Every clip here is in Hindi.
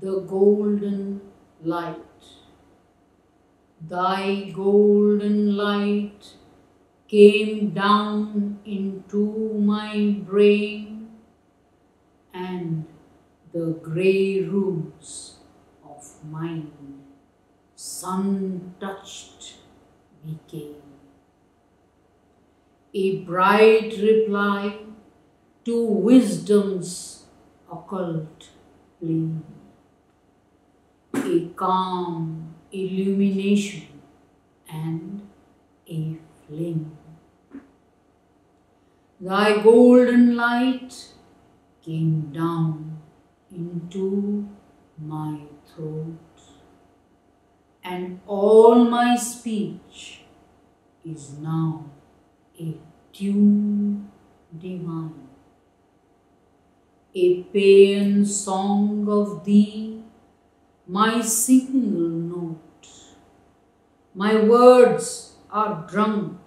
the golden light. Thy golden light came down into my brain, and the grey rooms of mine, sun touched, became a bright reply to wisdom's occult plea, a calm illumination and a flame. Thy golden light came down into my throat, and all my speech is now a tune divine, a paean song of thee, my single note. My words are drunk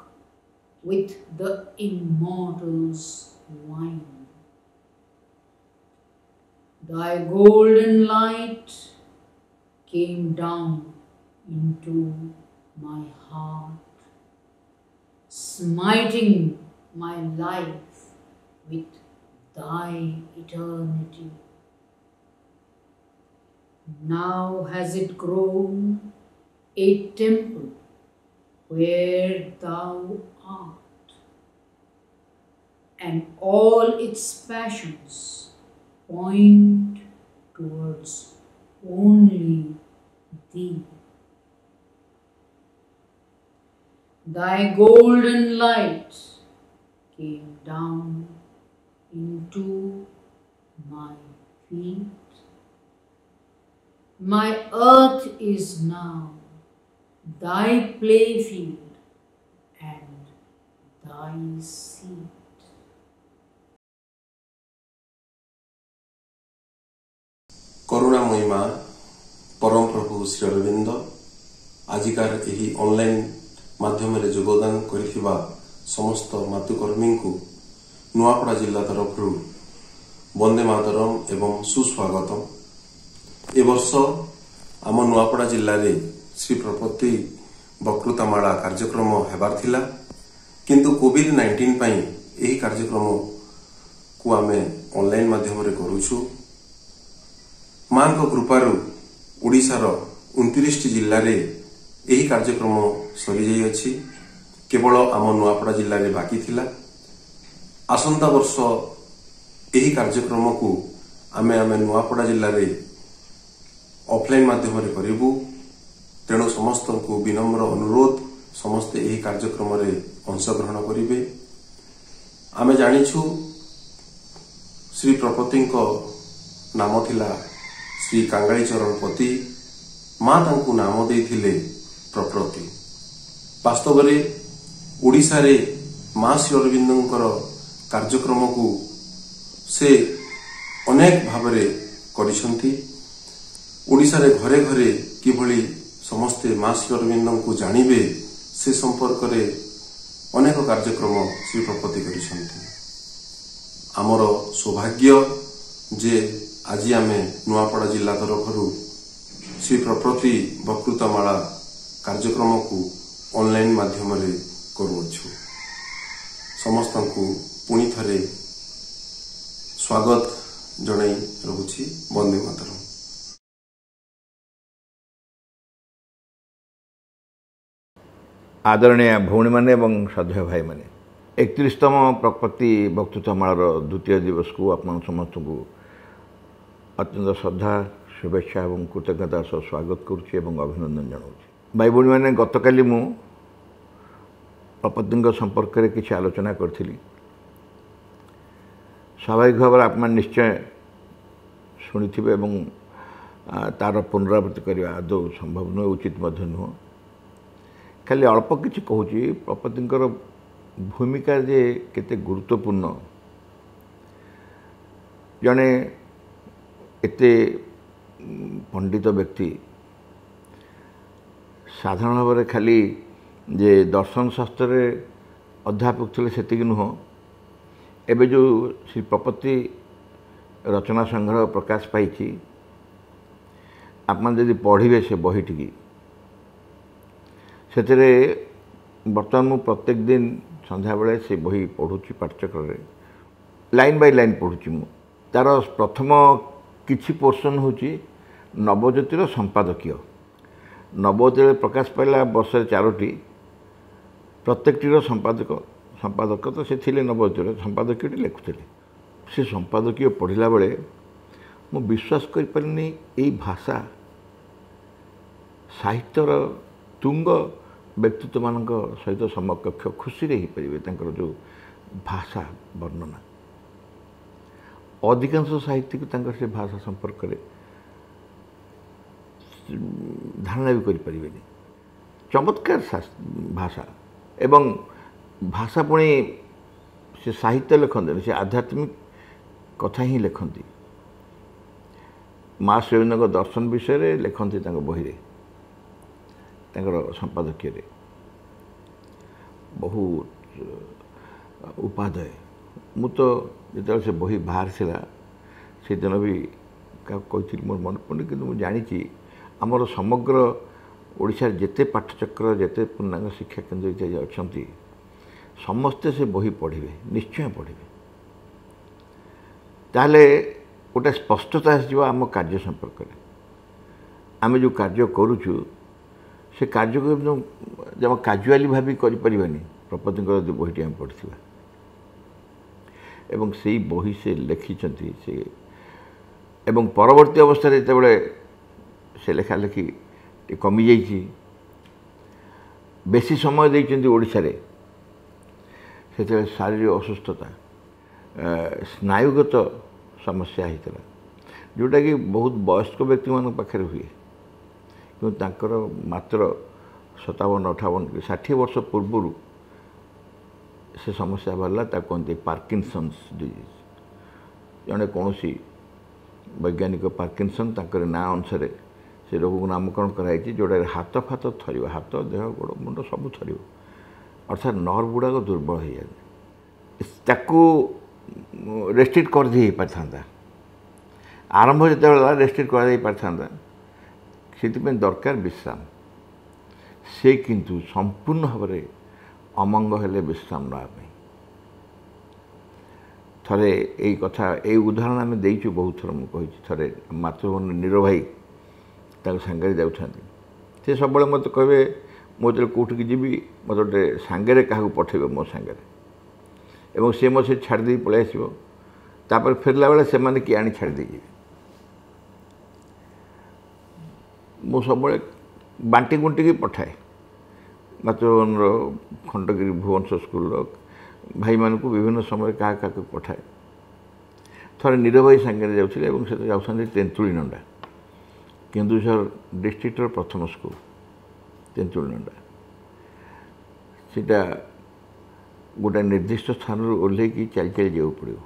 with the immortal's wine. Thy golden light came down into my heart, smiting my life with thy eternity. Now has it grown a temple where thou art, and all its passions point towards only thee. Thy golden light came down into my feet. My earth is now thy playfield and thy seat. କରୁଣାମୟୀ ମା ପରମ ପ୍ରଭୁ ଶ୍ରୀ ଅରବିନ୍ଦ ଆଜିକାର ଏହି ଅନଲାଇନ୍ ମାଧ୍ୟମରେ ଯୋଗଦାନ କରିଥିବା ସମସ୍ତ ମାତୃକର୍ମୀଙ୍କୁ ନୂଆପଡ଼ା ଜିଲ୍ଲା ତରଫରୁ ବନ୍ଦେ ମାତରମ୍ ଏବଂ ସୁସ୍ୱାଗତମ୍ ଏ ବର୍ଷ ଆମ ନୂଆପଡ଼ା ଜିଲ୍ଲାରେ ଶ୍ରୀ ପ୍ରପତି ବକ୍ତୃତାମାଳା କାର୍ଯ୍ୟକ୍ରମ ହେବାର ଥିଲା। କିନ୍ତୁ କୋଭିଡ୍ ନାଇଣ୍ଟିନ୍ ପାଇଁ ଏହି କାର୍ଯ୍ୟକ୍ରମକୁ ଆମେ ଅନଲାଇନ୍ ମାଧ୍ୟମରେ କରୁଛୁ। ମାଙ୍କ କୃପାରୁ ଓଡ଼ିଶାର ଉନତିରିଶଟି ଜିଲ୍ଲାରେ ଏହି କାର୍ଯ୍ୟକ୍ରମ ସରିଯାଇଅଛି। କେବଳ ଆମ ନୂଆପଡ଼ା ଜିଲ୍ଲାରେ ବାକି ଥିଲା। ଆସନ୍ତା ବର୍ଷ ଏହି କାର୍ଯ୍ୟକ୍ରମକୁ ଆମେ ଆମେ ନୂଆପଡ଼ା ଜିଲ୍ଲାରେ ଅଫଲାଇନ୍ ମାଧ୍ୟମରେ କରିବୁ। ତେଣୁ ସମସ୍ତଙ୍କୁ ବିନମ୍ର ଅନୁରୋଧ ସମସ୍ତେ ଏହି କାର୍ଯ୍ୟକ୍ରମରେ ଅଂଶଗ୍ରହଣ କରିବେ। ଆମେ ଜାଣିଛୁ ଶ୍ରୀ ପ୍ରପତିଙ୍କ ନାମ ଥିଲା ଶ୍ରୀ କାଙ୍ଗାଳି ଚରଣ ପତି। ମା ତାଙ୍କୁ ନାମ ଦେଇଥିଲେ ପ୍ରକୃତି ବାସ୍ତବରେ ଓଡ଼ିଶାରେ ମା ଶ୍ରୀ ଅରବିନ୍ଦଙ୍କର କାର୍ଯ୍ୟକ୍ରମକୁ ସେ ଅନେକ ଭାବରେ କରିଛନ୍ତି। ଓଡ଼ିଶାରେ ଘରେ ଘରେ କିଭଳି ସମସ୍ତେ ମା ଶ୍ରୀ ଅରବିନ୍ଦଙ୍କୁ ଜାଣିବେ ସେ ସମ୍ପର୍କରେ ଅନେକ କାର୍ଯ୍ୟକ୍ରମ ଶ୍ରୀ ପ୍ରପତି କରିଛନ୍ତି। ଆମର ସୌଭାଗ୍ୟ ଯେ ଆଜି ଆମେ ନୂଆପଡ଼ା ଜିଲ୍ଲା ତରଫରୁ ଶ୍ରୀ ପ୍ରପତି ବକ୍ତୃତାମାଳା କାର୍ଯ୍ୟକ୍ରମକୁ ଅନଲାଇନ୍ ମାଧ୍ୟମରେ କରୁଅଛୁ। ସମସ୍ତଙ୍କୁ ପୁଣି ଥରେ ସ୍ୱାଗତ ଜଣାଇ ରହୁଛି ବନ୍ଦେ ମାତରମ୍। ଆଦରଣୀୟ ଭଉଣୀମାନେ ଏବଂ ଶ୍ରଦ୍ଧେୟ ଭାଇମାନେ ଏକତିରିଶତମ ପ୍ରପତି ବକ୍ତୃତାମାଳାର ଦ୍ୱିତୀୟ ଦିବସକୁ ଆପଣ ସମସ୍ତଙ୍କୁ ଅତ୍ୟନ୍ତ ଶ୍ରଦ୍ଧା ଶୁଭେଚ୍ଛା ଏବଂ କୃତଜ୍ଞତା ସହ ସ୍ୱାଗତ କରୁଛି ଏବଂ ଅଭିନନ୍ଦନ ଜଣାଉଛି ଭାଇ ଭଉଣୀମାନେ ଗତକାଲି ମୁଁ ପ୍ରପତିଙ୍କ ସମ୍ପର୍କରେ କିଛି ଆଲୋଚନା କରିଥିଲି ସ୍ୱାଭାବିକ ଭାବରେ ଆପଣମାନେ ନିଶ୍ଚୟ ଶୁଣିଥିବେ ଏବଂ ତାର ପୁନରାବୃତ୍ତି କରିବା ଆଦୌ ସମ୍ଭବ ନୁହେଁ ଉଚିତ ମଧ୍ୟ ନୁହଁ ଖାଲି ଅଳ୍ପ କିଛି କହୁଛି ପ୍ରପତିଙ୍କର ଭୂମିକା ଯେ କେତେ ଗୁରୁତ୍ୱପୂର୍ଣ୍ଣ ଜଣେ ଏତେ ପଣ୍ଡିତ ବ୍ୟକ୍ତି ସାଧାରଣ ଭାବରେ ଖାଲି ଯେ ଦର୍ଶନ ଶାସ୍ତ୍ରରେ ଅଧ୍ୟାପକ ଥିଲେ ସେତିକି ନୁହଁ ଏବେ ଯେଉଁ ଶ୍ରୀ ପ୍ରପତି ରଚନା ସଂଗ୍ରହ ପ୍ରକାଶ ପାଇଛି ଆପଣ ଯଦି ପଢ଼ିବେ ସେ ବହିଟିକି ସେଥିରେ ବର୍ତ୍ତମାନ ମୁଁ ପ୍ରତ୍ୟେକ ଦିନ ସନ୍ଧ୍ୟାବେଳେ ସେ ବହି ପଢ଼ୁଛି ପାଠଚକ୍ରରେ ଲାଇନ୍ ବାଇ ଲାଇନ୍ ପଢ଼ୁଛି ମୁଁ ତା'ର ପ୍ରଥମ କିଛି ପୋର୍ସନ୍ ହେଉଛି ନବଜ୍ୟୋତିର ସମ୍ପାଦକୀୟ ନବଜ୍ୟୋତିରେ ପ୍ରକାଶ ପାଇଲା ବର୍ଷରେ ଚାରୋଟି ପ୍ରତ୍ୟେକଟିର ସମ୍ପାଦକ ସମ୍ପାଦକ ତ ସେ ଥିଲେ ନବଜ୍ୟୋତିର ସମ୍ପାଦକୀୟଟି ଲେଖୁଥିଲେ ସେ ସମ୍ପାଦକୀୟ ପଢ଼ିଲା ବେଳେ ମୁଁ ବିଶ୍ୱାସ କରିପାରିନି ଏଇ ଭାଷା ସାହିତ୍ୟର ତୁଙ୍ଗ ବ୍ୟକ୍ତିତ୍ୱମାନଙ୍କ ସହିତ ସମକକ୍ଷ ଖୁସିରେ ହେଇପାରିବେ ତାଙ୍କର ଯେଉଁ ଭାଷା ବର୍ଣ୍ଣନା। ଅଧିକାଂଶ ସାହିତ୍ୟକୁ ତାଙ୍କର ସେ ଭାଷା ସମ୍ପର୍କରେ ଧାରଣା ବି କରିପାରିବେନି। ଚମତ୍କାର ଭାଷା ଏବଂ ଭାଷା ପୁଣି ସେ ସାହିତ୍ୟ ଲେଖନ୍ତିନି ସେ ଆଧ୍ୟାତ୍ମିକ କଥା ହିଁ ଲେଖନ୍ତି। ମା ଶ୍ରୀରବୀନ୍ଦ୍ରଙ୍କ ଦର୍ଶନ ବିଷୟରେ ଲେଖନ୍ତି ତାଙ୍କ ବହିରେ। ତାଙ୍କର ସମ୍ପାଦକୀୟରେ ବହୁତ ଉପାଦେୟ। ମୁଁ ତ ଯେତେବେଳେ ସେ ବହି ବାହାରିଥିଲା ସେଦିନ ବି କାହାକୁ କହିଥିଲି ମୋର ମନେ ପଡ଼ୁନି କିନ୍ତୁ ମୁଁ ଜାଣିଛି ଆମର ସମଗ୍ର ଓଡ଼ିଶାରେ ଯେତେ ପାଠଚକ୍ର ଯେତେ ପୂର୍ଣ୍ଣାଙ୍ଗ ଶିକ୍ଷା କେନ୍ଦ୍ର ଇତ୍ୟାଦି ଅଛନ୍ତି ସମସ୍ତେ ସେ ବହି ପଢ଼ିବେ ନିଶ୍ଚୟ ପଢ଼ିବେ। ତାହେଲେ ଗୋଟେ ସ୍ପଷ୍ଟତା ଆସିଯିବ ଆମ କାର୍ଯ୍ୟ ସମ୍ପର୍କରେ। ଆମେ ଯେଉଁ କାର୍ଯ୍ୟ କରୁଛୁ ସେ କାର୍ଯ୍ୟକୁ ଜମା କାଜୁଆଲି ଭାବି କରିପାରିବାନି ପ୍ରପତିଙ୍କର ଯଦି ବହିଟି ଆମେ ପଢ଼ିଥିବା ଏବଂ ସେଇ ବହି ସେ ଲେଖିଛନ୍ତି ସେ ଏବଂ ପରବର୍ତ୍ତୀ ଅବସ୍ଥାରେ ଯେତେବେଳେ ସେ ଲେଖାଲେଖି ଟିକେ କମିଯାଇଛି ବେଶୀ ସମୟ ଦେଇଛନ୍ତି ଓଡ଼ିଶାରେ ସେତେବେଳେ ଶାରୀରିକ ଅସୁସ୍ଥତା ସ୍ନାୟୁଗତ ସମସ୍ୟା ହେଇଥିଲା ଯେଉଁଟାକି ବହୁତ ବୟସ୍କ ବ୍ୟକ୍ତିମାନଙ୍କ ପାଖରେ ହୁଏ କିନ୍ତୁ ତାଙ୍କର ମାତ୍ର ସତାବନ ଅଠାବନ ଷାଠିଏ ବର୍ଷ ପୂର୍ବରୁ ସେ ସମସ୍ୟା ବାହାରିଲା ତାକୁ କୁହନ୍ତି ପାର୍କିନସନ୍ସ ଡିଜିଜ୍। ଜଣେ କୌଣସି ବୈଜ୍ଞାନିକ ପାର୍କିନସନ୍ ତାଙ୍କର ନାଁ ଅନୁସାରେ ସେ ରୋଗକୁ ନାମକରଣ କରାଯାଇଛି ଯେଉଁଟାରେ ହାତ ଫାତ ଥରିବ ହାତ ଦେହ ଗୋଡ଼ ମୁଣ୍ଡ ସବୁ ଥରିବ। ଅର୍ଥାତ୍ ନର୍ଭ ଗୁଡ଼ାକ ଦୁର୍ବଳ ହେଇଯାଏ ତାକୁ ରେଷ୍ଟ୍ରିକ୍ଟ କରିଦେଇ ହେଇପାରିଥାନ୍ତା। ଆରମ୍ଭ ଯେତେବେଳେ ହେଲା ରେଷ୍ଟ୍ରିକ୍ଟ କରାଯାଇ ପାରିଥାନ୍ତା ସେଥିପାଇଁ ଦରକାର ବିଶ୍ରାମ ସେ କିନ୍ତୁ ସମ୍ପୂର୍ଣ୍ଣ ଭାବରେ ଅମଙ୍ଗ ହେଲେ ବିଶ୍ରାମ ନେବା ପାଇଁ ଥରେ ଏଇ କଥା ଏଇ ଉଦାହରଣ ଆମେ ଦେଇଛୁ ବହୁତ ଥର ମୁଁ କହିଛି ଥରେ ମାତୃଭୂମି ନୀର ଭାଇ ତାଙ୍କ ସାଙ୍ଗରେ ଯାଉଥାନ୍ତି ସେ ସବୁବେଳେ ମୋତେ କହିବେ ମୁଁ ଯେତେବେଳେ କେଉଁଠିକି ଯିବି ମୋତେ ଗୋଟେ ସାଙ୍ଗରେ କାହାକୁ ପଠାଇବ ମୋ ସାଙ୍ଗରେ ଏବଂ ସେ ମୋ ସେଠି ଛାଡ଼ି ଦେଇ ପଳାଇ ଆସିବ ତାପରେ ଫେରିଲା ବେଳେ ସେମାନେ କିଏ ଆଣି ଛାଡ଼ି ଦେଇଯିବେ ମୁଁ ସବୁବେଳେ ବାଣ୍ଟି ଗୁଣ୍ଟିକି ପଠାଏ ମାତୃଭବନର ଖଣ୍ଡଗିରି ଭୁବନେଶ୍ୱର ସ୍କୁଲର ଭାଇମାନଙ୍କୁ ବିଭିନ୍ନ ସମୟରେ କାହା କାହାକୁ ପଠାଏ ଥରେ ନିରଭାଇ ସାଙ୍ଗରେ ଯାଉଥିଲେ ଏବଂ ସେତେ ଯାଉଛନ୍ତି ତେନ୍ତୁଳି ନଣ୍ଡା କେନ୍ଦୁଝର ଡିଷ୍ଟ୍ରିକ୍ଟର ପ୍ରଥମ ସ୍କୁଲ ତେନ୍ତୁଳି ନଣ୍ଡା ସେଇଟା ଗୋଟେ ନିର୍ଦ୍ଦିଷ୍ଟ ସ୍ଥାନରୁ ଓହ୍ଲେଇକି ଚାଲି ଚାଲି ଯିବାକୁ ପଡ଼ିବ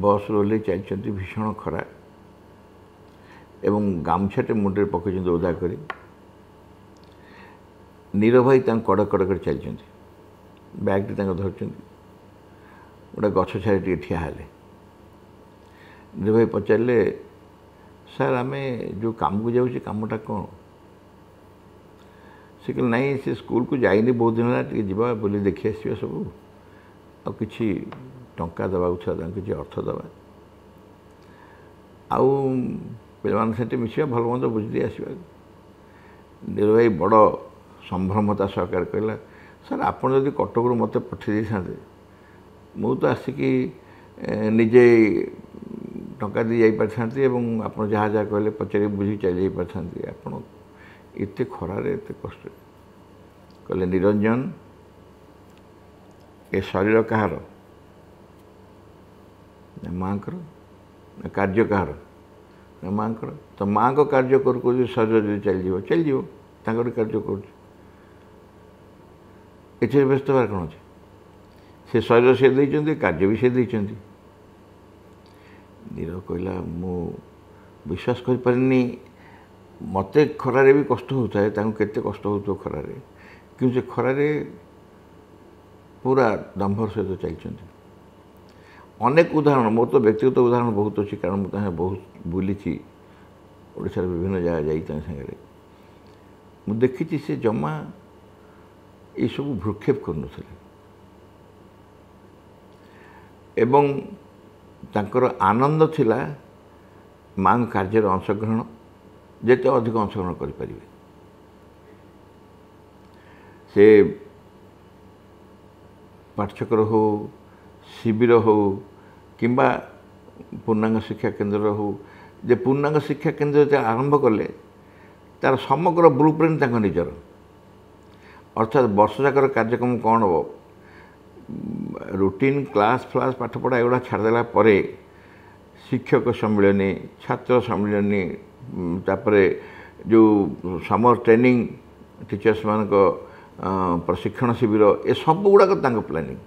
ବସ୍ରୁ ଓହ୍ଲେଇ ଚାଲିଛନ୍ତି ଭୀଷଣ ଖରା ଏବଂ ଗାମୁଛାଟେ ମୁଣ୍ଡରେ ପକାଇଛନ୍ତି ଓଦା କରି ନୀର ଭାଇ ତାଙ୍କ କଡ଼ କଡ଼ କରି ଚାଲିଛନ୍ତି ବ୍ୟାଗ୍ଟି ତାଙ୍କ ଧରିଛନ୍ତି ଗୋଟେ ଗଛ ଛାଡ଼ି ଟିକେ ଠିଆ ହେଲେ ନୀର ଭାଇ ପଚାରିଲେ ସାର୍ ଆମେ ଯେଉଁ କାମକୁ ଯାଉଛୁ କାମଟା କ'ଣ ସେ କହିଲେ ନାଇଁ ସେ ସ୍କୁଲକୁ ଯାଇନି ବହୁତ ଦିନ ହେଲା ଟିକେ ଯିବା ବୁଲି ଦେଖି ଆସିବା ସବୁ ଆଉ କିଛି ଟଙ୍କା ଦେବାକୁ ଥିଲା ତାଙ୍କୁ କିଛି ଅର୍ଥ ଦେବା ଆଉ ପିଲାମାନଙ୍କ ସହିତ ମିଶିବା ଭଲ ମନ୍ଦ ବୁଝିଦେଇ ଆସିବା। ନୀର ଭାଇ ବଡ଼ ସମ୍ଭ୍ରମତା ସହକାରେ କହିଲା ସାର୍ ଆପଣ ଯଦି କଟକରୁ ମୋତେ ପଠାଇ ଦେଇଥାନ୍ତେ ମୁଁ ତ ଆସିକି ନିଜେ ଟଙ୍କା ଦେଇ ଯାଇପାରିଥାନ୍ତି ଏବଂ ଆପଣ ଯାହା ଯାହା କହିଲେ ପଚାରି ବୁଝିକି ଚାଲି ଯାଇପାରିଥାନ୍ତି। ଆପଣ ଏତେ ଖରାରେ ଏତେ କଷ୍ଟ କହିଲେ ନିରଞ୍ଜନ ଏ ଶରୀର କାହାର? ମାଆଙ୍କର? ନା କାର୍ଯ୍ୟ କାହାର? ମାଆଙ୍କର ତ ମାଆଙ୍କ କାର୍ଯ୍ୟ କରୁ କରୁ ଶରୀର ଯଦି ଚାଲିଯିବ ଚାଲିଯିବ ତାଙ୍କର କାର୍ଯ୍ୟ କରୁଛି ଏଥିରେ ବ୍ୟସ୍ତ ହେବାର କ'ଣ ଅଛି ସେ ଶରୀର ସେ ଦେଇଛନ୍ତି କାର୍ଯ୍ୟ ବି ସେ ଦେଇଛନ୍ତି ନୀର କହିଲା ମୁଁ ବିଶ୍ୱାସ କରିପାରିନି ମୋତେ ଖରାରେ ବି କଷ୍ଟ ହେଉଥାଏ ତାଙ୍କୁ କେତେ କଷ୍ଟ ହେଉଥିବ ଖରାରେ କିନ୍ତୁ ସେ ଖରାରେ ପୁରା ଦମ୍ଭର ସହିତ ଚାଲିଛନ୍ତି ଅନେକ ଉଦାହରଣ ମୋର ତ ବ୍ୟକ୍ତିଗତ ଉଦାହରଣ ବହୁତ ଅଛି କାରଣ ମୁଁ ତାହା ବହୁତ ବୁଲିଛି ଓଡ଼ିଶାର ବିଭିନ୍ନ ଜାଗା ଯାଇ ତାଙ୍କ ସାଙ୍ଗରେ ମୁଁ ଦେଖିଛି ସେ ଜମା ଏସବୁ ଭ୍ରୁକ୍ଷେପ କରୁନଥିଲେ ଏବଂ ତାଙ୍କର ଆନନ୍ଦ ଥିଲା ମାଙ୍କ କାର୍ଯ୍ୟରେ ଅଂଶଗ୍ରହଣ ଯେତେ ଅଧିକ ଅଂଶଗ୍ରହଣ କରିପାରିବେ ସେ ପାଠଚକ୍ର ହେଉ ଶିବିର ହେଉ କିମ୍ବା ପୂର୍ଣ୍ଣାଙ୍ଗ ଶିକ୍ଷା କେନ୍ଦ୍ର ହେଉ ଯେ ପୂର୍ଣ୍ଣାଙ୍ଗ ଶିକ୍ଷା କେନ୍ଦ୍ର ଯେତେବେଳେ ଆରମ୍ଭ କଲେ ତା'ର ସମଗ୍ର ବ୍ଲୁ ପ୍ରିଣ୍ଟ ତାଙ୍କ ନିଜର। ଅର୍ଥାତ୍ ବର୍ଷଯାକର କାର୍ଯ୍ୟକ୍ରମ କ'ଣ ହେବ? ରୁଟିନ୍ କ୍ଲାସ୍ ଫ୍ଲାସ୍ ପାଠପଢ଼ା ଏଗୁଡ଼ା ଛାଡ଼ିଦେଲା ପରେ ଶିକ୍ଷକ ସମ୍ମିଳନୀ ଛାତ୍ର ସମ୍ମିଳନୀ ତାପରେ ଯେଉଁ ସମର ଟ୍ରେନିଂ ଟିଚର୍ସମାନଙ୍କ ପ୍ରଶିକ୍ଷଣ ଶିବିର ଏ ସବୁ ଗୁଡ଼ାକ ତାଙ୍କ ପ୍ଲାନିଂ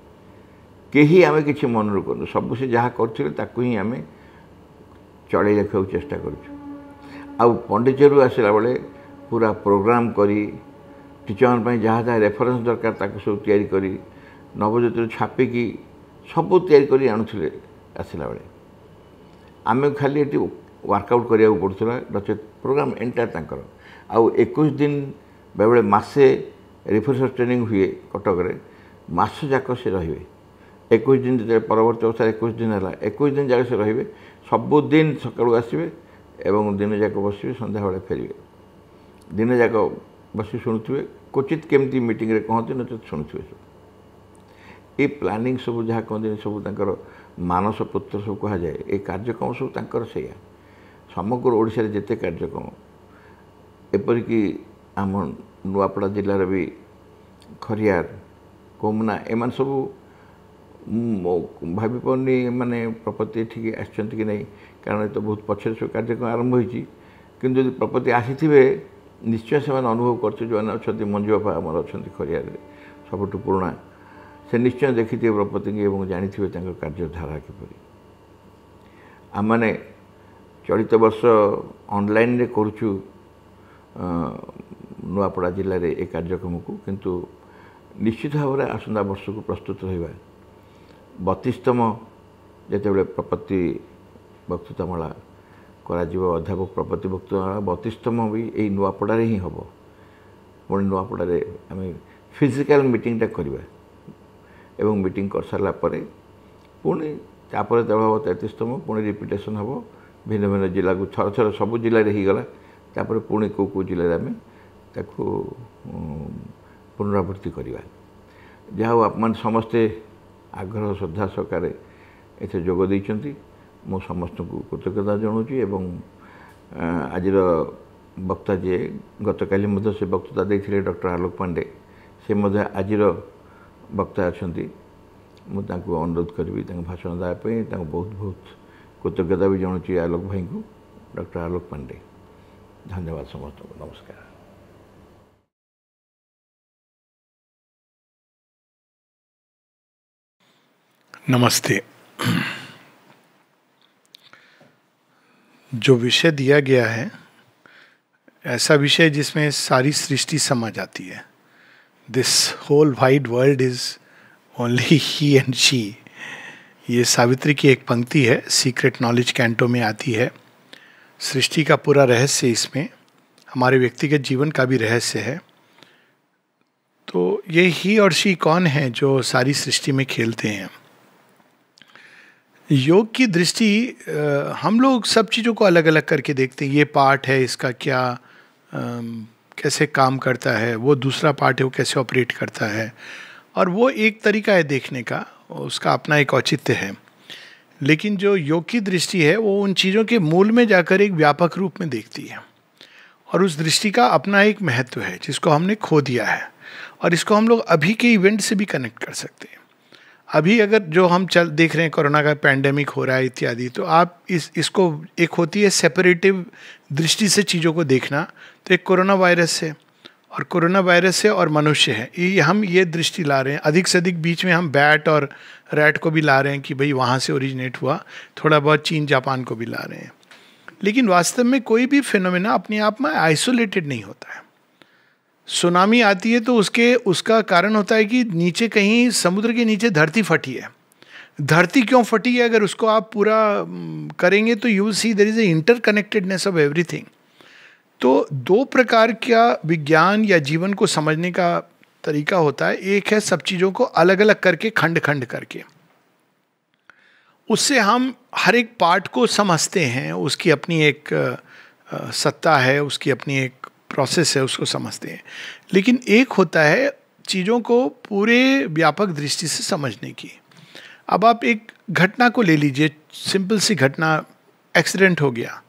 କେହି ଆମେ କିଛି ମନରୁ କରୁନୁ ସବୁ ସେ ଯାହା କରୁଥିଲେ ତାକୁ ହିଁ ଆମେ ଚଳେଇ ରଖିବାକୁ ଚେଷ୍ଟା କରୁଛୁ ଆଉ ପଣ୍ଡିଚେରୀରୁ ଆସିଲା ବେଳେ ପୁରା ପ୍ରୋଗ୍ରାମ୍ କରି ଟିଚର୍ମାନଙ୍କ ପାଇଁ ଯାହା ଯାହା ରେଫରେନ୍ସ ଦରକାର ତାକୁ ସବୁ ତିଆରି କରି ନବଜ୍ୟୋତିରୁ ଛାପିକି ସବୁ ତିଆରି କରି ଆଣୁଥିଲେ ଆସିଲା ବେଳେ ଆମେ ଖାଲି ଏଠି ୱାର୍କଆଉଟ୍ କରିବାକୁ ପଡ଼ୁଥିଲା ନଚେତ ପ୍ରୋଗ୍ରାମ୍ ଏଣ୍ଟାୟାର ତାଙ୍କର ଆଉ ଏକୋଇଶ ଦିନ ବେଳେବେଳେ ମାସେ ରିଫରେନ୍ସ ଟ୍ରେନିଂ ହୁଏ କଟକରେ ମାସ ଯାକ ସେ ରହିବେ ଏକୋଇଶ ଦିନ ଯେତେବେଳେ ପରବର୍ତ୍ତୀ ଅବସ୍ଥାରେ ଏକୋଇଶ ଦିନ ହେଲା ଏକୋଇଶ ଦିନ ଯାକ ସେ ରହିବେ ସବୁଦିନ ସକାଳୁ ଆସିବେ ଏବଂ ଦିନ ଯାକ ବସିବେ ସନ୍ଧ୍ୟାବେଳେ ଫେରିବେ ଦିନ ଯାକ ବସି ଶୁଣୁଥିବେ କ୍ୱଚିତ୍ କେମିତି ମିଟିଂରେ କହନ୍ତି ନଚେତ ଶୁଣୁଥିବେ ସବୁ ଏ ପ୍ଲାନିଂ ସବୁ ଯାହା କହନ୍ତି ସବୁ ତାଙ୍କର ମାନସ ପୁତ୍ର ସବୁ କୁହାଯାଏ ଏ କାର୍ଯ୍ୟକ୍ରମ ସବୁ ତାଙ୍କର ସେଇଆ ସମଗ୍ର ଓଡ଼ିଶାରେ ଯେତେ କାର୍ଯ୍ୟକ୍ରମ ଏପରିକି ଆମ ନୂଆପଡ଼ା ଜିଲ୍ଲାର ବି ଖରିଆର କୋମନା ଏମାନେ ସବୁ ଭାବିପାରୁନି ଏମାନେ ପ୍ରପତି ଏଠିକି ଆସିଛନ୍ତି କି ନାହିଁ କାରଣ ଏ ତ ବହୁତ ପଛରେ ସବୁ କାର୍ଯ୍ୟକ୍ରମ ଆରମ୍ଭ ହୋଇଛି କିନ୍ତୁ ଯଦି ପ୍ରପତି ଆସିଥିବେ ନିଶ୍ଚୟ ସେମାନେ ଅନୁଭବ କରୁଥିବେ ଯେଉଁମାନେ ଅଛନ୍ତି ମଞ୍ଜୁ ବାପା ଆମର ଅଛନ୍ତି ଖରିଆରରେ ସବୁଠୁ ପୁରୁଣା ସେ ନିଶ୍ଚୟ ଦେଖିଥିବେ ପ୍ରପତିଙ୍କି ଏବଂ ଜାଣିଥିବେ ତାଙ୍କ କାର୍ଯ୍ୟଧାରା କିପରି ଆମମାନେ ଚଳିତ ବର୍ଷ ଅନଲାଇନ୍ରେ କରୁଛୁ ନୂଆପଡ଼ା ଜିଲ୍ଲାରେ ଏ କାର୍ଯ୍ୟକ୍ରମକୁ କିନ୍ତୁ ନିଶ୍ଚିତ ଭାବରେ ଆସନ୍ତା ବର୍ଷକୁ ପ୍ରସ୍ତୁତ ରହିବା ବତିଶତମ ଯେତେବେଳେ ପ୍ରପତି ବକ୍ତୃତାମାଳା କରାଯିବ ଅଧ୍ୟାପକ ପ୍ରପତି ବକ୍ତୃତାମାଳା ବତିଶତମ ବି ଏଇ ନୂଆପଡ଼ାରେ ହିଁ ହେବ। ପୁଣି ନୂଆପଡ଼ାରେ ଆମେ ଫିଜିକାଲ୍ ମିଟିଂଟା କରିବା। ଏବଂ ମିଟିଂ କରିସାରିଲା ପରେ ପୁଣି ତାପରେ ଦଳ ହେବ ତେତିଶତମ ପୁଣି ରିପିଟେସନ୍ ହେବ। ଭିନ୍ନ ଭିନ୍ନ ଜିଲ୍ଲାକୁ ଥର ଥର ସବୁ ଜିଲ୍ଲାରେ ହେଇଗଲା। ତାପରେ ପୁଣି କେଉଁ କେଉଁ ଜିଲ୍ଲାରେ ଆମେ ତାକୁ ପୁନରାବୃତ୍ତି କରିବା। ଯାହା ହଉ ଆପଣମାନେ ସମସ୍ତେ ଆଗ୍ରହ ଶ୍ରଦ୍ଧା ସହକାରେ ଏଥିରେ ଯୋଗ ଦେଇଛନ୍ତି ମୁଁ ସମସ୍ତଙ୍କୁ କୃତଜ୍ଞତା ଜଣାଉଛି ଏବଂ ଆଜିର ବକ୍ତା ଯିଏ ଗତକାଲି ମଧ୍ୟ ସେ ବକ୍ତୃତା ଦେଇଥିଲେ ଡକ୍ଟର ଆଲୋକ ପାଣ୍ଡେ ସେ ମଧ୍ୟ ଆଜିର ବକ୍ତା ଅଛନ୍ତି ମୁଁ ତାଙ୍କୁ ଅନୁରୋଧ କରିବି ତାଙ୍କ ଭାଷଣ ଦେବା ପାଇଁ ତାଙ୍କୁ ବହୁତ ବହୁତ କୃତଜ୍ଞତା ବି ଜଣାଉଛି ଆଲୋକ ଭାଇଙ୍କୁ ଡକ୍ଟର ଆଲୋକ ପାଣ୍ଡେ ଧନ୍ୟବାଦ ସମସ୍ତଙ୍କୁ ନମସ୍କାର नमस्ते। जो विषय दिया गया है, ऐसा विषय जिसमें सारी सृष्टि समा जाती है। This whole wide world is only he and she ये सावित्री की एक पंक्ति है सीक्रेट नॉलेज कैंटो में आती है। सृष्टि का पूरा रहस्य इसमें, हमारे व्यक्तिगत जीवन का भी रहस्य है। तो ये ही और शी कौन है जो सारी सृष्टि में खेलते हैं? योग की दृष्टि हम लोग सब चीज़ों को अलग अलग करके देखते हैं। ये पार्ट है, इसका क्या कैसे काम करता है, वो दूसरा पार्ट है, वो कैसे ऑपरेट करता है। और वो एक तरीका है देखने का, उसका अपना एक औचित्य है। लेकिन जो योग की दृष्टि है, वो उन चीज़ों के मूल में जाकर एक व्यापक रूप में देखती है। और उस दृष्टि का अपना एक महत्व है, जिसको हमने खो दिया है। और इसको हम लोग अभी के इवेंट से भी कनेक्ट कर सकते हैं। अभी अगर जो हम चल देख रहे हैं कोरोना का पैंडेमिक हो रहा है इत्यादि तो आप इस, इसको एक होती है सेपरेटिव दृष्टि से चीज़ों को देखना। तो एक कोरोना वायरस है और कोरोना वायरस है और मनुष्य है। ये हम ये दृष्टि ला रहे हैं। अधिक से अधिक बीच में हम बैट और रैट को भी ला रहे हैं कि भाई वहाँ से ओरिजिनेट हुआ। थोड़ा बहुत चीन, जापान को भी ला रहे हैं। लेकिन वास्तव में कोई भी फिनोमिना अपने आप में आइसोलेटेड नहीं होता है। सुनामी आती है तो उसके, उसका कारण होता है कि नीचे कहीं, समुद्र के नीचे धरती फटी है। धरती क्यों फटी है? अगर उसको आप पूरा करेंगे तो you see there is a interconnectedness of everything तो दो प्रकार का विज्ञान या जीवन को समझने का तरीका होता है। एक है सब चीज़ों को अलग अलग करके खंड खंड करके। उससे हम हर एक पार्ट को समझते हैं। उसकी अपनी एक सत्ता है, उसकी अपनी एक प्रोसेस है, उसको समझते हैं। लेकिन एक होता है चीज़ों को पूरे व्यापक दृष्टि से समझने की। अब आप एक घटना को ले लीजिए, सिंपल सी घटना, एक्सीडेंट हो गया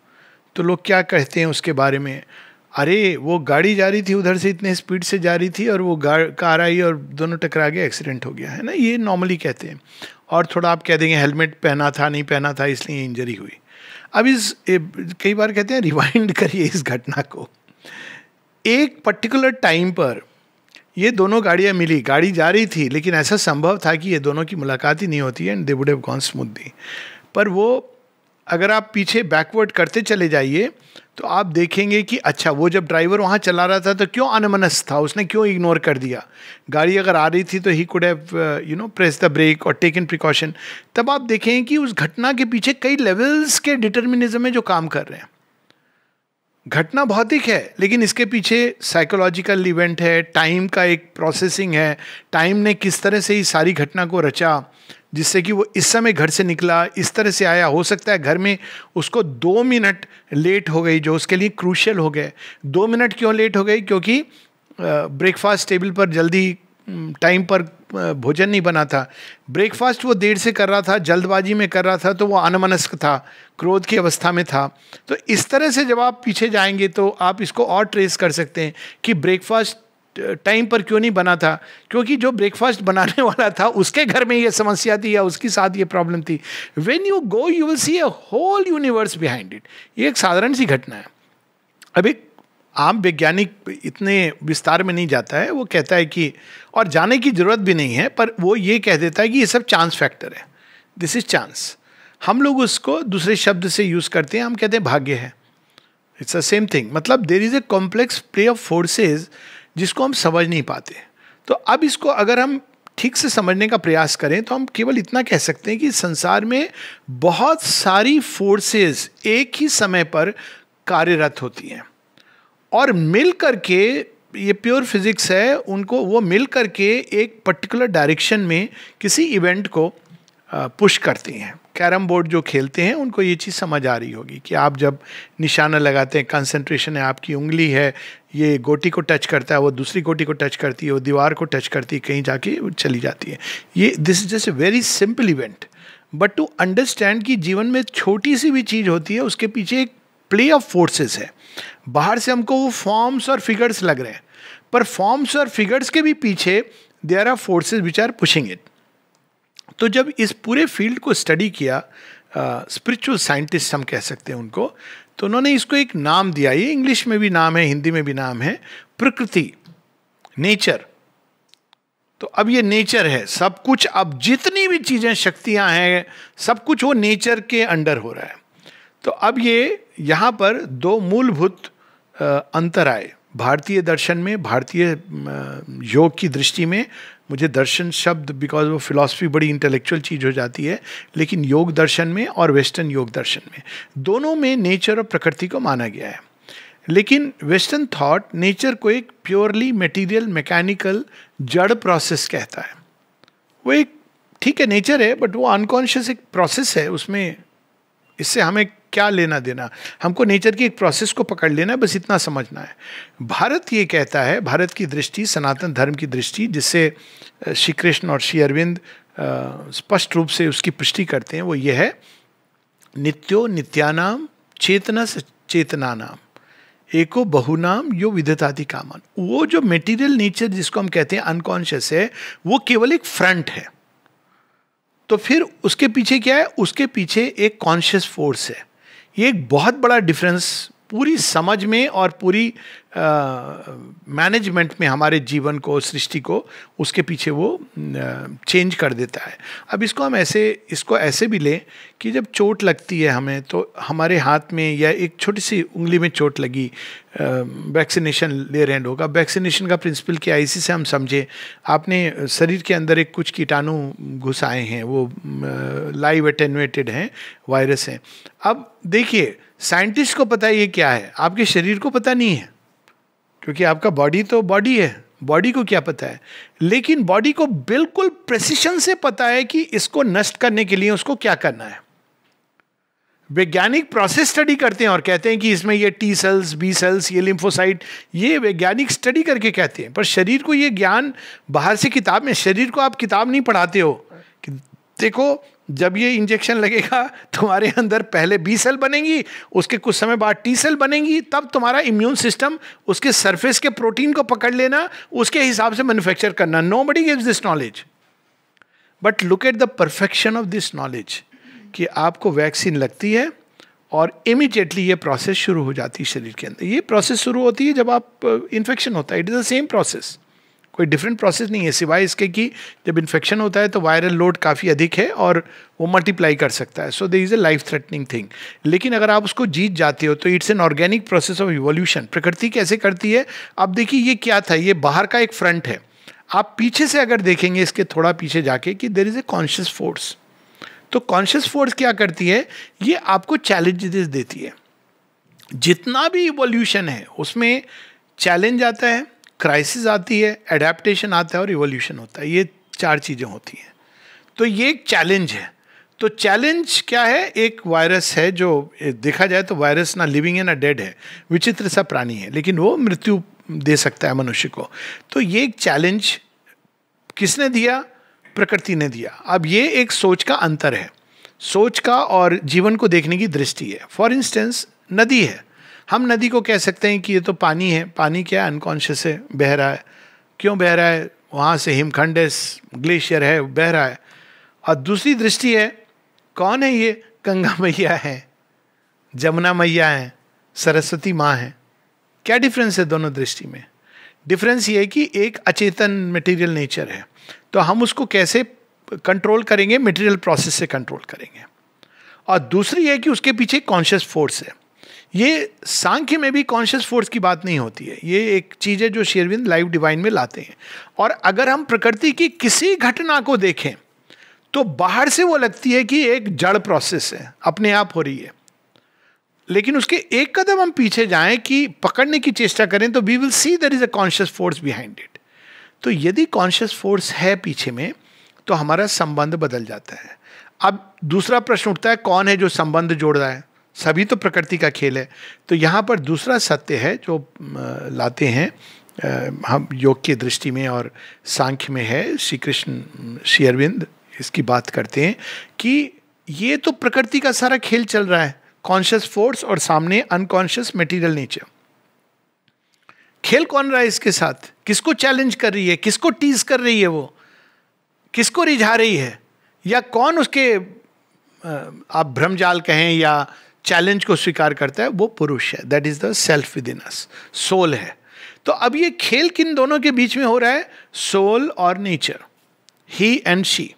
तो लोग क्या कहते हैं उसके बारे में? अरे, वो गाड़ी जा रही थी उधर से इतने स्पीड से जा रही थी और वो कार आई और दोनों टकरा गए, एक्सीडेंट हो गया, है ना? ये नॉर्मली कहते हैं। और थोड़ा आप कह देंगे हेलमेट पहना था, नहीं पहना था, इसलिए इंजरी हुई। अब इस कई बार कहते हैं, रिवाइंड करिए इस घटना को। एक पर्टिकुलर टाइम पर ये दोनों गाड़ियाँ मिली। गाड़ी जा रही थी, लेकिन ऐसा संभव था कि ये दोनों की मुलाकात ही नहीं होती and they would have gone smoothly पर वो, अगर आप पीछे बैकवर्ड करते चले जाइए तो आप देखेंगे कि अच्छा वो जब ड्राइवर वहाँ चला रहा था तो क्यों अनमनस था? उसने क्यों इग्नोर कर दिया? गाड़ी अगर आ रही थी तो ही could have you know press the brake और टेकन प्रिकॉशन तब आप देखेंगे कि उस घटना के पीछे कई लेवल्स के डिटर्मिनिज्म में जो काम कर रहे हैं। घटना भौतिक है, लेकिन इसके पीछे साइकोलॉजिकल इवेंट है टाइम का एक प्रोसेसिंग है। टाइम ने किस तरह से ही सारी घटना को रचा, जिससे कि वो इस समय घर से निकला, इस तरह से आया। हो सकता है घर में उसको दो मिनट लेट हो गई, जो उसके लिए क्रूशल हो गए। दो मिनट क्यों लेट हो गई? क्योंकि ब्रेकफास्ट टेबल पर जल्दी टाइम पर भोजन नहीं बना था। ब्रेकफास्ट वो देर से कर रहा था, जल्दबाजी में कर रहा था तो वो अनमनस्क था, क्रोध की अवस्था में था। तो इस तरह से जब आप पीछे जाएँगे तो आप इसको और ट्रेस कर सकते हैं कि ब्रेकफास्ट टाइम पर क्यों नहीं बना था? क्योंकि जो ब्रेकफास्ट बनाने वाला था, उसके घर में ये समस्या थी या उसके साथ ये प्रॉब्लम थी। When you go you will see a whole universe behind it ये एक साधारण सी घटना है। अब एक आम वैज्ञानिक इतने विस्तार में नहीं जाता है, वो कहता है कि, और जाने की ज़रूरत भी नहीं है, पर वो ये कह देता है कि ये सब चांस फैक्टर है। दिस इज़ चांस हम लोग उसको दूसरे शब्द से यूज़ करते हैं, हम कहते हैं भाग्य है। इट्स अ सेम थिंग मतलब there is a complex play of forces जिसको हम समझ नहीं पाते। तो अब इसको अगर हम ठीक से समझने का प्रयास करें तो हम केवल इतना कह सकते हैं कि संसार में बहुत सारी फोर्सेस एक ही समय पर कार्यरत होती हैं। और मिल करके, ये प्योर फिजिक्स है, उनको वो मिल करके एक पर्टिकुलर डायरेक्शन में किसी इवेंट को पुश करती हैं। कैरम बोर्ड जो खेलते हैं, उनको ये चीज़ समझ आ रही होगी कि आप जब निशाना लगाते हैं कंसंट्रेशन है, आपकी उंगली है, ये गोटी को टच करता है, वो दूसरी गोटी को टच करती है, वो दीवार को टच करती है, कहीं जाके चली जाती है। ये this is just a very simple event but to understand कि जीवन में छोटी सी भी चीज़ होती है, उसके पीछे एक प्ले ऑफ़ फोर्सेस है। बाहर से हमको वो फॉर्म्स और फिगर्स लग रहे हैं। पर फॉर्म्स और फिगर्स के भी पीछे there are forces which are pushing it तो जब इस पूरे फ़ील्ड को स्टडी किया स्पिरिचुअल uh, साइंटिस्ट हम कह सकते हैं उनको तो उन्होंने इसको एक नाम दिया। ये इंग्लिश में भी नाम है हिंदी में भी नाम है प्रकृति नेचर तो अब ये नेचर है। सब कुछ अब जितनी भी चीज़ें शक्तियाँ हैं सब कुछ वो नेचर के अंडर हो रहा है। तो अब ये यहाँ पर दो मूलभूत अंतर आए। भारतीय दर्शन में, भारतीय योग की दृष्टि में मुझे दर्शन शब्द बिकॉज़ वो फिलॉसफी बड़ी इंटेलेक्चुअल चीज़ हो जाती है, लेकिन योग दर्शन में और वेस्टर्न योग दर्शन में। दोनों में नेचर और प्रकृति को माना गया है। लेकिन वेस्टर्न थॉट नेचर को एक प्योरली मटेरियल मैकेनिकल जड़ प्रोसेस कहता है। वो एक, ठीक है नेचर है बट वो अनकॉन्शियस एक प्रोसेस है, उसमें इससे हमें क्या लेना देना। हमको नेचर की एक प्रोसेस को पकड़ लेना है, बस इतना समझना है। भारत ये कहता है, भारत की दृष्टि, सनातन धर्म की दृष्टि, जिससे श्री कृष्ण और श्री अरविंद स्पष्ट रूप से उसकी पुष्टि करते हैं, वो ये है, नित्यो नित्यानाम चेतना से चेतना नाम एको बहुनाम यो विधताति कामन। वो जो मेटीरियल नेचर जिसको हम कहते हैं अनकॉन्शियस है, वो केवल एक फ्रंट है। तो फिर उसके पीछे क्या है? उसके पीछे एक कॉन्शियस फोर्स है। ये एक बहुत बड़ा डिफरेंस पूरी समझ में और पूरी मैनेजमेंट में हमारे जीवन को, सृष्टि को, उसके पीछे वो चेंज कर देता है। अब इसको हम ऐसे, इसको ऐसे भी लें कि जब चोट लगती है हमें तो हमारे हाथ में या एक छोटी सी उंगली में चोट लगी वैक्सीनेशन ले रहे हैं लोग। अब वैक्सीनेशन का प्रिंसिपल क्या है? इसी से हम समझे। आपने शरीर के अंदर एक कुछ कीटाणु घुसाए हैं, वो लाइव अटेनुएटेड हैं वायरस हैं। अब देखिए साइंटिस्ट को पता है ये क्या है? आपके शरीर को पता नहीं है। क्योंकि आपका बॉडी तो बॉडी है। बॉडी को क्या पता है? लेकिन बॉडी को बिल्कुल प्रेसिशन से पता है कि इसको नष्ट करने के लिए उसको क्या करना है। वैज्ञानिक प्रोसेस स्टडी करते हैं और कहते हैं कि इसमें ये टी सेल्स बी सेल्स ये लिम्फोसाइट ये वैज्ञानिक स्टडी करके कहते हैं। पर शरीर को ये ज्ञान बाहर से किताब में, शरीर को आप किताब नहीं पढ़ाते हो कि देखो जब ये इंजेक्शन लगेगा, तुम्हारे अंदर पहले बी सेल बनेंगी, उसके कुछ समय बाद टी सेल बनेंगी, तब तुम्हारा इम्यून सिस्टम उसके सरफेस के प्रोटीन को पकड़ लेना, उसके हिसाब से मैन्युफैक्चर करना। Nobody gives this knowledge but look at the perfection of this knowledge कि आपको वैक्सीन लगती है और इमीडिएटली ये प्रोसेस शुरू हो जाती है शरीर के अंदर। ये प्रोसेस शुरू होती है जब आप इन्फेक्शन होता है। It is the same process कोई डिफरेंट प्रोसेस नहीं है, सिवाय इसके कि जब इन्फेक्शन होता है तो वायरल लोड काफ़ी अधिक है और वो मल्टीप्लाई कर सकता है। So they is a life threatening thing लेकिन अगर आप उसको जीत जाते हो तो it's an organic process of evolution प्रकृति कैसे करती है? अब देखिए, ये क्या था? ये बाहर का एक फ्रंट है। आप पीछे से अगर देखेंगे इसके थोड़ा पीछे जाके कि there is a conscious force तो कॉन्शियस फोर्स क्या करती है? ये आपको चैलेंजेस देती है। जितना भी इवोल्यूशन है, उसमें चैलेंज आता है क्राइसिस आती है एडेप्टेशन आता है और रिवोल्यूशन होता है। ये चार चीज़ें होती हैं। तो ये एक चैलेंज है। तो चैलेंज क्या है? एक वायरस है जो देखा जाए तो वायरस ना लिविंग है, ना डेड है। विचित्र सा प्राणी है, लेकिन वो मृत्यु दे सकता है मनुष्य को। तो ये एक चैलेंज किसने दिया? प्रकृति ने दिया। अब ये एक सोच का अंतर है। सोच का और जीवन को देखने की दृष्टि है। फॉर इंस्टेंस नदी है। हम नदी को कह सकते हैं कि ये तो पानी है। पानी क्या अनकॉन्शियस है, बह रहा है। क्यों बह रहा है? वहाँ से हिमखंड ग्लेशियर है, बह रहा है। और दूसरी दृष्टि है, कौन है ये? गंगा मैया है, जमुना मैया है, सरस्वती माँ है। क्या डिफरेंस है दोनों दृष्टि में? डिफरेंस ये है कि एक अचेतन मटेरियल नेचर है। तो हम उसको कैसे कंट्रोल करेंगे? मटेरियल प्रोसेस से कंट्रोल करेंगे। और दूसरी है कि उसके पीछे कॉन्शियस फोर्स है। ये सांख्य में भी कॉन्शियस फोर्स की बात नहीं होती है। ये एक चीज़ है जो शेरविंद लाइव डिवाइन में लाते हैं। और अगर हम प्रकृति की किसी घटना को देखें तो बाहर से वो लगती है कि एक जड़ प्रोसेस है, अपने आप हो रही है। लेकिन उसके एक कदम हम पीछे जाएँ कि पकड़ने की चेष्टा करें तो we will see there is a conscious force behind it तो यदि कॉन्शियस फोर्स है पीछे में तो हमारा संबंध बदल जाता है। अब दूसरा प्रश्न उठता है, कौन है जो संबंध जोड़ रहा है? सभी तो प्रकृति का खेल है। तो यहाँ पर दूसरा सत्य है जो लाते हैं हम योग की दृष्टि में और सांख्य में है श्री कृष्ण श्री अरविंद इसकी बात करते हैं कि ये तो प्रकृति का सारा खेल चल रहा है कॉन्शियस फोर्स और सामने अनकॉन्शियस मटेरियल नेचर खेल कौन रहा है इसके साथ? किसको चैलेंज कर रही है? किसको टीज कर रही है वो? किसको रिझा रही है? या कौन उसके आप भ्रमजाल कहें या चैलेंज को स्वीकार करता है, वो पुरुष है। That is the self within us soul है। तो अब ये खेल किन दोनों के बीच में हो रहा है? सोल और नेचर ही एंड शी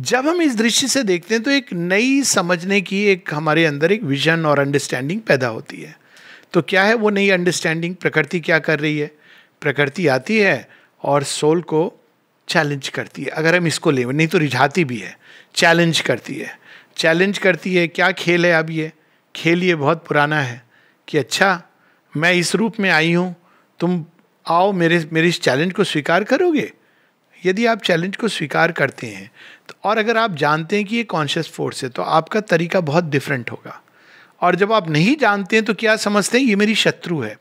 जब हम इस दृष्टि से देखते हैं तो एक नई समझने की एक हमारे अंदर एक विजन और अंडरस्टैंडिंग पैदा होती है। तो क्या है वो नई अंडरस्टैंडिंग प्रकृति क्या कर रही है? प्रकृति आती है और सोल को चैलेंज करती है। अगर हम इसको ले, नहीं तो रिझाती भी है। चैलेंज करती है। चैलेंज करती है, क्या खेल है अब ये? खेल ये बहुत पुराना है कि अच्छा मैं इस रूप में आई हूँ, तुम आओ मेरे मेरे इस चैलेंज को स्वीकार करोगे? यदि आप चैलेंज को स्वीकार करते हैं तो और अगर आप जानते हैं कि ये कॉन्शियस फोर्स है तो आपका तरीका बहुत डिफरेंट होगा। और जब आप नहीं जानते हैं तो क्या समझते हैं, ये मेरी शत्रु है।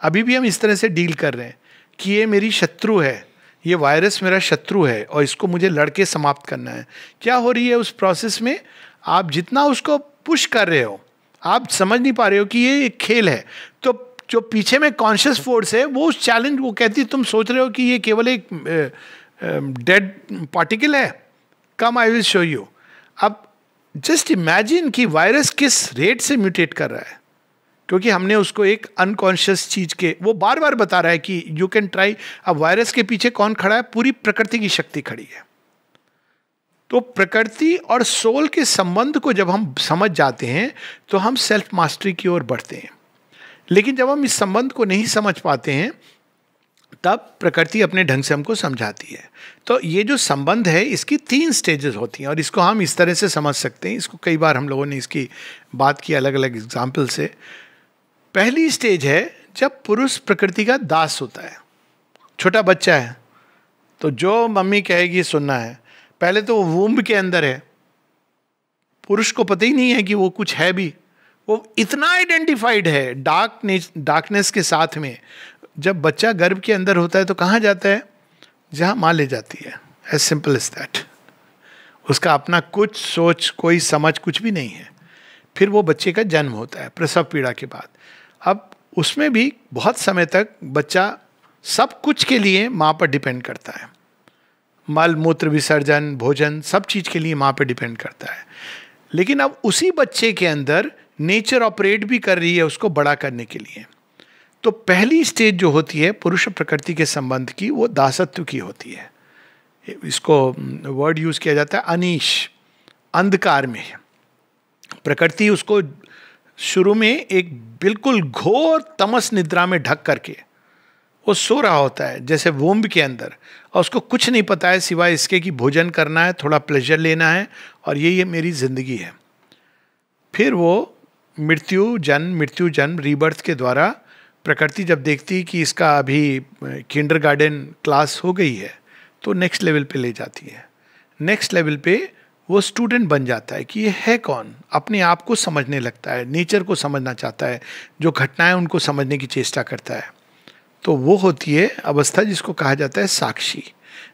अभी भी हम इस तरह से डील कर रहे हैं कि ये मेरी शत्रु है। ये वायरस मेरा शत्रु है और इसको मुझे लड़के समाप्त करना है। क्या हो रही है उस प्रोसेस में? आप जितना उसको पुश कर रहे हो, आप समझ नहीं पा रहे हो कि ये एक खेल है। तो जो पीछे में कॉन्शियस फोर्स है, वो उस चैलेंज वो कहती तुम सोच रहे हो कि ये केवल एक डेड पार्टिकल है। Come I will show you अब जस्ट इमेजिन कि वायरस किस रेट से म्यूटेट कर रहा है। क्योंकि हमने उसको एक अनकॉन्शियस चीज़ के, वो बार बार बता रहा है कि यू कैन ट्राई अब वायरस के पीछे कौन खड़ा है? पूरी प्रकृति की शक्ति खड़ी है। तो प्रकृति और सोल के संबंध को जब हम समझ जाते हैं तो हम सेल्फ मास्टरी की ओर बढ़ते हैं। लेकिन जब हम इस संबंध को नहीं समझ पाते हैं, तब प्रकृति अपने ढंग से हमको समझाती है। तो ये जो संबंध है, इसकी तीन स्टेजेस होती हैं और इसको हम इस तरह से समझ सकते हैं। इसको कई बार हम लोगों ने इसकी बात की अलग अलग एग्ज़ाम्पल से। पहली स्टेज है जब पुरुष प्रकृति का दास होता है। छोटा बच्चा है तो जो मम्मी कहेगी सुनना है। पहले तो वो वुम्ब के अंदर है। पुरुष को पता ही नहीं है कि वो कुछ है भी। वो इतना आइडेंटिफाइड है डार्क डार्कनेस के साथ में। जब बच्चा गर्भ के अंदर होता है तो कहाँ जाता है? जहाँ माँ ले जाती है। एज सिंपल इज़ दैट उसका अपना कुछ सोच, कोई समझ कुछ भी नहीं है। फिर वो बच्चे का जन्म होता है, प्रसव पीड़ा के बाद। उसमें भी बहुत समय तक बच्चा सब कुछ के लिए माँ पर डिपेंड करता है। मल, मूत्र, विसर्जन, भोजन सब चीज़ के लिए माँ पर डिपेंड करता है। लेकिन अब उसी बच्चे के अंदर नेचर ऑपरेट भी कर रही है उसको बड़ा करने के लिए। तो पहली स्टेज जो होती है पुरुष प्रकृति के संबंध की, वो दासत्व की होती है। इसको, वर्ड यूज़ किया जाता है अनिश, अंधकार में। प्रकृति उसको शुरू में एक बिल्कुल घोर तमस निद्रा में ढक करके वो सो रहा होता है, जैसे वोम्ब के अंदर। और उसको कुछ नहीं पता है सिवाय इसके कि भोजन करना है, थोड़ा प्लेजर लेना है, और ये ये मेरी ज़िंदगी है। फिर वो मृत्यु, जन्म मृत्यु, जन्म रीबर्थ के द्वारा प्रकृति जब देखती कि इसका अभी किंडर गार्डन क्लास हो गई है तो नेक्स्ट लेवल पे ले जाती है। नेक्स्ट लेवल पे वो स्टूडेंट बन जाता है कि ये है कौन? अपने आप को समझने लगता है नेचर को समझना चाहता है, जो घटनाएँ उनको समझने की चेष्टा करता है। तो वो होती है अवस्था जिसको कहा जाता है साक्षी,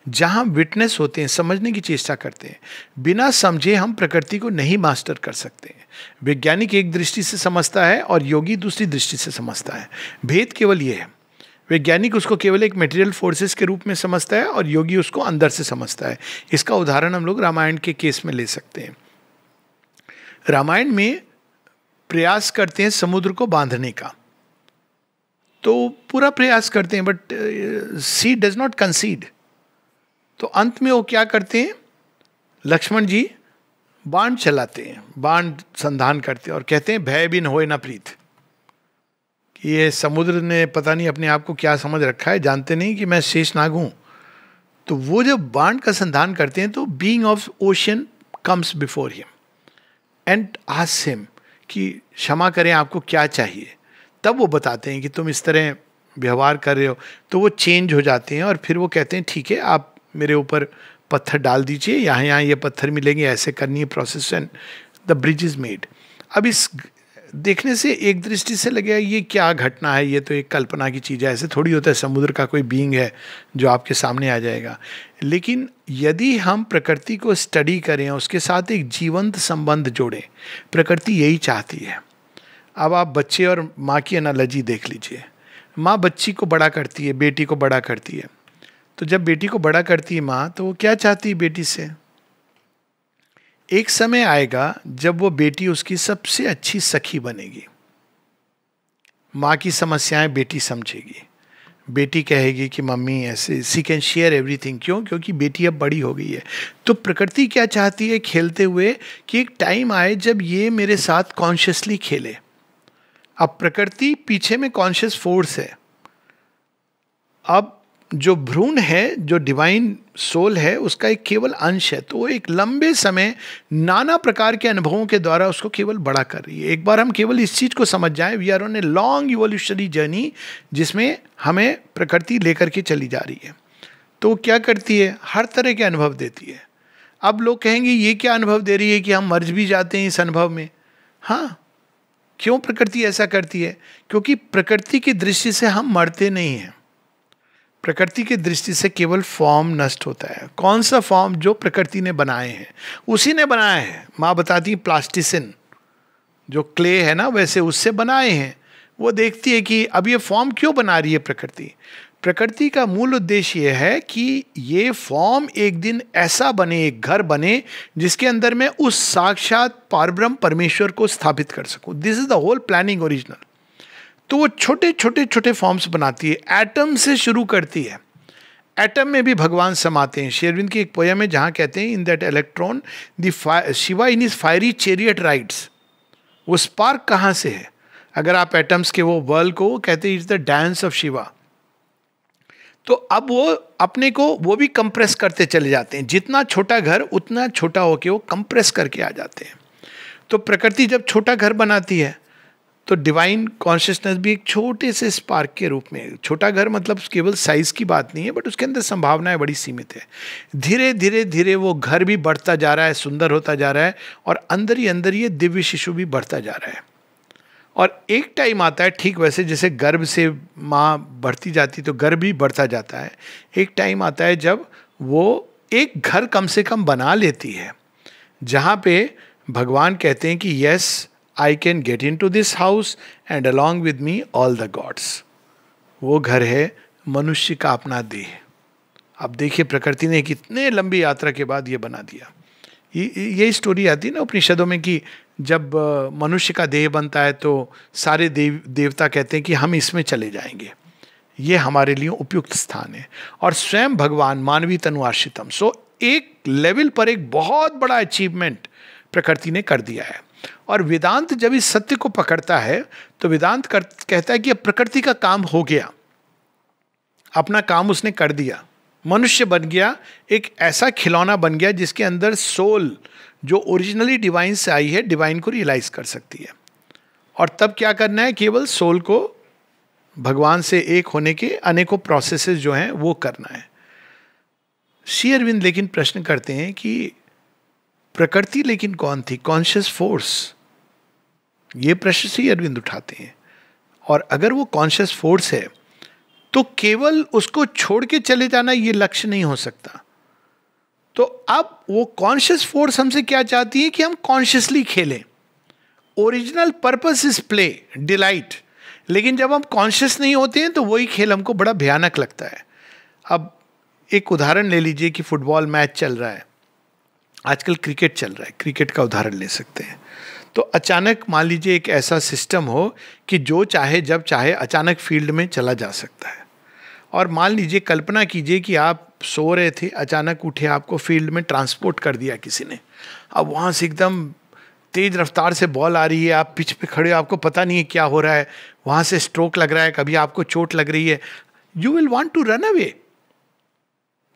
जहाँ विटनेस होते हैं, समझने की चेष्टा करते हैं। बिना समझे हम प्रकृति को नहीं मास्टर कर सकते हैं। वैज्ञानिक एक दृष्टि से समझता है और योगी दूसरी दृष्टि से समझता है। भेद केवल ये है। वैज्ञानिक उसको केवल एक मटेरियल फोर्सेस के रूप में समझता है और योगी उसको अंदर से समझता है। इसका उदाहरण हम लोग रामायण के केस में ले सकते हैं। रामायण में प्रयास करते हैं समुद्र को बांधने का। तो पूरा प्रयास करते हैं but she does not concede तो अंत में वो क्या करते हैं? लक्ष्मण जी बाण चलाते हैं, बाण संधान करते हैं और कहते हैं, भय भी न हो ना प्रीत। कि ये समुद्र ने पता नहीं अपने आप को क्या समझ रखा है, जानते नहीं कि मैं शेष नाग हूँ। तो वो जब बाण का संधान करते हैं तो being of ocean comes before him and ask him कि क्षमा करें, आपको क्या चाहिए? तब वो बताते हैं कि तुम इस तरह व्यवहार कर रहे हो। तो वो चेंज हो जाते हैं और फिर वो कहते हैं, ठीक है, आप मेरे ऊपर पत्थर डाल दीजिए यहाँ यहाँ ये पत्थर मिलेंगे, ऐसे करनी है process and the bridge is made अब इस देखने से एक दृष्टि से लगेगा ये क्या घटना है? ये तो एक कल्पना की चीज़ है। ऐसे थोड़ी होता है, समुद्र का कोई बींग है जो आपके सामने आ जाएगा। लेकिन यदि हम प्रकृति को स्टडी करें, उसके साथ एक जीवंत संबंध जोड़ें, प्रकृति यही चाहती है। अब आप बच्चे और माँ की एनालॉजी देख लीजिए। माँ बच्ची को बड़ा करती है, बेटी को बड़ा करती है। तो जब बेटी को बड़ा करती है माँ तो वो क्या चाहती है बेटी से? एक समय आएगा जब वो बेटी उसकी सबसे अच्छी सखी बनेगी। माँ की समस्याएँ बेटी समझेगी। बेटी कहेगी कि, मम्मी, ऐसे सी कैन शेयर एवरीथिंग क्यों? क्योंकि बेटी अब बड़ी हो गई है। तो प्रकृति क्या चाहती है खेलते हुए कि एक टाइम आए जब ये मेरे साथ कॉन्शियसली खेले। अब प्रकृति पीछे में कॉन्शियस फोर्स है। अब जो भ्रूण है, जो डिवाइन सोल है, उसका एक केवल अंश है। तो वो एक लंबे समय नाना प्रकार के अनुभवों के द्वारा उसको केवल बड़ा कर रही है। एक बार हम केवल इस चीज़ को समझ जाएँ we are on a long evolutionary journey जिसमें हमें प्रकृति लेकर के चली जा रही है। तो क्या करती है? हर तरह के अनुभव देती है। अब लोग कहेंगे, ये क्या अनुभव दे रही है कि हम मर्ज भी जाते हैं इस अनुभव में? हाँ। क्यों प्रकृति ऐसा करती है? क्योंकि प्रकृति की दृष्टि से हम मरते नहीं हैं। प्रकृति की दृष्टि से केवल फॉर्म नष्ट होता है। कौन सा फॉर्म जो प्रकृति ने बनाए हैं? उसी ने बनाया है। माँ बताती है प्लास्टिसिन जो क्ले है ना, वैसे उससे बनाए हैं। वो देखती है कि अब ये फॉर्म क्यों बना रही है प्रकृति? प्रकृति का मूल उद्देश्य यह है कि ये फॉर्म एक दिन ऐसा बने, एक घर बने, जिसके अंदर मैं उस साक्षात पारब्रह्म परमेश्वर को स्थापित कर सकूँ। This is the whole planning original तो वो छोटे छोटे छोटे फॉर्म्स बनाती है। एटम से शुरू करती है। एटम में भी भगवान समाते हैं। शेरविंद की एक पोयम है जहाँ कहते हैं in that electron the Shiva in is fiery chariot rides वो स्पार्क कहाँ से है? अगर आप एटम्स के वो वर्ल्ड को कहते हैं is the dance of Shiva तो अब वो अपने को, वो भी कंप्रेस करते चले जाते हैं। जितना छोटा घर, उतना छोटा होके वो कंप्रेस करके आ जाते हैं। तो प्रकृति जब छोटा घर बनाती है तो डिवाइन कॉन्शियसनेस भी एक छोटे से स्पार्क के रूप में, छोटा घर मतलब केवल साइज़ की बात नहीं है बट उसके अंदर संभावनाएँ बड़ी सीमित है। धीरे धीरे धीरे वो घर भी बढ़ता जा रहा है, सुंदर होता जा रहा है, और अंदर ही अंदर ये दिव्य शिशु भी बढ़ता जा रहा है। और एक टाइम आता है, ठीक वैसे जैसे गर्भ से माँ बढ़ती जाती तो गर्भ भी बढ़ता जाता है। एक टाइम आता है जब वो एक घर कम से कम बना लेती है, जहाँ पे भगवान कहते हैं कि yes I can get into this house and along with me all the gods वो घर है, मनुष्य का अपना देह। अब देखिए प्रकृति ने कितने लंबी यात्रा के बाद ये बना दिया। ये ये स्टोरी आती है ना उपनिषदों में कि जब मनुष्य का देह बनता है तो सारे देव, देवता कहते हैं कि हम इसमें चले जाएँगे। ये हमारे लिए उपयुक्त स्थान है। और स्वयं भगवान मानवीय तनुआश्रितम सो एक लेवल पर एक बहुत बड़ा अचीवमेंट प्रकृति ने कर दिया है। और वेदांत जब इस सत्य को पकड़ता है तो वेदांत कहता है कि अब प्रकृति का काम हो गया। अपना काम उसने कर दिया। मनुष्य बन गया, एक ऐसा खिलौना बन गया जिसके अंदर सोल, जो ओरिजिनली डिवाइन से आई है, डिवाइन को रियलाइज़ कर सकती है। और तब क्या करना है, केवल सोल को भगवान से एक होने के अनेकों प्रोसेसेस जो हैं, वो करना है। शी अरविंद लेकिन प्रश्न करते हैं कि प्रकृति लेकिन कौन थी? कॉन्शियस फोर्स ये प्रश्न श्री अरविंद उठाते हैं। और अगर वो कॉन्शियस फोर्स है तो केवल उसको छोड़ के चले जाना ये लक्ष्य नहीं हो सकता। तो अब वो कॉन्शियस फोर्स हमसे क्या चाहती है कि हम कॉन्शियसली खेलें। Original purpose is play delight लेकिन जब हम कॉन्शियस नहीं होते हैं तो वही खेल हमको बड़ा भयानक लगता है। अब एक उदाहरण ले लीजिए कि फुटबॉल मैच चल रहा है। आजकल क्रिकेट चल रहा है, क्रिकेट का उदाहरण ले सकते हैं। तो अचानक मान लीजिए एक ऐसा सिस्टम हो कि जो चाहे, जब चाहे, अचानक फ़ील्ड में चला जा सकता है। और मान लीजिए, कल्पना कीजिए कि आप सो रहे थे, अचानक उठे, आपको फ़ील्ड में ट्रांसपोर्ट कर दिया किसी ने। अब वहाँ से एकदम तेज रफ्तार से बॉल आ रही है, आप पिच पे खड़े हो, आपको पता नहीं है क्या हो रहा है। वहाँ से स्ट्रोक लग रहा है, कभी आपको चोट लग रही है। You will want to run away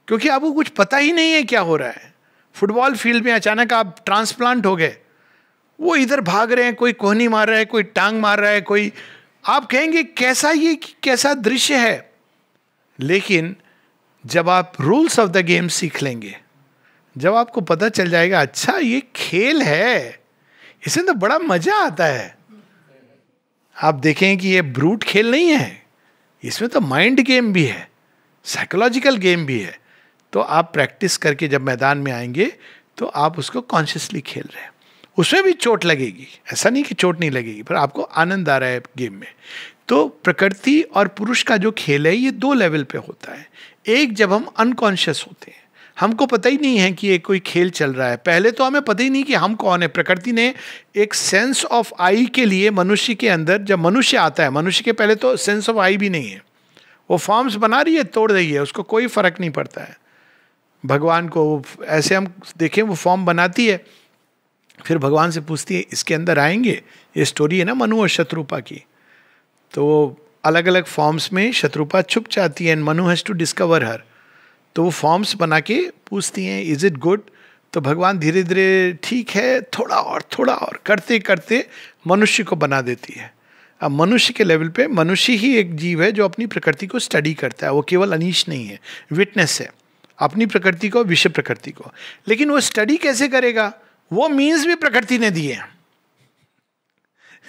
क्योंकि आपको कुछ पता ही नहीं है क्या हो रहा है। फुटबॉल फ़ील्ड में अचानक आप ट्रांसप्लांट हो गए। वो इधर भाग रहे हैं, कोई कोहनी मार रहा है, कोई टांग मार रहा है, कोई आप कहेंगे कैसा ये, कैसा दृश्य है? लेकिन जब आप रूल्स ऑफ़ द गेम सीख लेंगे, जब आपको पता चल जाएगा अच्छा ये खेल है, इसमें तो बड़ा मज़ा आता है। आप देखें कि ये ब्रूट खेल नहीं है, इसमें तो माइंड गेम भी है साइकोलॉजिकल गेम भी है। तो आप प्रैक्टिस करके जब मैदान में आएँगे तो आप उसको कॉन्शियसली खेल रहे हैं। उसमें भी चोट लगेगी। ऐसा नहीं कि चोट नहीं लगेगी, पर आपको आनंद आ रहा है गेम में। तो प्रकृति और पुरुष का जो खेल है, ये दो लेवल पे होता है। एक जब हम अनकॉन्शियस होते हैं, हमको पता ही नहीं है कि ये कोई खेल चल रहा है। पहले तो हमें पता ही नहीं कि हम कौन है। प्रकृति ने एक सेंस ऑफ़ आई के लिए मनुष्य के अंदर, जब मनुष्य आता है, मनुष्य के पहले तो सेंस ऑफ़ आई भी नहीं है। वो फॉर्म्स बना रही है, तोड़ रही है, उसको कोई फ़र्क नहीं पड़ता है। भगवान को ऐसे हम देखें, वो फॉर्म बनाती है, फिर भगवान से पूछती है, इसके अंदर आएँगे? ये स्टोरी है ना मनु और शत्रुपा की। तो वो अलग अलग फॉर्म्स में शत्रुपा छुप जाती है and Manu has to discover her तो वो फॉर्म्स बना के पूछती हैं इज़ इट गुड तो भगवान धीरे धीरे ठीक है, थोड़ा और थोड़ा और करते करते मनुष्य को बना देती है। अब मनुष्य के लेवल पे मनुष्य ही एक जीव है जो अपनी प्रकृति को स्टडी करता है, वो केवल अनिश नहीं है विटनेस है। अपनी प्रकृति को, विश्व प्रकृति को। लेकिन वो स्टडी कैसे करेगा? वो मीन्स भी प्रकृति ने दिए हैं।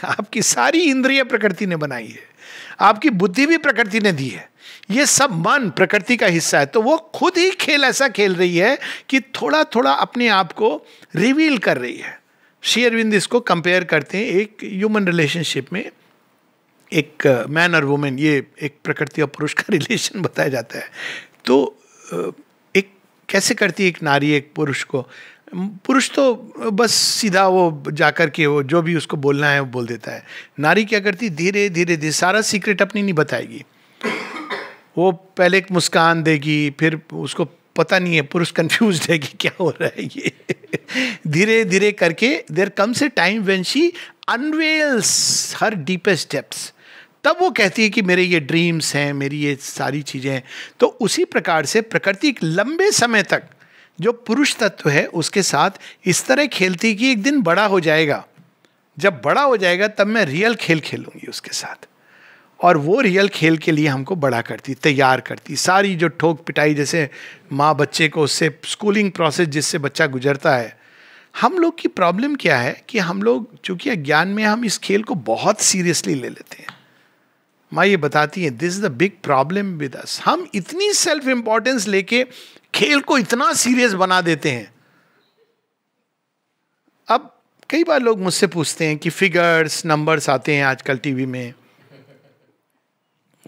आपकी सारी इंद्रिय प्रकृति ने बनाई है। आपकी बुद्धि भी प्रकृति ने दी है। ये सब मन प्रकृति का हिस्सा है। तो वो खुद ही खेल ऐसा खेल रही है कि थोड़ा थोड़ा अपने आप को रिवील कर रही है। श्री अरविंद इसको कंपेयर करते हैं एक ह्यूमन रिलेशनशिप में। एक मैन और वुमेन ये एक प्रकृति और पुरुष का रिलेशन बताया जाता है। तो एक कैसे करती है एक नारी एक पुरुष को? पुरुष तो बस सीधा वो जाकर के वो जो भी उसको बोलना है वो बोल देता है। नारी क्या करती? धीरे धीरे धीरे, सारा सीक्रेट अपनी नहीं बताएगी। वो पहले एक मुस्कान देगी, फिर उसको पता नहीं है, पुरुष कंफ्यूज है कि क्या हो रहा है ये। धीरे धीरे करके there comes a time when she unveils her deepest steps तब वो कहती है कि मेरे ये ड्रीम्स हैं, मेरी ये सारी चीज़ें हैं। तो उसी प्रकार से प्रकृति एक लंबे समय तक जो पुरुष तत्व है, उसके साथ इस तरह खेलती कि एक दिन बड़ा हो जाएगा। जब बड़ा हो जाएगा, तब मैं रियल खेल खेलूँगी उसके साथ। और वो रियल खेल के लिए हमको बड़ा करती, तैयार करती। सारी जो ठोक पिटाई जैसे माँ बच्चे को, उससे स्कूलिंग प्रोसेस जिससे बच्चा गुजरता है। हम लोग की प्रॉब्लम क्या है कि हम लोग, चूँकि अज्ञान में हम इस खेल को बहुत सीरियसली ले लेते हैं। माँ ये बताती है this is the big problem with us हम इतनी सेल्फ इंपॉर्टेंस लेके खेल को इतना सीरियस बना देते हैं। अब कई बार लोग मुझसे पूछते हैं कि फिगर्स नंबर्स आते हैं आजकल टीवी में।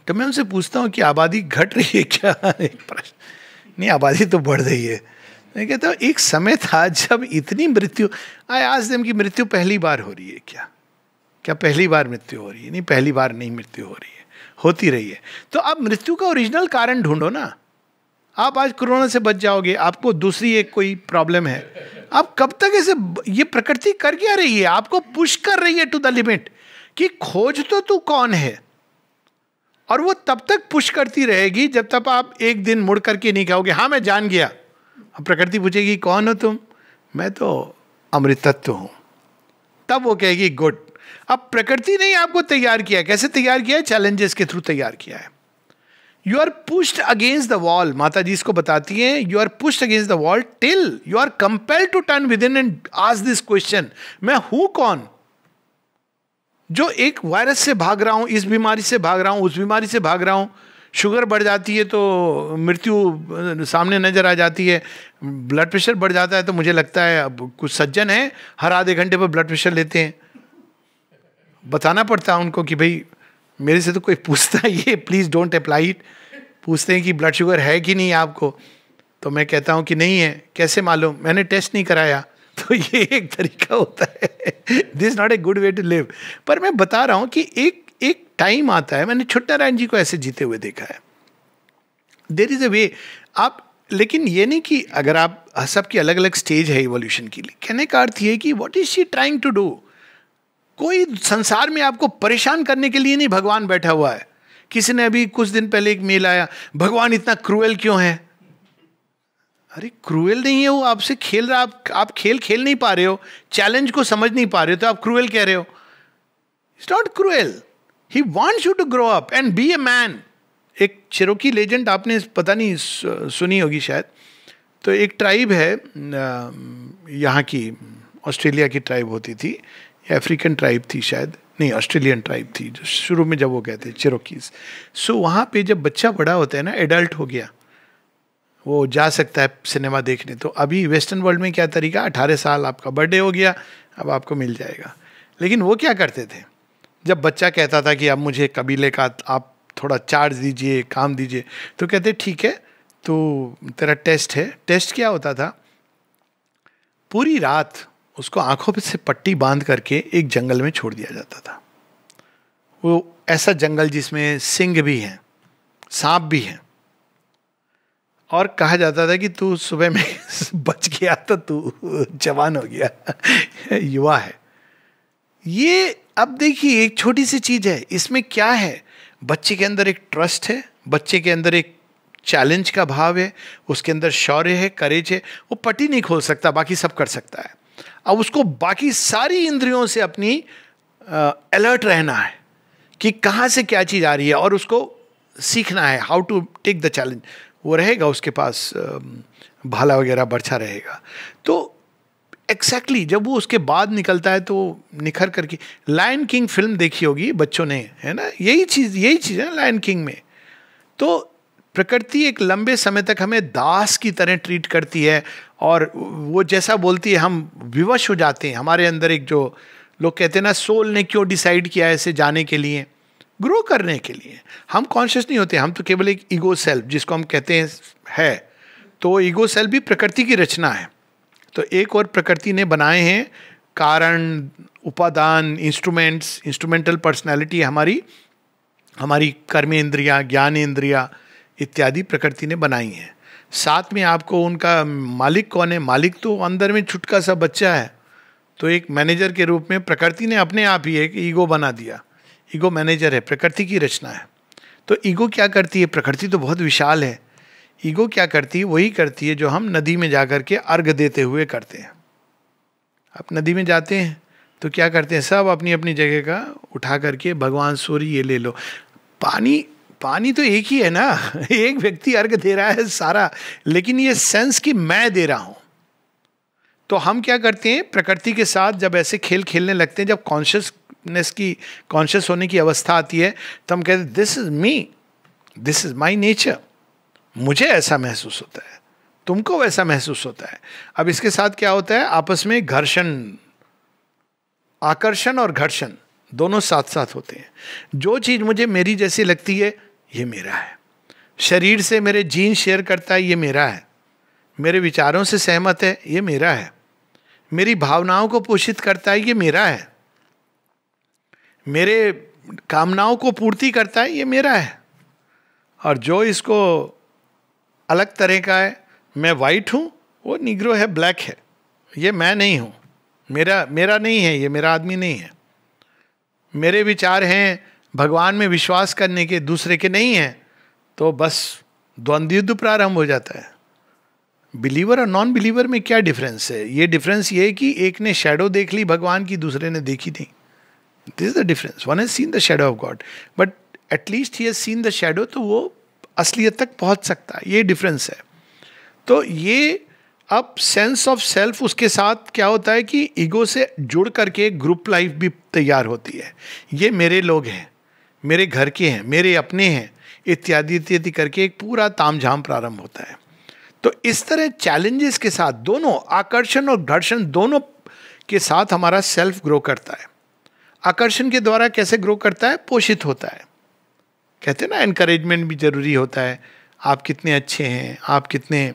तो मैं उनसे पूछता हूँ कि आबादी घट रही है क्या? एक प्रश्न। नहीं, आबादी तो बढ़ रही है। मैं कहता हूँ, एक समय था जब इतनी मृत्यु आई आज दिन की मृत्यु पहली बार हो रही है क्या? क्या पहली बार मृत्यु हो रही है? नहीं, पहली बार नहीं मृत्यु हो रही होती रही है। तो अब मृत्यु का ओरिजिनल कारण ढूंढो ना। आप आज कोरोना से बच जाओगे, आपको दूसरी एक कोई प्रॉब्लम है। आप कब तक ऐसे ये प्रकृति कर क्या रही है? आपको पुश कर रही है टू द लिमिट कि खोज तो तू कौन है? और वो तब तक पुश करती रहेगी जब तक आप एक दिन मुड़ करके नहीं कहोगे हाँ मैं जान गया। अब प्रकृति पूछेगी, कौन हो तुम? मैं तो अमृतत्व हूँ। तब वो कहेगी, गुड। अब प्रकृति ने आपको तैयार किया कैसे तैयार किया है? चैलेंजेस के थ्रू तैयार किया है। You are pushed against the wall माता जी इसको बताती हैं you are pushed against the wall till you are compelled to turn within and ask this question मैं हूँ कौन? जो एक वायरस से भाग रहा हूँ, इस बीमारी से भाग रहा हूँ, उस बीमारी से भाग रहा हूँ शुगर बढ़ जाती है तो मृत्यु सामने नज़र आ जाती है ब्लड प्रेशर बढ़ जाता है तो मुझे लगता है अब कुछ सज्जन है, हर आधे घंटे पर ब्लड प्रेशर लेते हैं। बताना पड़ता है उनको कि भाई, मेरे से तो कोई पूछता है ये प्लीज़ डोंट अप्लाई इट पूछते हैं कि ब्लड शुगर है कि नहीं आपको? तो मैं कहता हूँ कि नहीं है, कैसे मालूम? मैंने टेस्ट नहीं कराया। तो ये एक तरीका होता है। This not a good way to live पर मैं बता रहा हूँ कि एक एक टाइम आता है, मैंने छुट्टा रायन जी को ऐसे जीते हुए देखा है। देर इज़ अ वे आप, लेकिन ये नहीं कि अगर आप सबकी अलग अलग स्टेज है इवोल्यूशन के कहने का अर्थ ये कि what is she trying to do कोई संसार में आपको परेशान करने के लिए नहीं भगवान बैठा हुआ है। किसी ने अभी कुछ दिन पहले एक मेल आया, भगवान, इतना क्रूएल क्यों है? अरे, क्रूएल नहीं है वो, आपसे खेल रहा, आप आप खेल खेल नहीं पा रहे हो, चैलेंज को समझ नहीं पा रहे हो तो आप क्रूएल कह रहे हो? It's not cruel he wants you to grow up and be a man एक चिरोकी लेजेंड आपने पता नहीं सुनी होगी शायद। तो एक ट्राइब है यहाँ की ऑस्ट्रेलिया की ट्राइब होती थी। अफ्रीकन ट्राइब थी शायद। नहीं ऑस्ट्रेलियन ट्राइब थी जो शुरू में जब वो कहते हैं चिरोकीज सो so, वहाँ पे जब बच्चा बड़ा होता है ना एडल्ट हो गया वो जा सकता है सिनेमा देखने। तो अभी वेस्टर्न वर्ल्ड में क्या तरीका अठारह साल आपका बर्थडे हो गया अब आपको मिल जाएगा। लेकिन वो क्या करते थे? जब बच्चा कहता था कि अब मुझे कबीले का आप थोड़ा चार्ज दीजिए काम दीजिए तो कहते ठीक है तो तेरा टेस्ट है। टेस्ट क्या होता था? पूरी रात उसको आँखों पे से पट्टी बाँध करके एक जंगल में छोड़ दिया जाता था। वो ऐसा जंगल जिसमें सिंह भी हैं, सांप भी हैं। और कहा जाता था कि तू सुबह में बच गया तो तू जवान हो गया, युवा है। ये अब देखिए, एक छोटी सी चीज़ है। इसमें क्या है? बच्चे के अंदर एक ट्रस्ट है, बच्चे के अंदर एक चैलेंज का भाव है, उसके अंदर शौर्य है करेज है। वो पट्टी नहीं खोल सकता, बाकी सब कर सकता है। अब उसको बाकी सारी इंद्रियों से अपनी अलर्ट रहना है कि कहाँ से क्या चीज़ आ रही है और उसको सीखना है how to take the challenge वो रहेगा उसके पास भाला वगैरह बर्छा रहेगा। तो एग्जैक्टली exactly, जब वो उसके बाद निकलता है तो निखर करके लायन किंग फ़िल्म देखी होगी बच्चों ने है ना? यही चीज़ यही चीज़ है लायन किंग में। तो प्रकृति एक लंबे समय तक हमें दास की तरह ट्रीट करती है और वो जैसा बोलती है, हम विवश हो जाते हैं। हमारे अंदर एक जो लोग कहते हैं ना, सोल ने क्यों डिसाइड किया ऐसे जाने के लिए? ग्रो करने के लिए। हम कॉन्शियस नहीं होते, हम तो केवल एक ईगो सेल्फ जिसको हम कहते हैं, है। तो ईगो सेल्फ भी प्रकृति की रचना है। तो एक और प्रकृति ने बनाए हैं, कारण, उपादान इंस्ट्रूमेंट्स इंस्ट्रूमेंटल पर्सनैलिटी हमारी हमारी कर्म इंद्रिया ज्ञान इंद्रिया इत्यादि प्रकृति ने बनाई हैं। साथ में आपको उनका मालिक कौन है? मालिक तो अंदर में छुटका सा बच्चा है। तो एक मैनेजर के रूप में प्रकृति ने अपने आप ही एक ईगो बना दिया। ईगो मैनेजर है, प्रकृति की रचना है। तो ईगो क्या करती है? प्रकृति तो बहुत विशाल है। ईगो क्या करती है? वही करती है जो हम नदी में जाकर के अर्घ देते हुए करते हैं। आप नदी में जाते हैं तो क्या करते हैं? सब अपनी अपनी जगह का उठा करके, भगवान, सूर्य, ये ले लो। पानी पानी तो एक ही है ना। एक व्यक्ति अर्घ दे रहा है सारा, लेकिन ये सेंस कि मैं दे रहा हूँ। तो हम क्या करते हैं, प्रकृति के साथ जब ऐसे खेल खेलने लगते हैं, जब कॉन्शियसनेस की कॉन्शियस होने की अवस्था आती है तो हम कहते हैं this is me this is my nature मुझे ऐसा महसूस होता है। तुमको वैसा महसूस होता है। अब इसके साथ क्या होता है, आपस में घर्षण, आकर्षण और घर्षण दोनों साथ साथ होते हैं। जो चीज़ मुझे मेरी जैसी लगती है ये मेरा है। शरीर से मेरे जीन शेयर करता है, ये मेरा है। मेरे विचारों से सहमत है, ये मेरा है। मेरी भावनाओं को पोषित करता है, ये मेरा है। मेरे कामनाओं को पूर्ति करता है, ये मेरा है। और जो इसको अलग तरह का है, मैं वाइट हूँ, वो निग्रो है ब्लैक है। ये मैं नहीं हूँ। मेरा मेरा नहीं है, ये मेरा आदमी नहीं है। मेरे विचार हैं भगवान में विश्वास करने के दूसरे के नहीं हैं तो बस द्वंद्व युद्ध प्रारंभ हो जाता है। बिलीवर और नॉन बिलीवर में क्या डिफरेंस है? ये डिफरेंस ये है कि एक ने शेडो देख ली, भगवान की दूसरे ने देखी नहीं। This is the difference one has seen the shadow of God but at least he has seen the shadow तो वो असलियत तक पहुँच सकता है। ये डिफरेंस है। तो ये अब सेंस ऑफ़ सेल्फ उसके साथ क्या होता है कि ईगो से जुड़ करके ग्रुप लाइफ भी तैयार होती है। ये मेरे लोग हैं। मेरे घर के हैं, मेरे अपने हैं, इत्यादि इत्यादि करके एक पूरा तामझाम प्रारंभ होता है। तो इस तरह चैलेंजेस के साथ, दोनों, आकर्षण और घर्षण दोनों के साथ हमारा सेल्फ ग्रो करता है। आकर्षण के द्वारा कैसे ग्रो करता है? पोषित होता है। कहते हैं ना इनकरेजमेंट भी ज़रूरी होता है। आप कितने अच्छे हैं, आप कितने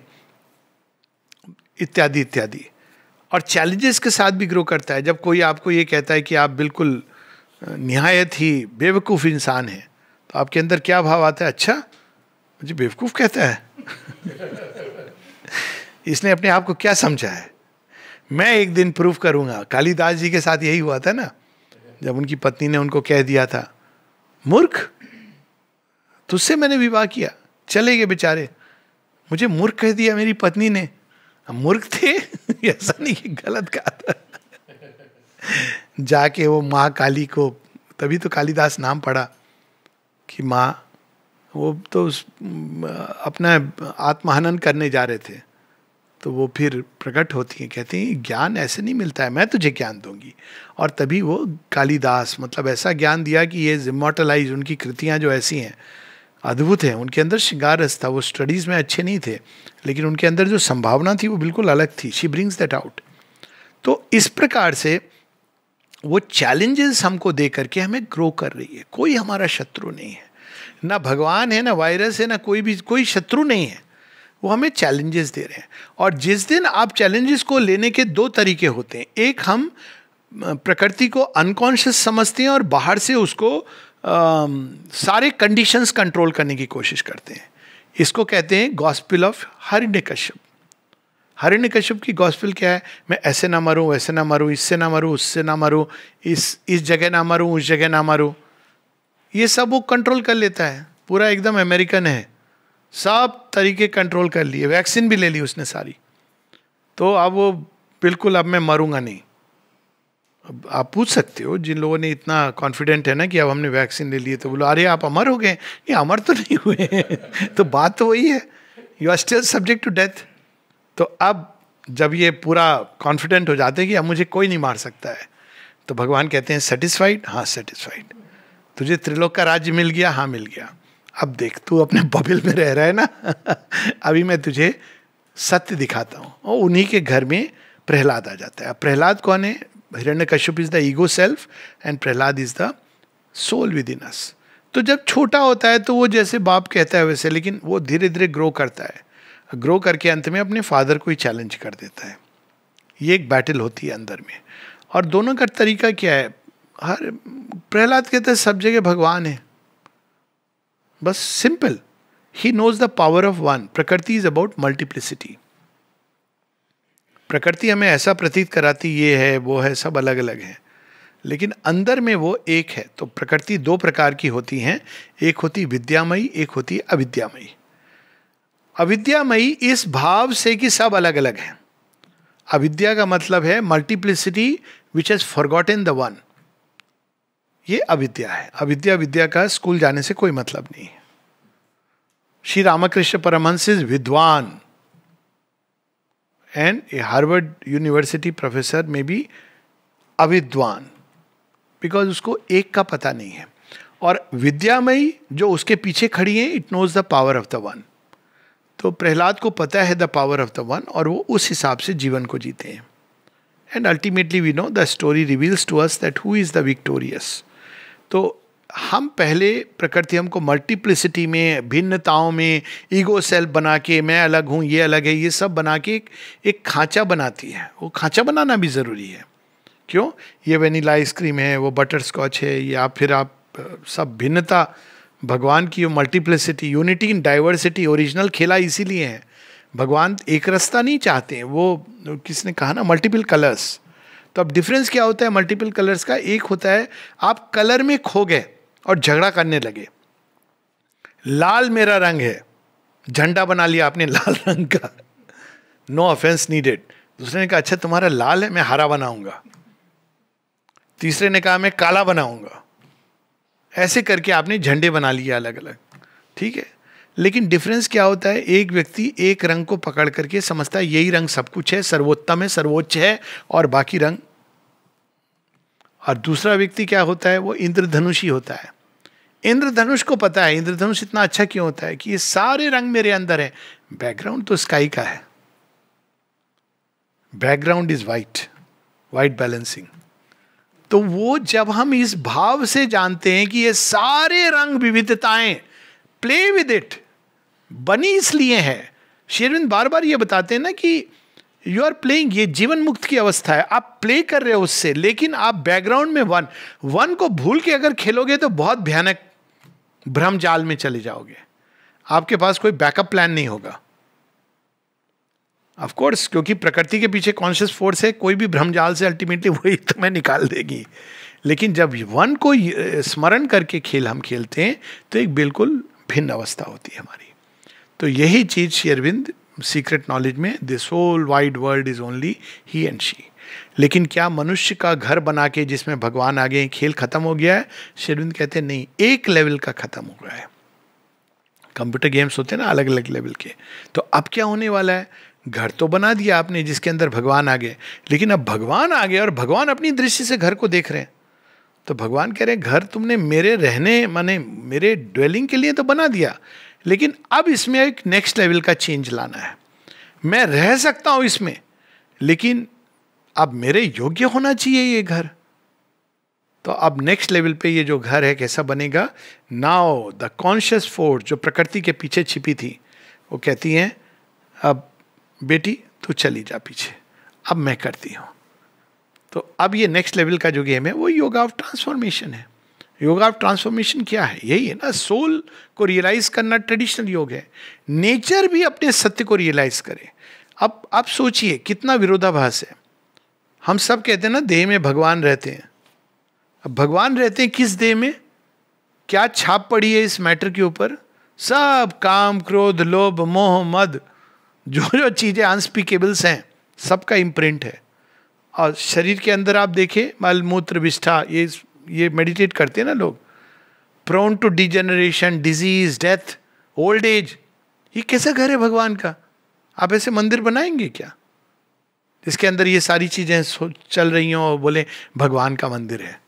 इत्यादि इत्यादि। और चैलेंजेस के साथ भी ग्रो करता है। जब कोई आपको ये कहता है कि आप बिल्कुल निहायत ही बेवकूफ़ इंसान है। तो आपके अंदर क्या भाव आता है? अच्छा मुझे बेवकूफ़ कहता है। इसने अपने आप को क्या समझा है? मैं एक दिन प्रूव करूँगा। कालिदास जी के साथ यही हुआ था ना, जब उनकी पत्नी ने उनको कह दिया था, मूर्ख, तुझसे मैंने विवाह किया, चले गए बेचारे। मुझे मूर्ख कह दिया मेरी पत्नी ने। मूर्ख थे? ऐसा नहीं गलत कहा था। जाके वो माँ काली को, तभी तो कालिदास नाम पड़ा कि माँ, वो तो उस, अपना आत्महनन करने जा रहे थे। तो वो फिर प्रकट होती हैं, कहती हैं, ज्ञान ऐसे नहीं मिलता है, मैं तुझे ज्ञान दूँगी। और तभी वो कालिदास मतलब ऐसा ज्ञान दिया कि ये इमोटलाइज उनकी कृतियाँ जो ऐसी हैं, अद्भुत हैं। उनके अंदर श्रृंगार रस था, वो स्टडीज़ में अच्छे नहीं थे, लेकिन उनके अंदर जो संभावना थी, वो बिल्कुल अलग थी। शी ब्रिंग्स दैट आउट तो इस प्रकार से वो चैलेंजेस हमको दे करके हमें ग्रो कर रही है। कोई हमारा शत्रु नहीं है। ना भगवान है ना वायरस है ना कोई भी कोई शत्रु नहीं है। वो हमें चैलेंजेस दे रहे हैं। और जिस दिन आप चैलेंजेस को लेने के दो तरीके होते हैं। एक हम प्रकृति को अनकॉन्शियस समझते हैं और बाहर से उसको आ, सारे कंडीशंस कंट्रोल करने की कोशिश करते हैं। इसको कहते हैं गॉस्पिल ऑफ़ हरिण्य कश्यप हरिण्य कश्यप की गॉस्पिल क्या है? मैं ऐसे ना मरूं, वैसे ना मरूं, इससे ना मरूं, उससे ना मरूं, इस इस जगह ना मरूं, उस जगह ना मरूं। ये सब वो कंट्रोल कर लेता है। पूरा एकदम अमेरिकन है। सब तरीके कंट्रोल कर लिए। वैक्सीन भी ले ली उसने सारी। तो अब वो बिल्कुल अब मैं मरूँगा नहीं। अब आप पूछ सकते हो, जिन लोगों ने इतना कॉन्फिडेंट है ना कि अब हमने वैक्सीन ले लिए तो बोलो अरे, आप अमर हो गए ये अमर तो नहीं हुए तो बात तो वही है। You are still subject to death तो अब जब ये पूरा कॉन्फिडेंट हो जाते हैं कि अब मुझे कोई नहीं मार सकता है तो भगवान कहते हैं सेटिस्फाइड हाँ सेटिस्फाइड तुझे त्रिलोक का राज्य मिल गया हाँ मिल गया. अब देख, तू अपने बबिल में रह रहा है ना? अभी मैं तुझे सत्य दिखाता हूँ। और उन्हीं के घर में प्रहलाद आ जाता है। अब प्रहलाद कौन है? Hiranya Kashyap is the ego self and Prahlad is the soul within us तो जब छोटा होता है तो वो जैसे बाप कहता है वैसे, लेकिन वो धीरे धीरे ग्रो करता है। ग्रो करके अंत में अपने फादर को ही चैलेंज कर देता है। ये एक बैटल होती है अंदर में। और दोनों का तरीका क्या है? हर, प्रहलाद कहते हैं, सब जगह भगवान है। बस simple he knows the power of one प्रकृति इज़ अबाउट मल्टीप्लिसिटी प्रकृति हमें ऐसा प्रतीत कराती, ये है, वो है, सब अलग अलग है। लेकिन अंदर में वो एक है। तो प्रकृति दो प्रकार की होती हैं। एक होती विद्यामयी, एक होती अविद्यामयी। अविद्यामयी इस भाव से कि सब अलग अलग हैं। अविद्या का मतलब है multiplicity which has forgotten the one ये अविद्या है। अविद्या विद्या का स्कूल जाने से कोई मतलब नहीं है। श्री रामकृष्ण परमहंस इज़ विद्वान। And a Harvard University professor में भी अविद्वान। बिकॉज़ उसको एक का पता नहीं है। और विद्यामयी जो उसके पीछे खड़ी है it knows the power of the one तो प्रहलाद को पता है the power of the one और वो उस हिसाब से जीवन को जीते हैं। And ultimately we know the story reveals to us that who is the victorious तो हम पहले प्रकृति हमको मल्टीप्लिसिटी में भिन्नताओं में ईगो सेल्फ बना के मैं अलग हूँ ये अलग है ये सब बना के एक, एक खांचा बनाती है। वो खांचा बनाना भी ज़रूरी है। क्यों? ये वेनीला आइसक्रीम है वो बटर स्कॉच है या फिर आप सब भिन्नता भगवान की multiplicity unity in diversity original खेला इसीलिए है। भगवान एक रास्ता नहीं चाहते हैं, वो किसने कहा ना मल्टीपल कलर्स तो अब डिफरेंस क्या होता है? मल्टीपल कलर्स का एक होता है, आप कलर में खो गए और झगड़ा करने लगे। लाल मेरा रंग है, झंडा बना लिया आपने लाल रंग का। नो ऑफेंस नीडेड दूसरे ने कहा अच्छा तुम्हारा लाल है, मैं हरा बनाऊँगा। तीसरे ने कहा, मैं काला बनाऊँगा। ऐसे करके आपने झंडे बना लिए अलग अलग ठीक है? लेकिन डिफरेंस क्या होता है? एक व्यक्ति एक रंग को पकड़ करके समझता है, यही रंग सब कुछ है, सर्वोत्तम है, सर्वोच्च है, और बाकी रंग और दूसरा व्यक्ति क्या होता है? वो इंद्रधनुषी होता है। इंद्रधनुष को पता है, इंद्रधनुष इतना अच्छा क्यों होता है कि ये सारे रंग मेरे अंदर है। बैकग्राउंड तो स्काई का है। Background is white white balancing तो वो जब हम इस भाव से जानते हैं कि ये सारे रंग विविधताएँ प्ले विद इट बनी इसलिए है। शेरविंद बार बार ये बताते हैं ना कि यू आर प्लेइंग ये जीवन मुक्त की अवस्था है, आप प्ले कर रहे हो उससे, लेकिन आप बैकग्राउंड में वन वन को भूल के अगर खेलोगे तो बहुत भयानक भ्रम जाल में चले जाओगे। आपके पास कोई बैकअप प्लान नहीं होगा। ऑफ़ कोर्स क्योंकि प्रकृति के पीछे कॉन्शियस फोर्स है, कोई भी भ्रमजाल से अल्टीमेटली वही तुम्हें निकाल देगी। लेकिन जब वन को स्मरण करके खेल हम खेलते हैं तो एक बिल्कुल भिन्न अवस्था होती है हमारी। तो यही चीज़ शेरविंद सीक्रेट नॉलेज में this whole wide world is only he and she लेकिन क्या मनुष्य का घर बना के जिसमें भगवान आ गए खेल खत्म हो गया है? शेरविंद कहते हैं, नहीं, एक लेवल का खत्म हो गया है। कंप्यूटर गेम्स होते हैं ना अलग अलग लेवल के। तो अब क्या होने वाला है? घर तो बना दिया आपने जिसके अंदर भगवान आ गए। लेकिन अब भगवान आ गए और भगवान अपनी दृष्टि से घर को देख रहे हैं। तो भगवान कह रहे हैं, घर तुमने मेरे रहने, माने मेरे ड्वेलिंग के लिए तो बना दिया, लेकिन अब इसमें एक नेक्स्ट लेवल का चेंज लाना है। मैं रह सकता हूँ इसमें, लेकिन अब मेरे योग्य होना चाहिए ये घर। तो अब नेक्स्ट लेवल पे ये जो घर है, कैसा बनेगा? नाउ द कॉन्शियस फोर्स जो प्रकृति के पीछे छिपी थी, वो कहती हैं, अब बेटी, तू चली जा पीछे। अब मैं करती हूँ। तो अब ये नेक्स्ट लेवल का जो गेम है, वो योगा ऑफ़ ट्रांसफॉर्मेशन है। योगा ऑफ़ ट्रांसफॉर्मेशन क्या है? यही है ना सोल को रियलाइज़ करना ट्रेडिशनल योग है। नेचर भी अपने सत्य को रियलाइज़ करे। अब आप सोचिए, कितना विरोधाभास है। हम सब कहते हैं ना, देह में भगवान रहते हैं। अब भगवान रहते हैं किस देह में? क्या छाप पड़ी है इस मैटर के ऊपर? सब काम, क्रोध, लोभ, मोह, मद। जो जो चीज़ें अनस्पीकेबल्स हैं, सबका इम्प्रिंट है। और शरीर के अंदर आप देखें मलमूत्र विष्ठा, ये ये मेडिटेट करते हैं ना लोग। Prone to degeneration disease death old age ये कैसा घर है भगवान का? आप ऐसे मंदिर बनाएँगे क्या? जिसके अंदर ये सारी चीज़ें चल रही हों और बोले, भगवान का मंदिर है।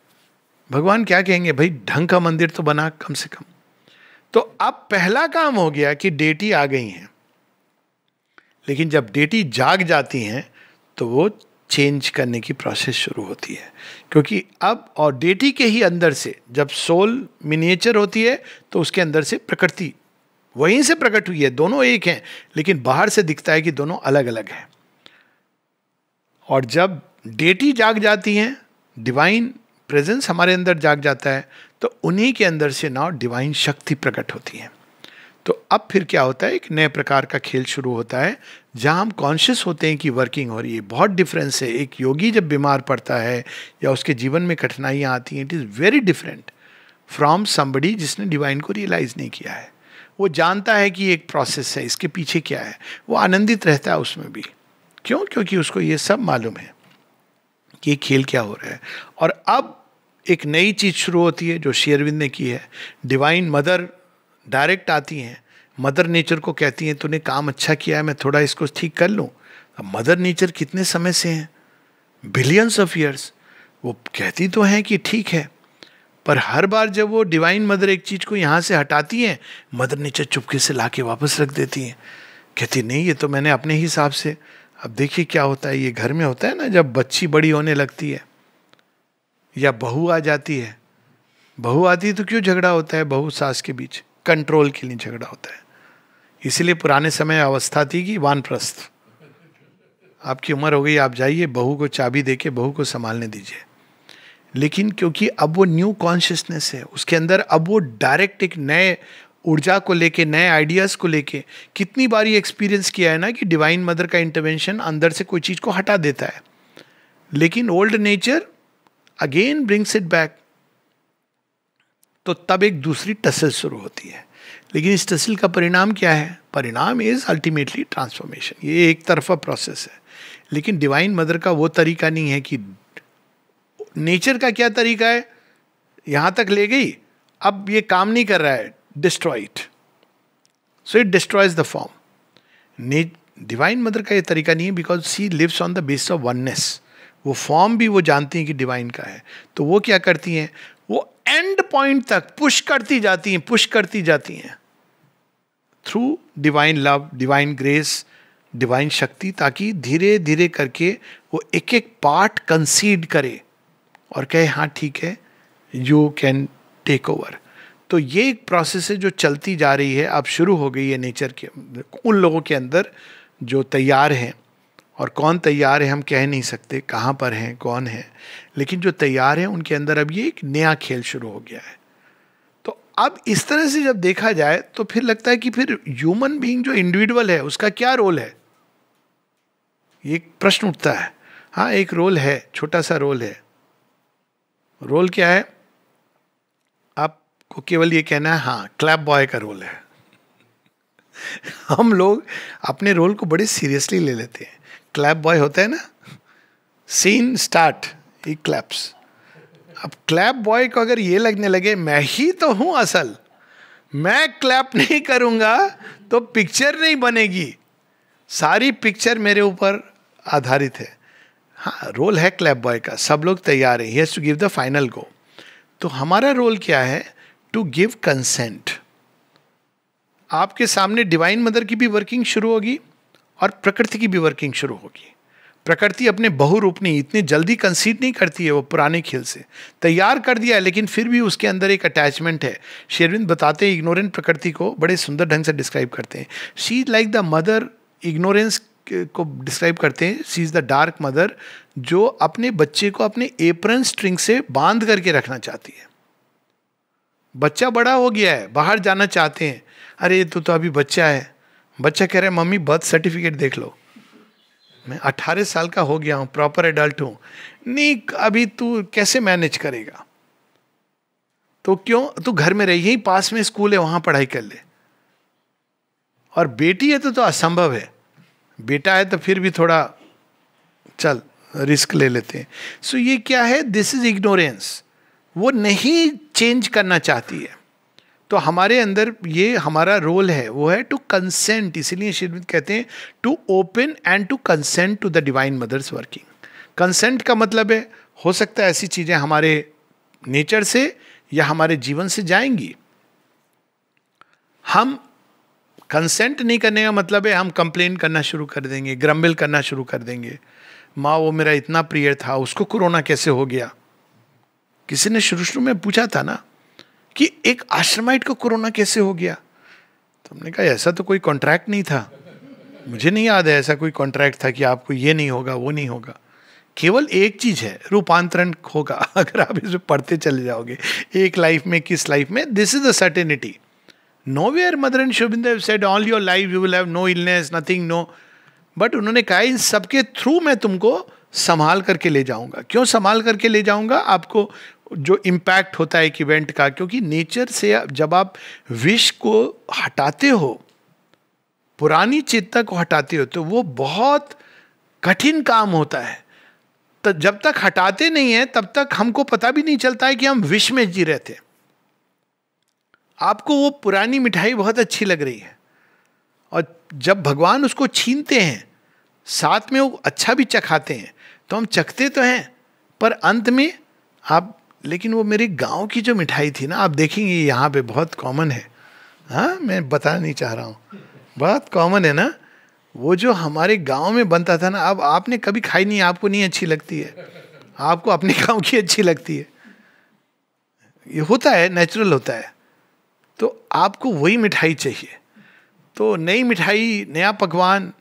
भगवान क्या कहेंगे? भाई, ढंग का मंदिर तो बना कम से कम। तो अब पहला काम हो गया कि डेटी आ गई हैं। लेकिन जब डेटी जाग जाती हैं तो वो चेंज करने की प्रोसेस शुरू होती है। क्योंकि अब और डेटी के ही अंदर से जब सोल मिनिएचर होती है तो उसके अंदर से प्रकृति, वहीं से प्रकट हुई है। दोनों एक हैं, लेकिन बाहर से दिखता है कि दोनों अलग अलग हैं। और जब डेटी जाग जाती हैं डिवाइन प्रेजेंस हमारे अंदर जाग जाता है तो उन्हीं के अंदर से नाउ डिवाइन शक्ति प्रकट होती है। तो अब फिर क्या होता है, एक नए प्रकार का खेल शुरू होता है, जहाँ हम कॉन्शियस होते हैं कि वर्किंग हो रही है। बहुत डिफरेंस है। एक योगी जब बीमार पड़ता है या उसके जीवन में कठिनाइयाँ आती हैं it is very different from somebody जिसने डिवाइन को रियलाइज़ नहीं किया है। वो जानता है कि एक प्रोसेस है, इसके पीछे क्या है। वो आनंदित रहता है उसमें भी। क्यों? क्योंकि उसको ये सब मालूम है कि ये खेल क्या हो रहा है। और अब एक नई चीज़ शुरू होती है, जो शेयरविंद ने की है। डिवाइन मदर डायरेक्ट आती हैं। मदर नेचर को कहती हैं, तूने काम अच्छा किया है, मैं थोड़ा इसको ठीक कर लूँ। अब मदर नेचर कितने समय से हैं? बिलियंस ऑफ़ ईयर्स वो कहती तो हैं कि ठीक है, पर हर बार जब वो डिवाइन मदर एक चीज़ को यहाँ से हटाती हैं, मदर नेचर चुपके से ला के वापस रख देती हैं। कहती, नहीं, ये तो मैंने अपने हिसाब से। अब देखिए क्या होता है, ये घर में होता है ना, जब बच्ची बड़ी होने लगती है, या बहू आ जाती है। बहू आती है तो क्यों झगड़ा होता है, बहू सास के बीच? कंट्रोल के लिए झगड़ा होता है। इसीलिए पुराने समय अवस्था थी कि वानप्रस्थ। आपकी उम्र हो गई, आप जाइए, बहू को चाबी दे के बहू को संभालने दीजिए। लेकिन क्योंकि अब वो न्यू कॉन्शियसनेस है, उसके अंदर अब वो डायरेक्ट एक नए ऊर्जा को लेके, नए आइडियाज़ को लेके कितनी बार ये एक्सपीरियंस किया है ना कि डिवाइन मदर का इंटरवेंशन अंदर से कोई चीज़ को हटा देता है। लेकिन old nature again brings it back तो तब एक दूसरी टसल शुरू होती है। लेकिन इस टसल का परिणाम क्या है? परिणाम इज़ अल्टीमेटली ट्रांसफॉर्मेशन ये एक तरफा प्रोसेस है। लेकिन डिवाइन मदर का वो तरीका नहीं है कि नेचर का क्या तरीका है? यहाँ तक ले गई, अब ये काम नहीं कर रहा है destroyed so it destroys the form divine mother का ये तरीका नहीं है because she lives on the base of oneness वो फॉर्म भी वो जानती हैं कि डिवाइन का है। तो वो क्या करती हैं? वो एंड पॉइंट तक पुश करती जाती हैं पुश करती जाती हैं। Through divine love divine grace divine शक्ति, ताकि धीरे धीरे करके वो एक एक पार्ट कंसीड करे और कहे हाँ ठीक है यू कैन टेक ओवर तो ये एक प्रोसेस है जो चलती जा रही है। अब शुरू हो गई है नेचर के, उन लोगों के अंदर जो तैयार हैं। और कौन तैयार है हम कह नहीं सकते कहाँ पर हैं, कौन है। लेकिन जो तैयार हैं, उनके अंदर अब ये एक नया खेल शुरू हो गया है। तो अब इस तरह से जब देखा जाए तो फिर लगता है कि फिर ह्यूमन बीइंग जो इंडिविजुअल है, उसका क्या रोल है? ये प्रश्न उठता है। हाँ एक रोल है, छोटा सा रोल है। रोल क्या है? आपको केवल ये कहना है हाँ क्लैप बॉय का रोल है। हम लोग अपने रोल को बड़े सीरियसली ले लेते हैं। क्लैप बॉय होते हैं ना? सीन स्टार्ट ही क्लैप्स अब क्लैप बॉय को अगर ये लगने लगे, मैं ही तो हूँ असल, मैं क्लैप नहीं करूँगा तो पिक्चर नहीं बनेगी. सारी पिक्चर मेरे ऊपर आधारित है। हाँ रोल है क्लैप बॉय का, सब लोग तैयार हैं ही to give the final go तो हमारा रोल क्या है? टू गिव कंसेंट आपके सामने डिवाइन मदर की भी वर्किंग शुरू होगी। और प्रकृति की भी वर्किंग शुरू होगी। प्रकृति अपने बहुरूप नहीं इतनी जल्दी कंसीड नहीं करती है वो पुराने खेल से। तैयार कर दिया है, लेकिन फिर भी उसके अंदर एक अटैचमेंट है। शेरविंद बताते हैं इग्नोरेंट प्रकृति को बड़े सुंदर ढंग से डिस्क्राइब करते हैं। She is like the mother ignorance को डिस्क्राइब करते हैं। She is the dark mother जो अपने बच्चे को अपने एप्रन स्ट्रिंग से बाँध करके रखना चाहती है। बच्चा बड़ा हो गया है, बाहर जाना चाहते हैं। अरे, तू तो अभी बच्चा है। बच्चा कह रहे हैं मम्मी बर्थ सर्टिफिकेट देख लो। मैं अट्ठारह साल का हो गया हूँ प्रॉपर एडल्ट हूँ। नहीं अभी तू कैसे मैनेज करेगा? तो क्यों? तू घर में रही यही पास में स्कूल है वहाँ पढ़ाई कर ले। और बेटी है तो, तो असंभव है। बेटा है तो फिर भी थोड़ा चल रिस्क ले लेते हैं। सो so ये क्या है? दिस इज़ इग्नोरेंस वो नहीं चेंज करना चाहती है। तो हमारे अंदर ये हमारा रोल है, वो है टू कंसेंट इसीलिए श्रीमद कहते हैं to open and to consent to the divine mother's working consent का मतलब है, हो सकता है ऐसी चीज़ें हमारे नेचर से या हमारे जीवन से जाएँगी। हम कंसेंट नहीं करने का मतलब है हम कंप्लेन करना शुरू कर देंगे ग्रम्बिल करना शुरू कर देंगे। माँ, वो मेरा इतना प्रिय था, उसको कोरोना कैसे हो गया? किसी ने शुरू शुरू में पूछा था ना? कि एक आश्रमाइट को कोरोना कैसे हो गया? तो हमने कहा, ऐसा तो कोई कॉन्ट्रैक्ट नहीं था। मुझे नहीं याद है ऐसा कोई कॉन्ट्रैक्ट था कि आपको ये नहीं होगा, वो नहीं होगा। केवल एक चीज़ है, रूपांतरण होगा। अगर आप इसमें पढ़ते चले जाओगे, एक लाइफ में, किस लाइफ में? This is the certainty no where mother and शुभिंदर said all your life you will have no illness nothing no but उन्होंने कहा, इन सबके थ्रू मैं तुमको संभाल करके ले जाऊँगा। क्यों संभाल करके ले जाऊँगा? आपको जो इम्पैक्ट होता है एक इवेंट का, क्योंकि नेचर से जब आप विष को हटाते हो, पुरानी चेतना को हटाते हो तो वो बहुत कठिन काम होता है। तो जब तक हटाते नहीं है, तब तक हमको पता भी नहीं चलता है कि हम विष में जी रहे थे। आपको वो पुरानी मिठाई बहुत अच्छी लग रही है। और जब भगवान उसको छीनते हैं, साथ में वो अच्छा भी चखाते हैं तो हम चखते तो हैं, पर अंत में आप लेकिन वो मेरे गाँव की जो मिठाई थी ना, आप देखेंगे यहाँ पे बहुत कॉमन है। हाँ मैं बताना नहीं चाह रहा हूँ। बहुत कॉमन है ना? वो जो हमारे गाँव में बनता था ना, अब आपने कभी खाई नहीं, आपको नहीं अच्छी लगती है। आपको अपने गाँव की अच्छी लगती है। ये होता है नेचुरल होता है। तो आपको वही मिठाई चाहिए। तो नई मिठाई, नया पकवान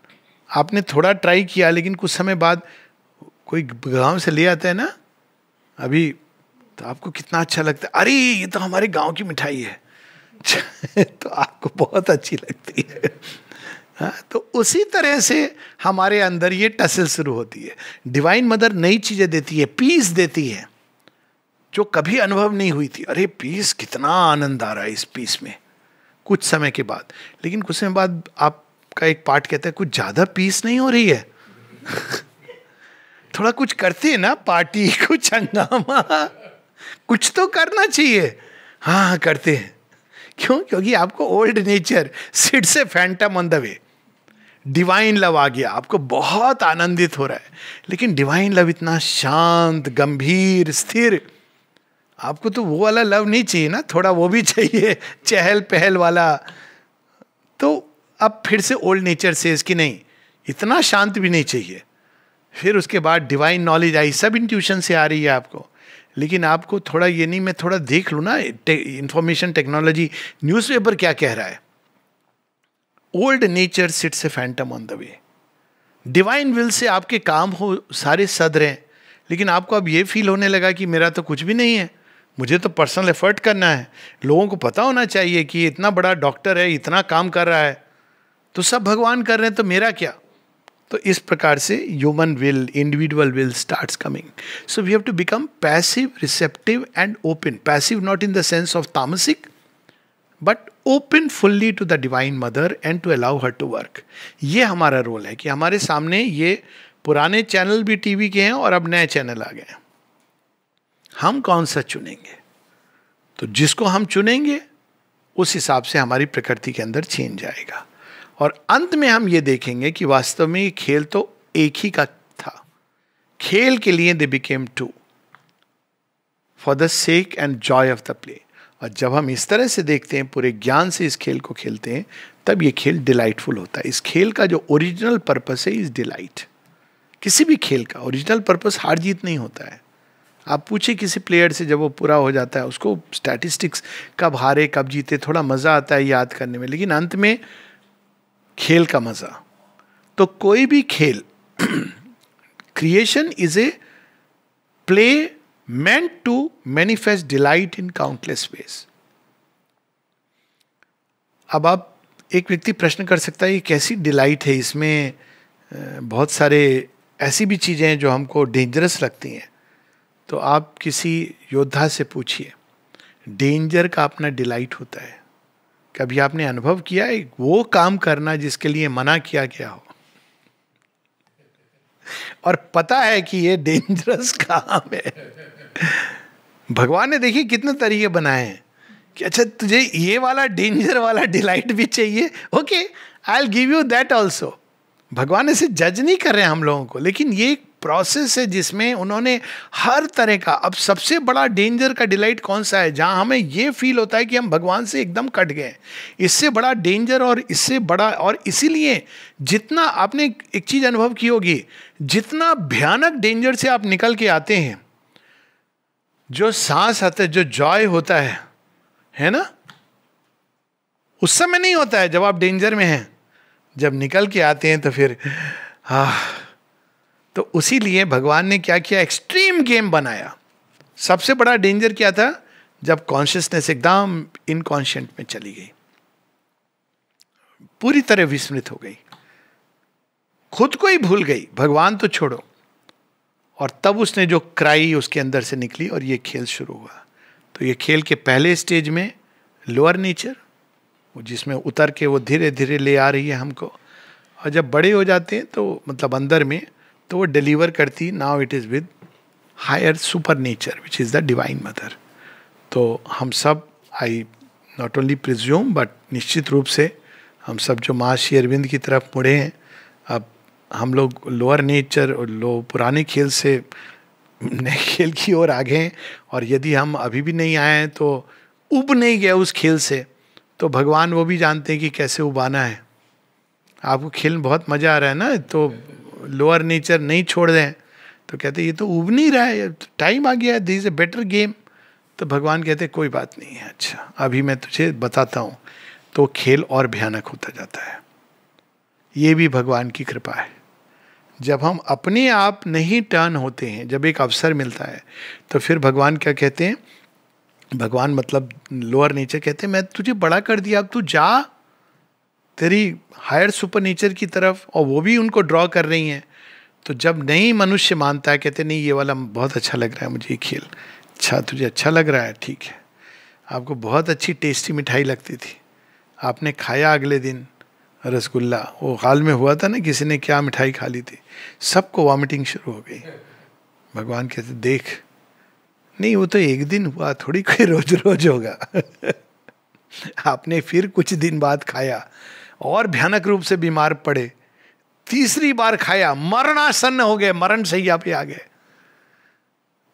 आपने थोड़ा ट्राई किया, लेकिन कुछ समय बाद कोई गाँव से ले आता है ना, अभी तो आपको कितना अच्छा लगता है? अरे, ये तो हमारे गाँव की मिठाई है। तो आपको बहुत अच्छी लगती है। हाँ तो उसी तरह से हमारे अंदर ये टसल शुरू होती है। डिवाइन मदर नई चीज़ें देती है पीस देती है, जो कभी अनुभव नहीं हुई थी। अरे पीस कितना आनंद आ रहा है इस पीस में। कुछ समय के बाद। लेकिन कुछ समय बाद आपका एक पार्ट कहता है, कुछ ज़्यादा पीस नहीं हो रही है? थोड़ा कुछ करते हैं ना, पार्टी, कुछ हंगामा। कुछ तो करना चाहिए। हाँ हाँ करते हैं। क्यों? क्योंकि आपको ओल्ड नेचर सिट से phantom on the way divine love आ गया। आपको बहुत आनंदित हो रहा है। लेकिन डिवाइन लव इतना शांत, गंभीर, स्थिर, आपको तो वो वाला लव नहीं चाहिए ना। थोड़ा वो भी चाहिए, चहल पहल वाला। तो अब फिर से ओल्ड नेचर से इसकी नहीं, इतना शांत भी नहीं चाहिए। फिर उसके बाद डिवाइन नॉलेज आई, सब इंट्यूशन से आ रही है आपको। लेकिन आपको थोड़ा ये नहीं, मैं थोड़ा देख लूँ ना इंफॉर्मेशन टेक्नोलॉजी न्यूज़पेपर क्या कह रहा है? Old nature sits a phantom on the way divine will से आपके काम हो, सारे सद रहे लेकिन आपको अब ये फील होने लगा कि मेरा तो कुछ भी नहीं है। मुझे तो पर्सनल एफर्ट करना है। लोगों को पता होना चाहिए कि इतना बड़ा डॉक्टर है, इतना काम कर रहा है। तो सब भगवान कर रहे हैं तो मेरा क्या? तो इस प्रकार से human will individual will start coming so we have to become passive receptive and open passive not in the sense of तामसिक but open fully to the divine mother and to allow her to work ये हमारा रोल है कि हमारे सामने ये पुराने चैनल भी टीवी के हैं और अब नए चैनल आ गए हैं। हम कौन सा चुनेंगे? तो जिसको हम चुनेंगे, उस हिसाब से हमारी प्रकृति के अंदर चेंज आएगा। और अंत में हम ये देखेंगे कि वास्तव में ये खेल तो एक ही का था। खेल के लिए they became two for the sake and joy of the play और जब हम इस तरह से देखते हैं, पूरे ज्ञान से इस खेल को खेलते हैं, तब ये खेल डिलाइटफुल होता है। इस खेल का जो ओरिजिनल पर्पस है इज़ डिलाइट किसी भी खेल का ओरिजिनल पर्पस हार जीत नहीं होता है। आप पूछे किसी प्लेयर से जब वो पूरा हो जाता है, उसको स्टैटिस्टिक्स कब हारे, कब जीते, थोड़ा मज़ा आता है याद करने में। लेकिन अंत में खेल का मज़ा। तो कोई भी खेल creation is a play meant to manifest delight in countless ways. अब आप एक व्यक्ति प्रश्न कर सकता है, ये कैसी डिलाइट है इसमें? बहुत सारे ऐसी भी चीज़ें हैं जो हमको डेंजरस लगती हैं। तो आप किसी योद्धा से पूछिए डेंजर का अपना डिलाइट होता है? कभी आपने अनुभव किया है, वो काम करना जिसके लिए मना किया गया हो? और पता है कि ये डेंजरस काम है। भगवान ने देखिए कितने तरीके बनाए हैं कि अच्छा तुझे ये वाला डेंजर वाला डिलाइट भी चाहिए। Okay I give you that also भगवान इसे जज नहीं कर रहे हैं हम लोगों को, लेकिन ये एक प्रोसेस है जिसमें उन्होंने हर तरह का, अब सबसे बड़ा डेंजर का डिलाइट कौन सा है? जहाँ हमें ये फील होता है कि हम भगवान से एकदम कट गए। इससे बड़ा डेंजर और इससे बड़ा, और इसीलिए जितना आपने एक चीज़ अनुभव की होगी, जितना भयानक डेंजर से आप निकल के आते हैं, जो सांस आता है, जो जॉय होता है है ना? उस समय नहीं होता है जब आप डेंजर में हैं। जब निकल के आते हैं तो फिर हा तो उसी लिए भगवान ने क्या किया? एक्सट्रीम गेम बनाया। सबसे बड़ा डेंजर क्या था? जब कॉन्शियसनेस एकदम इनकॉन्शियंट में चली गई। पूरी तरह विस्मृत हो गई। खुद को ही भूल गई। भगवान तो छोड़ो। और तब उसने जो क्राई उसके अंदर से निकली और ये खेल शुरू हुआ। तो ये खेल के पहले स्टेज में लोअर नेचर जिसमें उतर के वो धीरे धीरे ले आ रही है हमको। और जब बड़े हो जाते हैं तो मतलब अंदर में तो वो डिलीवर करती now it is with higher super nature which is the divine mother तो हम सब I not only presume but निश्चित रूप से हम सब जो माँ श्री अरविंद की तरफ़ मुड़े हैं, अब हम लोग लोअर नेचर और लो पुराने खेल से नए खेल की ओर आगे हैं, और यदि हम अभी भी नहीं आए हैं तो उब नहीं गए उस खेल से तो भगवान वो भी जानते हैं कि कैसे उबाना है। आपको खेल में बहुत मज़ा आ रहा है ना तो लोअर नेचर नहीं छोड़ दें तो कहते ये तो उब नहीं रहा है टाइम आ गया है this is a better game तो भगवान कहते कोई बात नहीं है अच्छा अभी मैं तुझे बताता हूँ। तो खेल और भयानक होता जाता है। ये भी भगवान की कृपा है। जब हम अपने आप नहीं टर्न होते हैं, जब एक अवसर मिलता है तो फिर भगवान क्या कहते हैं? भगवान मतलब लोअर नेचर कहते हैं, मैं तुझे बड़ा कर दिया, अब तू जा। तेरी हायर सुपर नेचर की तरफ़ और वो भी उनको ड्रॉ कर रही हैं तो जब नहीं मनुष्य मानता है, कहते नहीं, ये वाला बहुत अच्छा लग रहा है मुझे ये खेल। अच्छा तुझे अच्छा लग रहा है, ठीक है। आपको बहुत अच्छी टेस्टी मिठाई लगती थी। आपने खाया अगले दिन रसगुल्ला। वो हाल में हुआ था ना, किसी ने क्या मिठाई खा ली थी। सबको वॉमिटिंग शुरू हो गई। भगवान कहते, देख, नहीं, वो तो एक दिन हुआ, थोड़ी कोई रोज रोज होगा। आपने फिर कुछ दिन बाद खाया। और भयानक रूप से बीमार पड़े। तीसरी बार खाया, मरणासन्न हो गए, मरण सैया पे आ गए।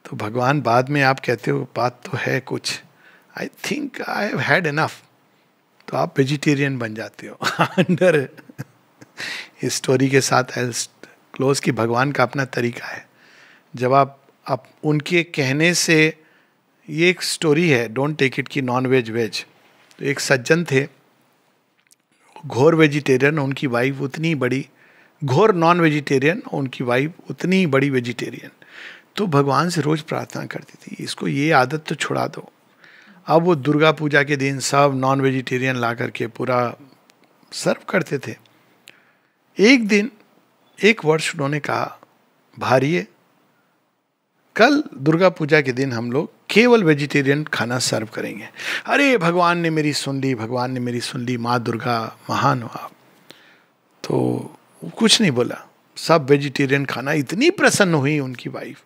तो भगवान बाद में आप कहते हो, बात तो है कुछ। I think I had enough तो आप वेजिटेरियन बन जाते हो। अंडर इस स्टोरी के साथ क्लोज की भगवान का अपना तरीका है। जब आप आप उनके कहने से, ये एक स्टोरी है डोंट टेक इट की नॉन वेज वेज तो एक सज्जन थे घोर वेजिटेरियन, उनकी वाइफ उतनी बड़ी, घोर नॉन वेजिटेरियन उनकी वाइफ उतनी बड़ी वेजिटेरियन तो भगवान से रोज प्रार्थना करती थी, इसको ये आदत तो छुड़ा दो। अब वो दुर्गा पूजा के दिन सब नॉन वेजिटेरियन ला करके पूरा सर्व करते थे। एक दिन, एक वर्ष उन्होंने कहा भारिये कल दुर्गा पूजा के दिन हम लोग केवल वेजिटेरियन खाना सर्व करेंगे। अरे, भगवान ने मेरी सुन ली, भगवान ने मेरी सुन ली, माँ दुर्गा महान हो आप। तो कुछ नहीं बोला। सब वेजिटेरियन खाना इतनी प्रसन्न हुई उनकी वाइफ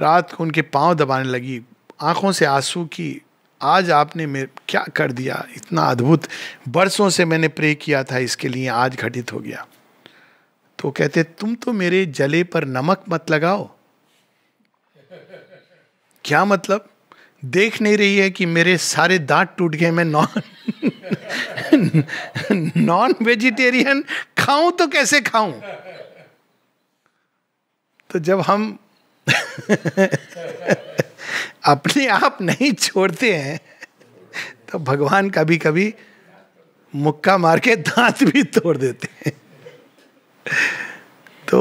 रात को उनके पाँव दबाने लगी, आँखों से आँसू की, आज आपने मेरे, क्या कर दिया? इतना अद्भुत। बरसों से मैंने प्रे किया था, इसके लिए आज घटित हो गया। तो कहते, तुम तो मेरे जले पर नमक मत लगाओ। क्या मतलब? देख नहीं रही है कि मेरे सारे दांत टूट गए, मैं नॉन नॉन वेजिटेरियन खाऊं तो कैसे खाऊं? तो जब हम अपने आप नहीं छोड़ते हैं तो भगवान कभी कभी मुक्का मार के दांत भी तोड़ देते हैं। तो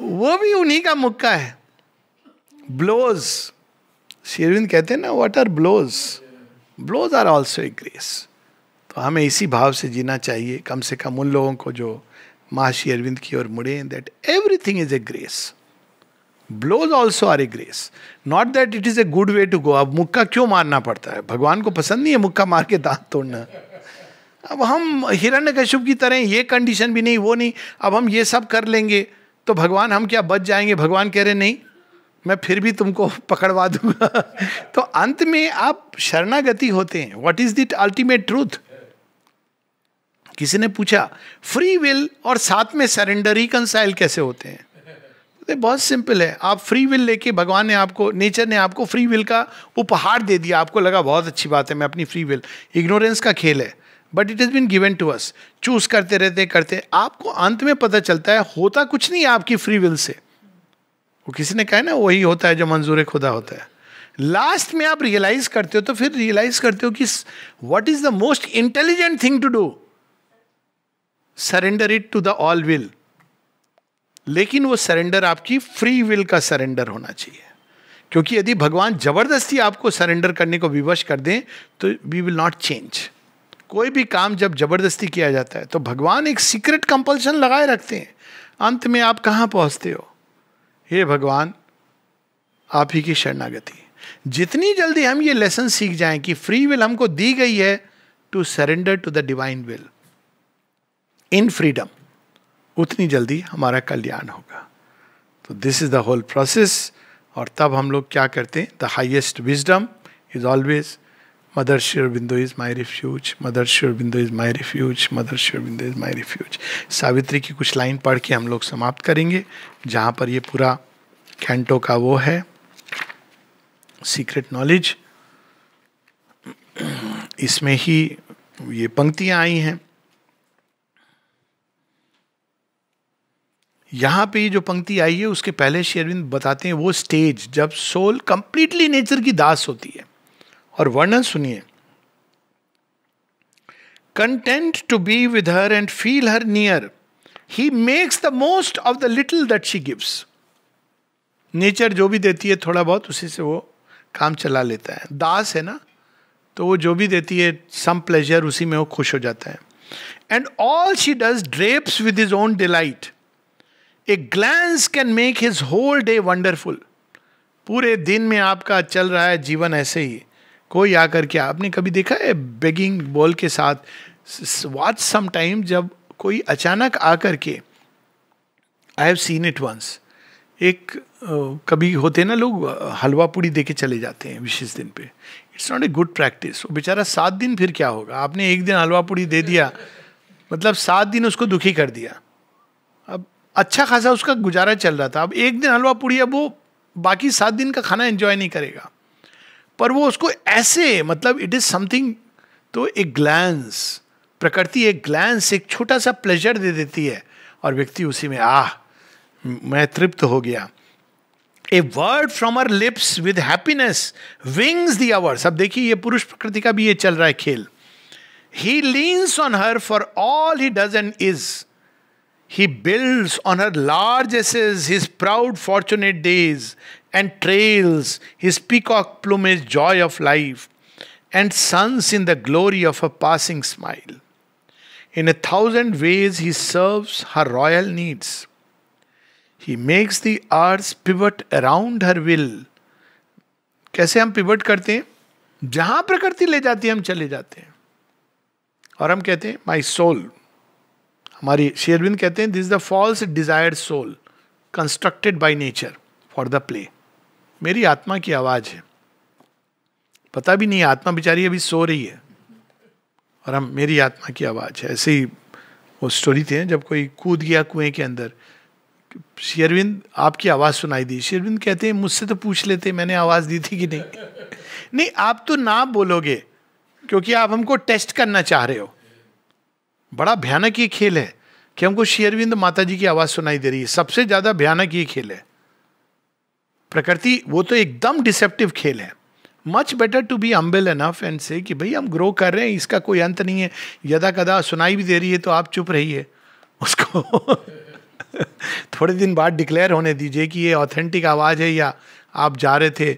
वो भी उन्हीं का मुक्का है। ब्लोज शेरविंद कहते हैं ना what are blows blows are also a grace तो हमें इसी भाव से जीना चाहिए, कम से कम उन लोगों को जो महर्षि अरविंद की ओर मुड़े that everything is a grace blows also are a grace not that it is a good way to go अब मुक्का क्यों मारना पड़ता है? भगवान को पसंद नहीं है मुक्का मार के दांत तोड़ना। अब हम हिरण्य कश्यप की तरह ये कंडीशन भी नहीं, वो नहीं। अब हम ये सब कर लेंगे तो भगवान हम क्या, बच जाएँगे? भगवान कह रहे, नहीं मैं फिर भी तुमको पकड़वा दूँगा। तो अंत में आप शरणागति होते हैं। What is the ultimate truth किसी ने पूछा फ्री विल और साथ में सरेंडर रिकनसाइल कैसे होते हैं? तो बहुत सिंपल है। आप फ्री विल लेके भगवान ने आपको नेचर ने आपको फ्री विल का उपहार दे दिया। आपको लगा, बहुत अच्छी बात है, मैं अपनी फ्री विल इग्नोरेंस का खेल है। But it is been given to us choose करते रहते, करते। आपको अंत में पता चलता है, होता कुछ नहीं आपकी फ्री विल से। वो किसी ने कहा ना, वही होता है जो मंजूर खुदा होता है। लास्ट में आप रियलाइज़ करते हो तो फिर रियलाइज़ करते हो कि what is the most intelligent thing to do surrender it to the all will लेकिन वो सरेंडर आपकी फ्री विल का सरेंडर होना चाहिए। क्योंकि यदि भगवान ज़बरदस्ती आपको सरेंडर करने को विवश कर दें तो वी विल नॉट चेंज कोई भी काम जब ज़बरदस्ती किया जाता है तो भगवान एक सीक्रेट कंपल्शन लगाए रखते हैं। अंत में आप कहाँ पहुँचते हो? हे भगवान, आप ही की शरणागति। जितनी जल्दी हम ये लेसन सीख जाएँ कि फ्री विल हमको दी गई है to surrender to the divine will in freedom उतनी जल्दी हमारा कल्याण होगा। तो this is the whole process और तब हम लोग क्या करते हैं? The highest wisdom is always is my refuge mother बिंदु इज़ माई रिफ्यूज मदर बिंदु इज़ माई रिफ्यूज सावित्री की कुछ लाइन पढ़ के हम लोग समाप्त करेंगे, जहाँ पर ये पूरा कैंटो का वो है। सीक्रेट नॉलेज इसमें ही ये पंक्तियाँ आई हैं। यहाँ पे ये जो पंक्ति आई है, उसके पहले शेरविंद बताते हैं वो स्टेज जब सोल कंप्लीटली नेचर की दास होती है। और वर्णन सुनिए। Content to be with her and feel her near he makes the most of the little that she gives nature जो भी देती है थोड़ा बहुत, उसी से वो काम चला लेता है। दास है ना तो वो जो भी देती है सम प्लेजर उसी में वो खुश हो जाता है। And all she does drapes with his own delight a glance can make his whole day wonderful पूरे दिन में आपका चल रहा है जीवन ऐसे ही। कोई आकर के आपने कभी देखा है बेगिंग बॉल के साथ? वॉच सम टाइम जब कोई अचानक आकर के I have seen it once एक कभी होते ना लोग हलवा पूड़ी दे के चले जाते हैं विशेष दिन पे। It's not a good practice वो बेचारा सात दिन फिर क्या होगा? आपने एक दिन हलवा पूड़ी दे दिया। मतलब सात दिन उसको दुखी कर दिया। अब अच्छा खासा उसका गुजारा चल रहा था। अब एक दिन हलवा पूड़ी, अब वो बाकी सात दिन का खाना एंजॉय नहीं करेगा। पर वो उसको ऐसे मतलब इट इज़ समथिंग तो एक ग्लैंस प्रकृति एक ग्लैंस एक छोटा सा प्लेजर दे देती है। और व्यक्ति उसी में, आह, मैं तृप्त हो गया। A word from her lips with happiness wings the hours अब देखिए, ये पुरुष प्रकृति का भी ये चल रहा है खेल। He leans on her for all he does and is he builds on her largesses his proud fortunate days and trails his peacock plumage joy of life and suns in the glory of a passing smile. In a thousand ways, he serves her royal needs. He makes the earth pivot around her will. कैसे हम पिवट करते हैं जहाँ प्रकृति ले जाती है हम चले जाते हैं और हम कहते हैं माई सोल हमारी शेरविंद कहते हैं this the false desired soul constructed by nature for the play मेरी आत्मा की आवाज़ है। पता भी नहीं, आत्मा बिचारी अभी सो रही है। और हम, मेरी आत्मा की आवाज़ है। ऐसे ही वो स्टोरी थे, जब कोई कूद गया कुएँ के अंदर। शेरविंद आपकी आवाज़ सुनाई दी। शेरविंद कहते हैं, मुझसे तो पूछ लेते, मैंने आवाज़ दी थी कि नहीं? नहीं, आप तो ना बोलोगे, क्योंकि आप हमको टेस्ट करना चाह रहे हो। बड़ा भयानक ये खेल है कि हमको शेरविंद माता जी की आवाज़ सुनाई दे रही है। सबसे ज़्यादा भयानक ये खेल है। प्रकृति, वो तो एकदम डिसेप्टिव खेल है। Much better to be humble enough and say कि भाई हम ग्रो कर रहे हैं, इसका कोई अंत नहीं है। यदा कदा सुनाई भी दे रही है तो आप चुप रहिए। उसको थोड़े दिन बाद डिक्लेयर होने दीजिए कि ये ऑथेंटिक आवाज़ है या आप जा रहे थे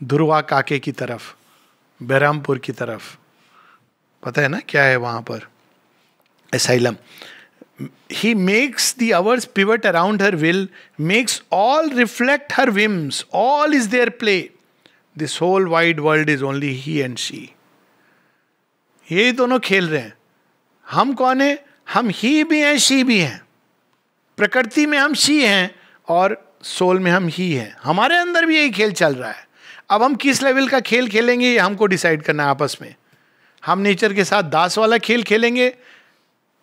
दुर्वा काके की तरफ़, बहरामपुर की तरफ़। पता है ना क्या है वहाँ पर? Asylum. He makes the hours pivot around her will, makes all reflect her whims, all is their play. This whole wide world is only he and she. ये दोनों खेल रहे हैं। हम कौन है? हम ही भी हैं शी भी हैं। प्रकृति में हम शी हैं और सोल में हम ही हैं। हमारे अंदर भी यही खेल चल रहा है। अब हम किस लेवल का खेल खेलेंगे ये हमको डिसाइड करना है आपस में। हम नेचर के साथ दास वाला खेल खेलेंगे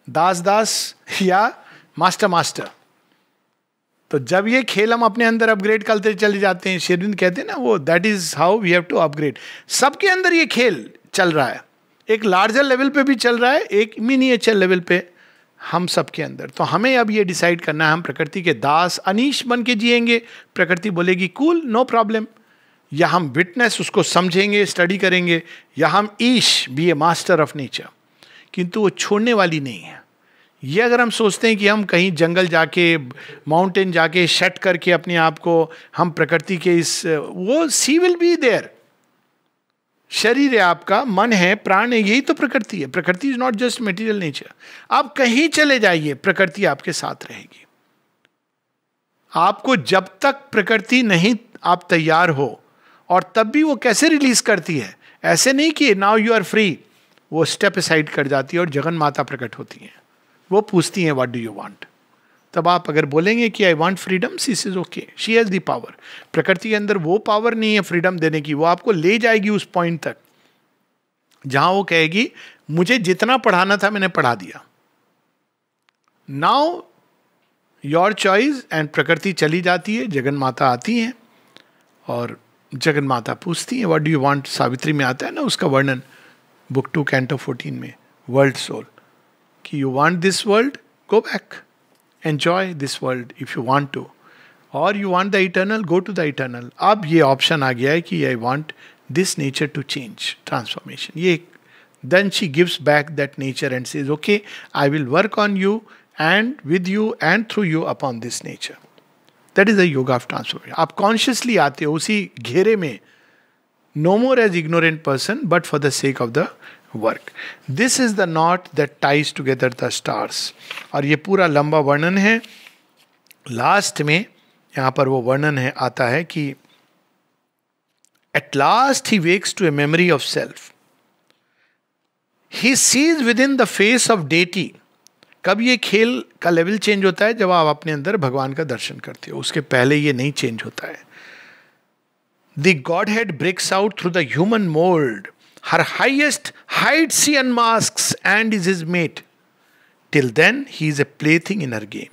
दास दास या मास्टर मास्टर। तो जब ये खेल हम अपने अंदर अपग्रेड करते चले जाते हैं, शेरविंद कहते हैं ना, वो that is how we have to upgrade सबके अंदर ये खेल चल रहा है। एक लार्जर लेवल पे भी चल रहा है, एक मिनिएचर लेवल पे हम सबके अंदर। तो हमें अब ये डिसाइड करना है, हम प्रकृति के दास अनिश बन के जिएँगे। प्रकृति बोलेगी कूल नो प्रॉब्लम या हम विटनेस उसको समझेंगे स्टडी करेंगे। या हम ईश be a master of nature किंतु वो छोड़ने वाली नहीं है। ये अगर हम सोचते हैं कि हम कहीं जंगल जाके माउंटेन जाके शट करके अपने आप को, हम प्रकृति के इस, वो सी विल बी देयर शरीर है आपका, मन है, प्राण है, यही तो प्रकृति है। प्रकृति is not just material nature आप कहीं चले जाइए, प्रकृति आपके साथ रहेगी। आपको जब तक प्रकृति नहीं आप तैयार हो, और तब भी वो कैसे रिलीज़ करती है? ऐसे नहीं कि नाउ यू आर फ्री वो स्टेप साइड कर जाती है और जगन माता प्रकट होती है। वो पूछती हैं व्हाट डू यू वांट तब आप अगर बोलेंगे कि I want freedom she is okay she has the power प्रकृति के अंदर वो पावर नहीं है फ्रीडम देने की, वो आपको ले जाएगी उस पॉइंट तक। जहाँ वो कहेगी, मुझे जितना पढ़ाना था, मैंने पढ़ा दिया। नाउ योर चॉइस एंड प्रकृति चली जाती है, जगन माता आती हैं और जगन माता पूछती है what do you want Savitri में आता है ना उसका वर्णन। बुक टू कैंटो फोर्टीन में, वर्ल्ड सोल, कि you want this world go back enjoy this world if you want to और you want the eternal go to the eternal अब ये ऑप्शन आ गया है कि I want this nature to change transformation ये then she gives back that nature and says okay I will work on you and with you and through you upon this nature that is the yoga of transformation आप कॉन्शियसली आते हो, उसी घेरे में no more as ignorant person but for the sake of the work this is the knot that ties together the stars और ये पूरा लंबा वर्णन है। लास्ट में यहाँ पर वो वर्णन है, आता है कि at last he wakes to a memory of self he sees within the face of deity कब ये खेल का लेवल चेंज होता है? जब आप अपने अंदर भगवान का दर्शन करते हो। उसके पहले ये नहीं चेंज होता है। Godhead breaks out through the human mould Her highest hides he unmasks and is his mate. Till then, he is a plaything in her game.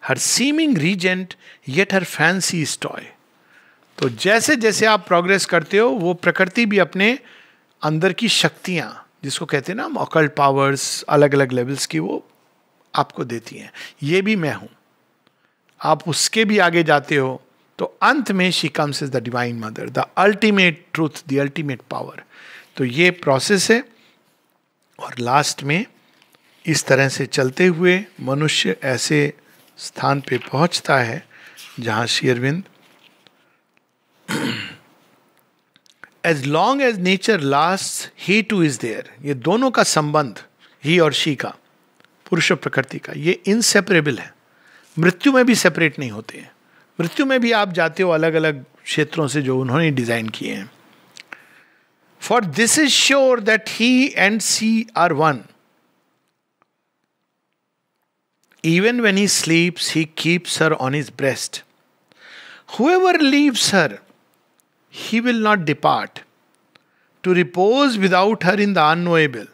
Her seeming regent, yet her fancy is toy. तो जैसे जैसे आप प्रोग्रेस करते हो वो प्रकृति भी अपने अंदर की शक्तियाँ जिसको कहते हैं ना ऑकल्ट पावर्स अलग अलग लेवल्स की वो आपको देती हैं ये भी मैं हूँ आप उसके भी आगे जाते हो तो अंत में she comes is the divine mother the ultimate truth the ultimate power तो ये प्रोसेस है और लास्ट में इस तरह से चलते हुए मनुष्य ऐसे स्थान पे पहुँचता है जहाँ शेयरविंद as long as nature last he two is there ये दोनों का संबंध ही और शी का, पुरुष प्रकृति का, ये इनसेपरेबल है। मृत्यु में भी सेपरेट नहीं होते हैं। मृत्यु में भी आप जाते हो अलग अलग क्षेत्रों से जो उन्होंने डिज़ाइन किए हैं। For this is sure that he and she are one even when he sleeps he keeps her on his breast whoever leaves her he will not depart to repose without her in the unknowable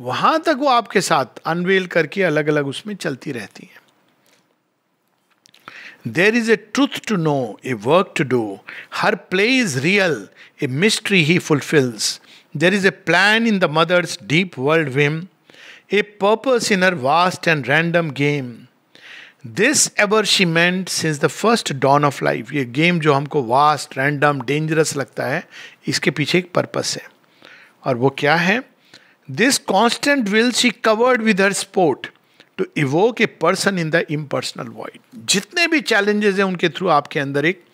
वहाँ तक वो आपके साथ अनवेल करके अलग अलग उसमें चलती रहती है। There is a truth to know, a work to do. Her play is real, a mystery he fulfills. There is a plan in the mother's deep world whim, a purpose in her vast and random game. This ever she meant since the first dawn of life ये गेम जो हमको वास्ट रैंडम डेंजरस लगता है इसके पीछे एक पर्पस है और वो क्या है this constant will she covered with her sport To evoke a person in the impersonal void जितने भी चैलेंजेस हैं उनके थ्रू आपके अंदर एक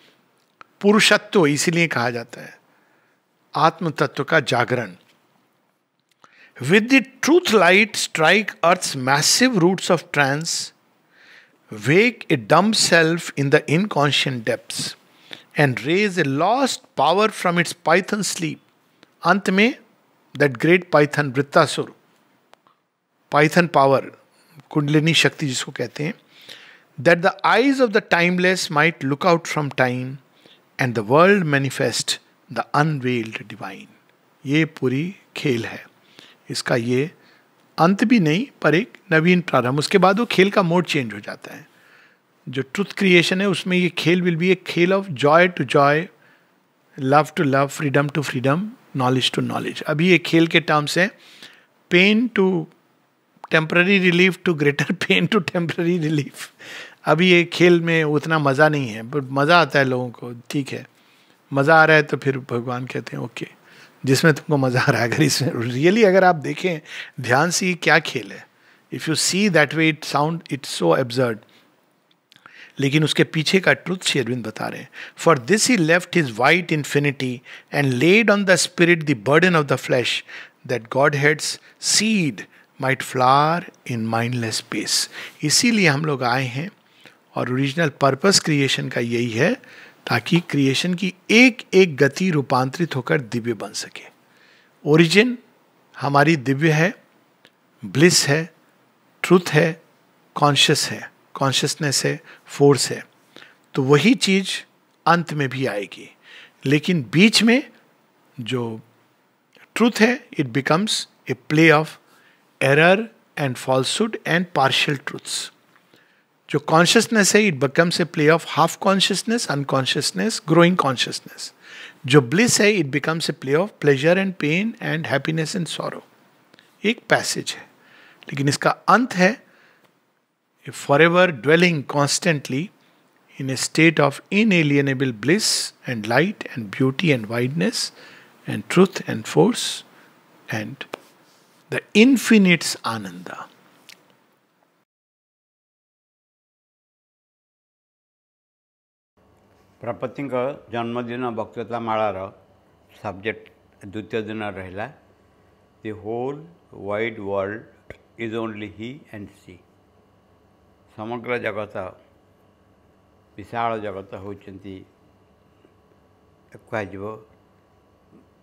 पुरुषत्व, इसीलिए कहा जाता है। आत्म तत्व का जागरण। With the truth light strike earth massive roots of trance wake a dumb self in the inconscient depths and raise a lost power from its python sleep अंत में that great python Vritrasura. Python power kundalini शक्ति जिसको कहते हैं that the eyes of the timeless might look out from time and the world manifest the unveiled divine ये पूरी खेल है इसका ये अंत भी नहीं पर एक नवीन प्रारंभ उसके बाद वो खेल का मोड चेंज हो जाता है जो ट्रुथ क्रिएशन है उसमें ये खेल विल बी ए खेल of joy to joy love to love freedom to freedom knowledge to knowledge अभी ये खेल के टर्म्स हैं pain to temporary relief to greater pain to temporary relief अभी ये खेल में उतना मज़ा नहीं है बट मज़ा आता है लोगों को, ठीक है। मज़ा आ रहा है तो फिर भगवान कहते हैं, ओके, जिसमें तुमको मज़ा आ रहा है, अगर इसमें रियली अगर आप देखें, ध्यान से ये क्या खेल है। If you see that way it sound it's so absurd लेकिन उसके पीछे का ट्रुथ शेरविंद बता रहे हैं। For this he left is white infinity and laid on the spirit the burden of the flesh that godhead's seed might flower in mindless space इसीलिए हम लोग आए हैं और ओरिजिनल पर्पस क्रिएशन का यही है ताकि क्रिएशन की एक एक गति रूपांतरित होकर दिव्य बन सके। ओरिजिन हमारी दिव्य है ब्लिस है ट्रुथ है कॉन्शियस है कॉन्शियसनेस है फोर्स है। तो वही चीज़ अंत में भी आएगी। लेकिन बीच में जो ट्रूथ है it becomes a play of error and falsehood and partial truths जो कॉन्शियसनेस है it becomes a play of half consciousness unconsciousness growing consciousness जो ब्लिस है it becomes a play of pleasure and pain and happiness and sorrow एक पैसेज है। लेकिन इसका अंत है forever dwelling constantly in a state of inalienable bliss and light and beauty and wideness and truth and force and the infinite's ananda. ପ୍ରପତିଙ୍କ ଜନ୍ମଦିନ ବକ୍ତୃତା ମାଳାର ସବଜେକ୍ଟ ଦ୍ୱିତୀୟ ଦିନ ରହିଲା the whole wide world is only he and she ସମଗ୍ର ଜଗତ ବିଶାଳ ଜଗତ ହେଉଛନ୍ତି କୁହାଯିବ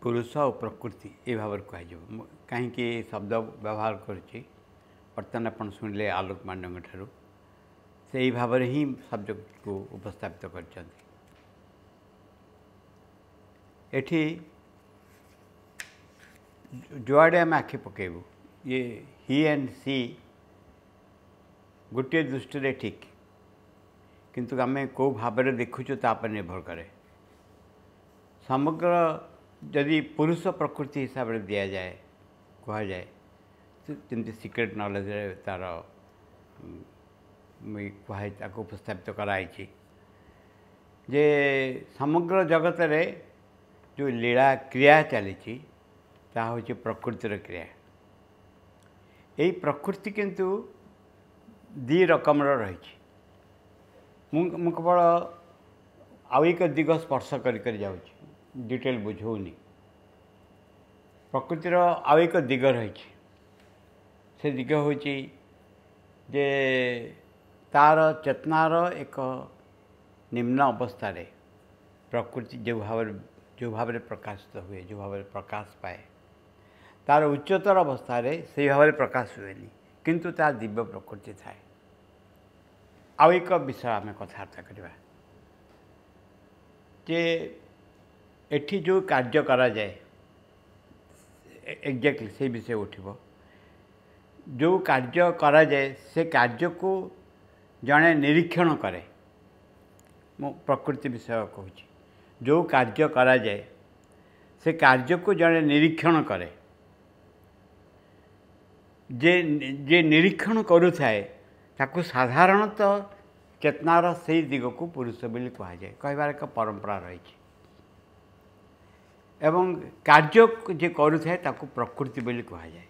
ପୁରୁଷ ଓ ପ୍ରକୃତି ଏ ଭାବରେ କୁହାଯିବ କାହିଁକି ଏ ଶବ୍ଦ ବ୍ୟବହାର କରୁଛି ବର୍ତ୍ତମାନ ଆପଣ ଶୁଣିଲେ ଆଲୋକ ମାଣ୍ଡଙ୍କ ଠାରୁ ସେଇ ଭାବରେ ହିଁ ସବଜେକ୍ଟକୁ ଉପସ୍ଥାପିତ କରିଛନ୍ତି ଏଠି ଯୁଆଡ଼େ ଆମେ ଆଖି ପକାଇବୁ ଇଏ ହି ଆଣ୍ଡ ସି ଗୋଟିଏ ଦୃଷ୍ଟିରେ ଠିକ୍ କିନ୍ତୁ ଆମେ କେଉଁ ଭାବରେ ଦେଖୁଛୁ ତା ଉପରେ ନିର୍ଭର କରେ ସମଗ୍ର ଯଦି ପୁରୁଷ ପ୍ରକୃତି ହିସାବରେ ଦିଆଯାଏ କୁହାଯାଏ ଯେମିତି ସିକ୍ରେଟ୍ ନଲେଜରେ ତା'ର କୁହାଯାଏ ତାକୁ ଉପସ୍ଥାପିତ କରାହେଇଛି ଯେ ସମଗ୍ର ଜଗତରେ ଯେଉଁ ଲୀଳା କ୍ରିୟା ଚାଲିଛି ତାହା ହେଉଛି ପ୍ରକୃତିର କ୍ରିୟା ଏଇ ପ୍ରକୃତି କିନ୍ତୁ ଦୁଇ ରକମର ରହିଛି ମୁଁ ମୁଁ କେବଳ ଆଉ ଏକ ଦିଗ ସ୍ପର୍ଶ କରି କରି ଯାଉଛି ଡିଟେଲ୍ ବୁଝଉନି ପ୍ରକୃତିର ଆଉ ଏକ ଦିଗ ରହିଛି ସେ ଦିଗ ହେଉଛି ଯେ ତା'ର ଚେତନାର ଏକ ନିମ୍ନ ଅବସ୍ଥାରେ ପ୍ରକୃତି ଯେଉଁ ଭାବରେ ଯେଉଁ ଭାବରେ ପ୍ରକାଶିତ ହୁଏ ଯେଉଁ ଭାବରେ ପ୍ରକାଶ ପାଏ ତା'ର ଉଚ୍ଚତର ଅବସ୍ଥାରେ ସେହି ଭାବରେ ପ୍ରକାଶ ହୁଏନି କିନ୍ତୁ ତା ଦିବ୍ୟ ପ୍ରକୃତି ଥାଏ ଆଉ ଏକ ବିଷୟ ଆମେ କଥାବାର୍ତ୍ତା କରିବା ଯେ ଏଠି ଯେଉଁ କାର୍ଯ୍ୟ କରାଯାଏ ଏକ୍ଜାକ୍ଟଲି ସେଇ ବିଷୟ ଉଠିବ ଯେଉଁ କାର୍ଯ୍ୟ କରାଯାଏ ସେ କାର୍ଯ୍ୟକୁ ଜଣେ ନିରୀକ୍ଷଣ କରେ ମୁଁ ପ୍ରକୃତି ବିଷୟ କହୁଛି ଯେଉଁ କାର୍ଯ୍ୟ କରାଯାଏ ସେ କାର୍ଯ୍ୟକୁ ଜଣେ ନିରୀକ୍ଷଣ କରେ ଯେ ଯେ ନିରୀକ୍ଷଣ କରୁଥାଏ ତାକୁ ସାଧାରଣତଃ ଚେତନାର ସେଇ ଦିଗକୁ ପୁରୁଷ ବୋଲି କୁହାଯାଏ କହିବାର ଏକ ପରମ୍ପରା ରହିଛି ଏବଂ କାର୍ଯ୍ୟ ଯେ କରୁଥାଏ ତାକୁ ପ୍ରକୃତି ବୋଲି କୁହାଯାଏ।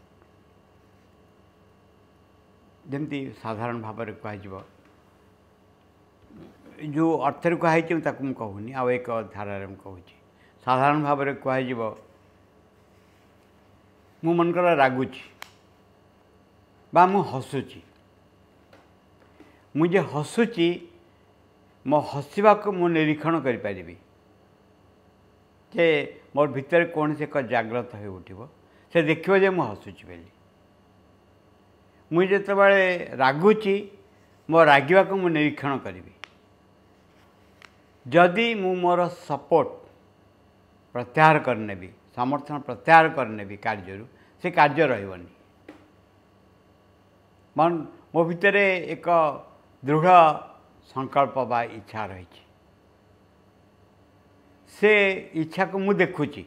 ଯେମିତି ସାଧାରଣ ଭାବରେ କୁହାଯିବ। ଯେଉଁ ଅର୍ଥରେ କୁହାହେଇଛି ମୁଁ ତାକୁ ମୁଁ କହୁନି ଆଉ ଏକ ଧାରାରେ ମୁଁ କହୁଛି। ସାଧାରଣ ଭାବରେ କୁହାଯିବ ମୁଁ ମନେକର ରାଗୁଛି ବା ମୁଁ ହସୁଛି। ମୁଁ ଯେ ହସୁଛି ମୋ ହସିବାକୁ ମୁଁ ନିରୀକ୍ଷଣ କରିପାରିବି। ଯେ ମୋର ଭିତରେ କୌଣସି ଏକ ଜାଗ୍ରତ ହୋଇ ଉଠିବ। ସେ ଦେଖିବ ଯେ ମୁଁ ହସୁଛି ବୋଲି। ମୁଁ ଯେତେବେଳେ ରାଗୁଛି ମୋ ରାଗିବାକୁ ମୁଁ ନିରୀକ୍ଷଣ କରିବି। ଯଦି ମୁଁ ମୋର ସପୋର୍ଟ ପ୍ରତ୍ୟାହାର କରିନେବି ସମର୍ଥନ ପ୍ରତ୍ୟାହାର କରିନେବି କାର୍ଯ୍ୟରୁ ସେ କାର୍ଯ୍ୟ ରହିବନି। ମୋ ଭିତରେ ଏକ ଦୃଢ଼ ସଂକଳ୍ପ ବା ଇଚ୍ଛା ରହିଛି। ସେ ଇଚ୍ଛାକୁ ମୁଁ ଦେଖୁଛି।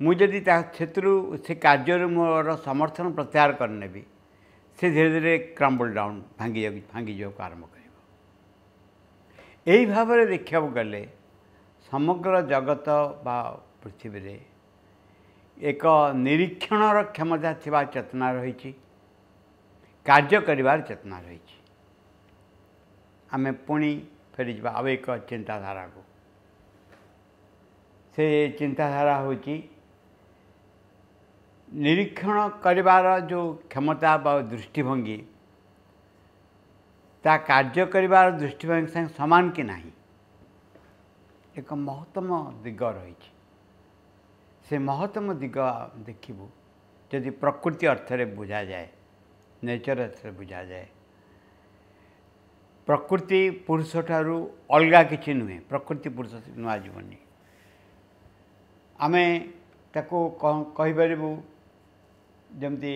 ମୁଁ ଯଦି ତା ସେଥିରୁ ସେ କାର୍ଯ୍ୟରୁ ମୋର ସମର୍ଥନ ପ୍ରତ୍ୟାହାର କରିନେବି ସେ ଧୀରେ ଧୀରେ କ୍ରମ୍ବଲ୍ ଡାଉନ୍ ଭାଙ୍ଗି ଭାଙ୍ଗିଯିବାକୁ ଆରମ୍ଭ କରିବ। ଏହି ଭାବରେ ଦେଖିବାକୁ ଗଲେ ସମଗ୍ର ଜଗତ ବା ପୃଥିବୀରେ ଏକ ନିରୀକ୍ଷଣର କ୍ଷମତା ଥିବା ଚେତନା ରହିଛି କାର୍ଯ୍ୟ କରିବାର ଚେତନା ରହିଛି। ଆମେ ପୁଣି ଫେରିଯିବା ଆଉ ଏକ ଚିନ୍ତାଧାରାକୁ। ସେ ଚିନ୍ତାଧାରା ହେଉଛି ନିରୀକ୍ଷଣ କରିବାର ଯେଉଁ କ୍ଷମତା ବା ଦୃଷ୍ଟିଭଙ୍ଗୀ ତା କାର୍ଯ୍ୟ କରିବାର ଦୃଷ୍ଟିଭଙ୍ଗୀ ସାଙ୍ଗେ ସମାନ କି ନାହିଁ ଏକ ମହତ୍ତମ ଦିଗ ରହିଛି ସେ ମହତ୍ତମ ଦିଗ ଦେଖିବୁ ଯଦି ପ୍ରକୃତି ଅର୍ଥରେ ବୁଝାଯାଏ ନେଚର ଅର୍ଥରେ ବୁଝାଯାଏ ପ୍ରକୃତି ପୁରୁଷଠାରୁ ଅଲଗା କିଛି ନୁହେଁ ପ୍ରକୃତି ପୁରୁଷ ନୂଆ ଜୀବନୀ ଆମେ ତାକୁ କହିପାରିବୁ ଯେମିତି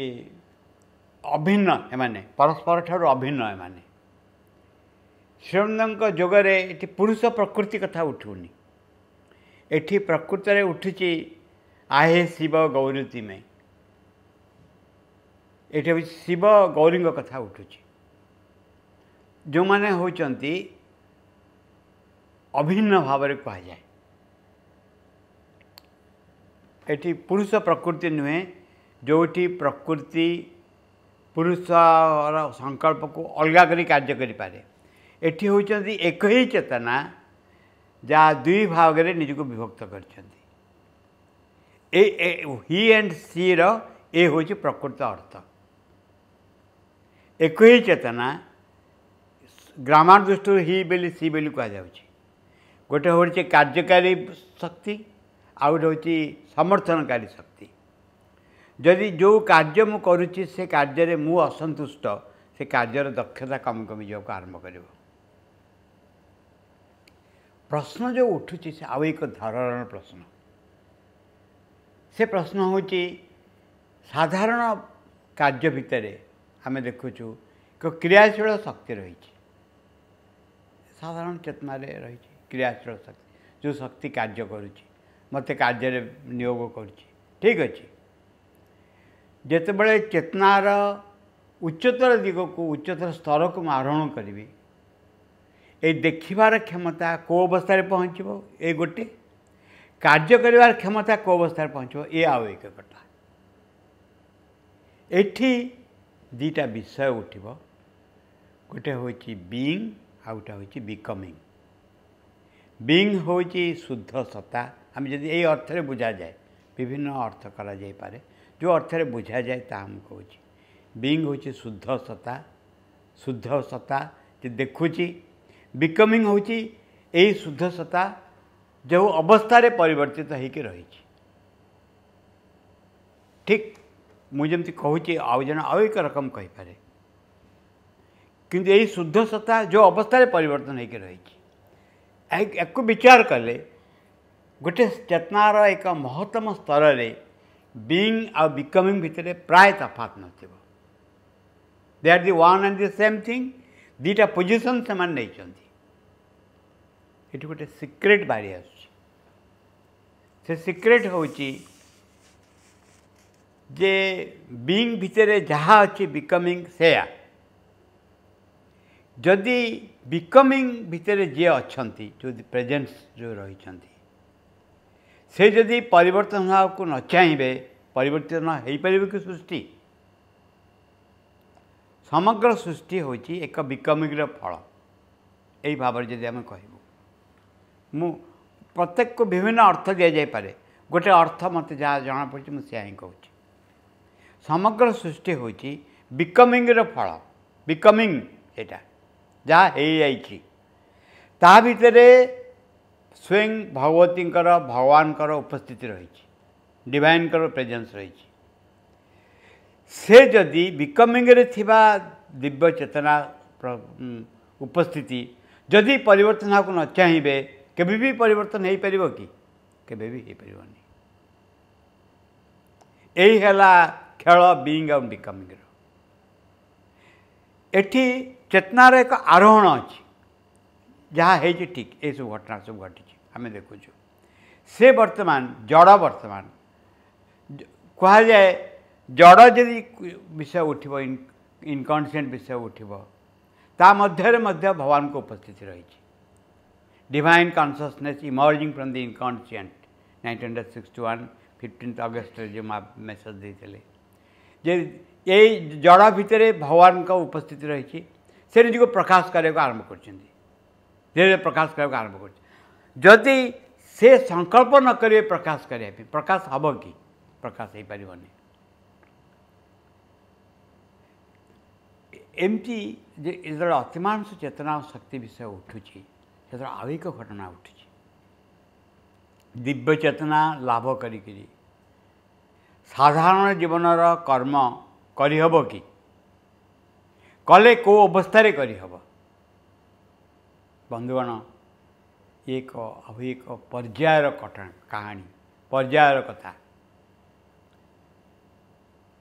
ଅଭିନ୍ନ ଏମାନେ ପରସ୍ପରଠାରୁ ଅଭିନ୍ନ ଏମାନେ ଶ୍ରୀଅରବିନ୍ଦଙ୍କ ଯୋଗରେ ଏଠି ପୁରୁଷ ପ୍ରକୃତି କଥା ଉଠୁନି ଏଠି ପ୍ରକୃତରେ ଉଠୁଛି ଆହେ ଶିବ ଗୌରୀ ତିମେ ଏଠି ହେଉଛି ଶିବ ଗୌରୀଙ୍କ କଥା ଉଠୁଛି ଯେଉଁମାନେ ହେଉଛନ୍ତି ଅଭିନ୍ନ ଭାବରେ କୁହାଯାଏ ଏଠି ପୁରୁଷ ପ୍ରକୃତି ନୁହେଁ ଯେଉଁଠି ପ୍ରକୃତି ପୁରୁଷର ସଂକଳ୍ପକୁ ଅଲଗା କରି କାର୍ଯ୍ୟ କରିପାରେ ଏଠି ହେଉଛନ୍ତି ଏକ ହିଁ ଚେତନା ଯାହା ଦୁଇ ଭାଗରେ ନିଜକୁ ବିଭକ୍ତ କରିଛନ୍ତି ଏ ହି ଆଣ୍ଡ ସିର ଏ ହେଉଛି ପ୍ରକୃତ ଅର୍ଥ ଏକ ହିଁ ଚେତନା ଗ୍ରାମାର ଦୃଷ୍ଟିରୁ ହି ବୋଲି ସି ବୋଲି କୁହାଯାଉଛି ଗୋଟେ ହେଉଛି କାର୍ଯ୍ୟକାରୀ ଶକ୍ତି ଆଉ ଗୋଟେ ହେଉଛି ସମର୍ଥନକାରୀ ଶକ୍ତି। ଯଦି ଯେଉଁ କାର୍ଯ୍ୟ ମୁଁ କରୁଛି ସେ କାର୍ଯ୍ୟରେ ମୁଁ ଅସନ୍ତୁଷ୍ଟ ସେ କାର୍ଯ୍ୟର ଦକ୍ଷତା କମି କମି ଯିବାକୁ ଆରମ୍ଭ କରିବ। ପ୍ରଶ୍ନ ଯେଉଁ ଉଠୁଛି ସେ ଆଉ ଏକ ଧରଣର ପ୍ରଶ୍ନ। ସେ ପ୍ରଶ୍ନ ହେଉଛି ସାଧାରଣ କାର୍ଯ୍ୟ ଭିତରେ ଆମେ ଦେଖୁଛୁ ଏକ କ୍ରିୟାଶୀଳ ଶକ୍ତି ରହିଛି। ସାଧାରଣ ଚେତନାରେ ରହିଛି କ୍ରିୟାଶୀଳ ଶକ୍ତି। ଯେଉଁ ଶକ୍ତି କାର୍ଯ୍ୟ କରୁଛି ମୋତେ କାର୍ଯ୍ୟରେ ନିୟୋଗ କରୁଛି। ଠିକ୍ ଅଛି। ଯେତେବେଳେ ଚେତନାର ଉଚ୍ଚତର ଦିଗକୁ ଉଚ୍ଚତର ସ୍ତରକୁ ମୁଁ ଆରୋହଣ କରିବି এই ଦେଖିବାର କ୍ଷମତା କେଉଁ ଅବସ୍ଥାରେ ପହଞ୍ଚିବ ଏ ଗୋଟେ କାର୍ଯ୍ୟ କରିବାର କ୍ଷମତା କେଉଁ ଅବସ୍ଥାରେ ପହଞ୍ଚିବ ଏ ଆଉ ଏକ କଥା। ଏଠି ଦୁଇଟା ବିଷୟ ଉଠିବ। ଗୋଟେ ହେଉଛି ବିଇଂ ଆଉ ଗୋଟେ ହେଉଛି ବିକମିଂ ବିଇଂ ହେଉଛି ଶୁଦ୍ଧ ସତ୍ତା। आम जी यही अर्थ में बुझा जाए, विभिन्न अर्थ कर जो अर्थ में बुझा जाए तामक हूँ बीइंग हूँ शुद्ध सत्ता शुद्ध सत्ता जी देखुची। बिकमिंग हूँ यही शुद्ध सत्ता जो अवस्था पर ठीक, मुझे कहूँ आउ जन आउ एक रकम कहीपे कि शुद्ध सत्ता जो अवस्था पर विचार कले ଗୋଟେ ଚେତନାର ଏକ ମହତ୍ତମ ସ୍ତରରେ ବିଇଂ ଆଉ ବିକମିଂ ଭିତରେ ପ୍ରାୟ ତଫାତ ନଥିବ they are the one and the same thing ଦୁଇଟା ପୋଜିସନ୍ ସେମାନେ ନେଇଛନ୍ତି ଏଠି ଗୋଟେ ସିକ୍ରେଟ୍ ବାହାରି ଆସୁଛି ସେ ସିକ୍ରେଟ୍ ହେଉଛି ଯେ ବିଇଂ ଭିତରେ ଯାହା ଅଛି ବିକମିଂ ସେୟା ଯଦି ବିକମିଂ ଭିତରେ ଯିଏ ଅଛନ୍ତି ଯେଉଁ ପ୍ରେଜେନ୍ସ ଯେଉଁ ରହିଛନ୍ତି ସେ ଯଦି ପରିବର୍ତ୍ତନ ହେବାକୁ ନ ଚାହିଁବେ ପରିବର୍ତ୍ତନ ହୋଇପାରିବ କି ସୃଷ୍ଟି ସମଗ୍ର ସୃଷ୍ଟି ହେଉଛି ଏକ ବିକମିଂର ଫଳ ଏହି ଭାବରେ ଯଦି ଆମେ କହିବୁ ମୁଁ ପ୍ରତ୍ୟେକକୁ ବିଭିନ୍ନ ଅର୍ଥ ଦିଆଯାଇପାରେ ଗୋଟେ ଅର୍ଥ ମୋତେ ଯାହା ଜଣାପଡ଼ୁଛି ମୁଁ ସେୟା ହିଁ କହୁଛି ସମଗ୍ର ସୃଷ୍ଟି ହେଉଛି ବିକମିଂର ଫଳ ବିକମିଂ ସେଇଟା ଯାହା ହେଇଯାଇଛି ତା ଭିତରେ ସ୍ୱୟଂ ଭଗବତୀଙ୍କର ଭଗବାନଙ୍କର ଉପସ୍ଥିତି ରହିଛି ଡିଭାଇନଙ୍କର ପ୍ରେଜେନ୍ସ ରହିଛି ସେ ଯଦି ବିକମିଂରେ ଥିବା ଦିବ୍ୟ ଚେତନା ଉପସ୍ଥିତି ଯଦି ପରିବର୍ତ୍ତନ ହେବାକୁ ନ ଚାହିଁବେ କେବେ ବି ପରିବର୍ତ୍ତନ ହେଇପାରିବ କି କେବେ ବି ହେଇପାରିବନି ଏଇ ହେଲା ଖେଳ ବିଇଂ ଆଉ ବିକମିଂର ଏଠି ଚେତନାର ଏକ ଆରୋହଣ ଅଛି ଯାହା ହେଇଛି ଠିକ୍ ଏସବୁ ଘଟଣା ସବୁ ଘଟିଛି ଆମେ ଦେଖୁଛୁ ସେ ବର୍ତ୍ତମାନ ଜଡ଼ ବର୍ତ୍ତମାନ କୁହାଯାଏ ଜଡ଼ ଯଦି ବିଷୟ ଉଠିବ ଇନକନସିଏଣ୍ଟ ବିଷୟ ଉଠିବ ତା ମଧ୍ୟରେ ମଧ୍ୟ ଭଗବାନଙ୍କ ଉପସ୍ଥିତି ରହିଛି divine consciousness emerging from the inconscient nineteen hundred sixty one fifteenth ଅଗଷ୍ଟରେ ଯେଉଁ ମେସେଜ ଦେଇଥିଲେ ଯେ ଏଇ ଜଡ଼ ଭିତରେ ଭଗବାନଙ୍କ ଉପସ୍ଥିତି ରହିଛି ସେ ନିଜକୁ ପ୍ରକାଶ କରିବାକୁ ଆରମ୍ଭ କରିଛନ୍ତି ଧୀରେ ଧୀରେ ପ୍ରକାଶ କରିବାକୁ ଆରମ୍ଭ କରୁଛି ଯଦି ସେ ସଂକଳ୍ପ ନ କରିବେ ପ୍ରକାଶ କରିବା ପାଇଁ ପ୍ରକାଶ ହେବ କି ପ୍ରକାଶ ହେଇପାରିବନି ଏମିତି ଯେ ଯେତେବେଳେ ଅତିମାନସ ଚେତନା ଓ ଶକ୍ତି ବିଷୟ ଉଠୁଛି ସେତେବେଳେ ଆଉ ଏକ ଘଟଣା ଉଠୁଛି ଦିବ୍ୟ ଚେତନା ଲାଭ କରିକିରି ସାଧାରଣ ଜୀବନର କର୍ମ କରିହେବ କି କଲେ କେଉଁ ଅବସ୍ଥାରେ କରିହେବ ବନ୍ଧୁଗଣ ଏକ ଆଉ ଏକ ପର୍ଯ୍ୟାୟର କଟଣା କାହାଣୀ ପର୍ଯ୍ୟାୟର କଥା।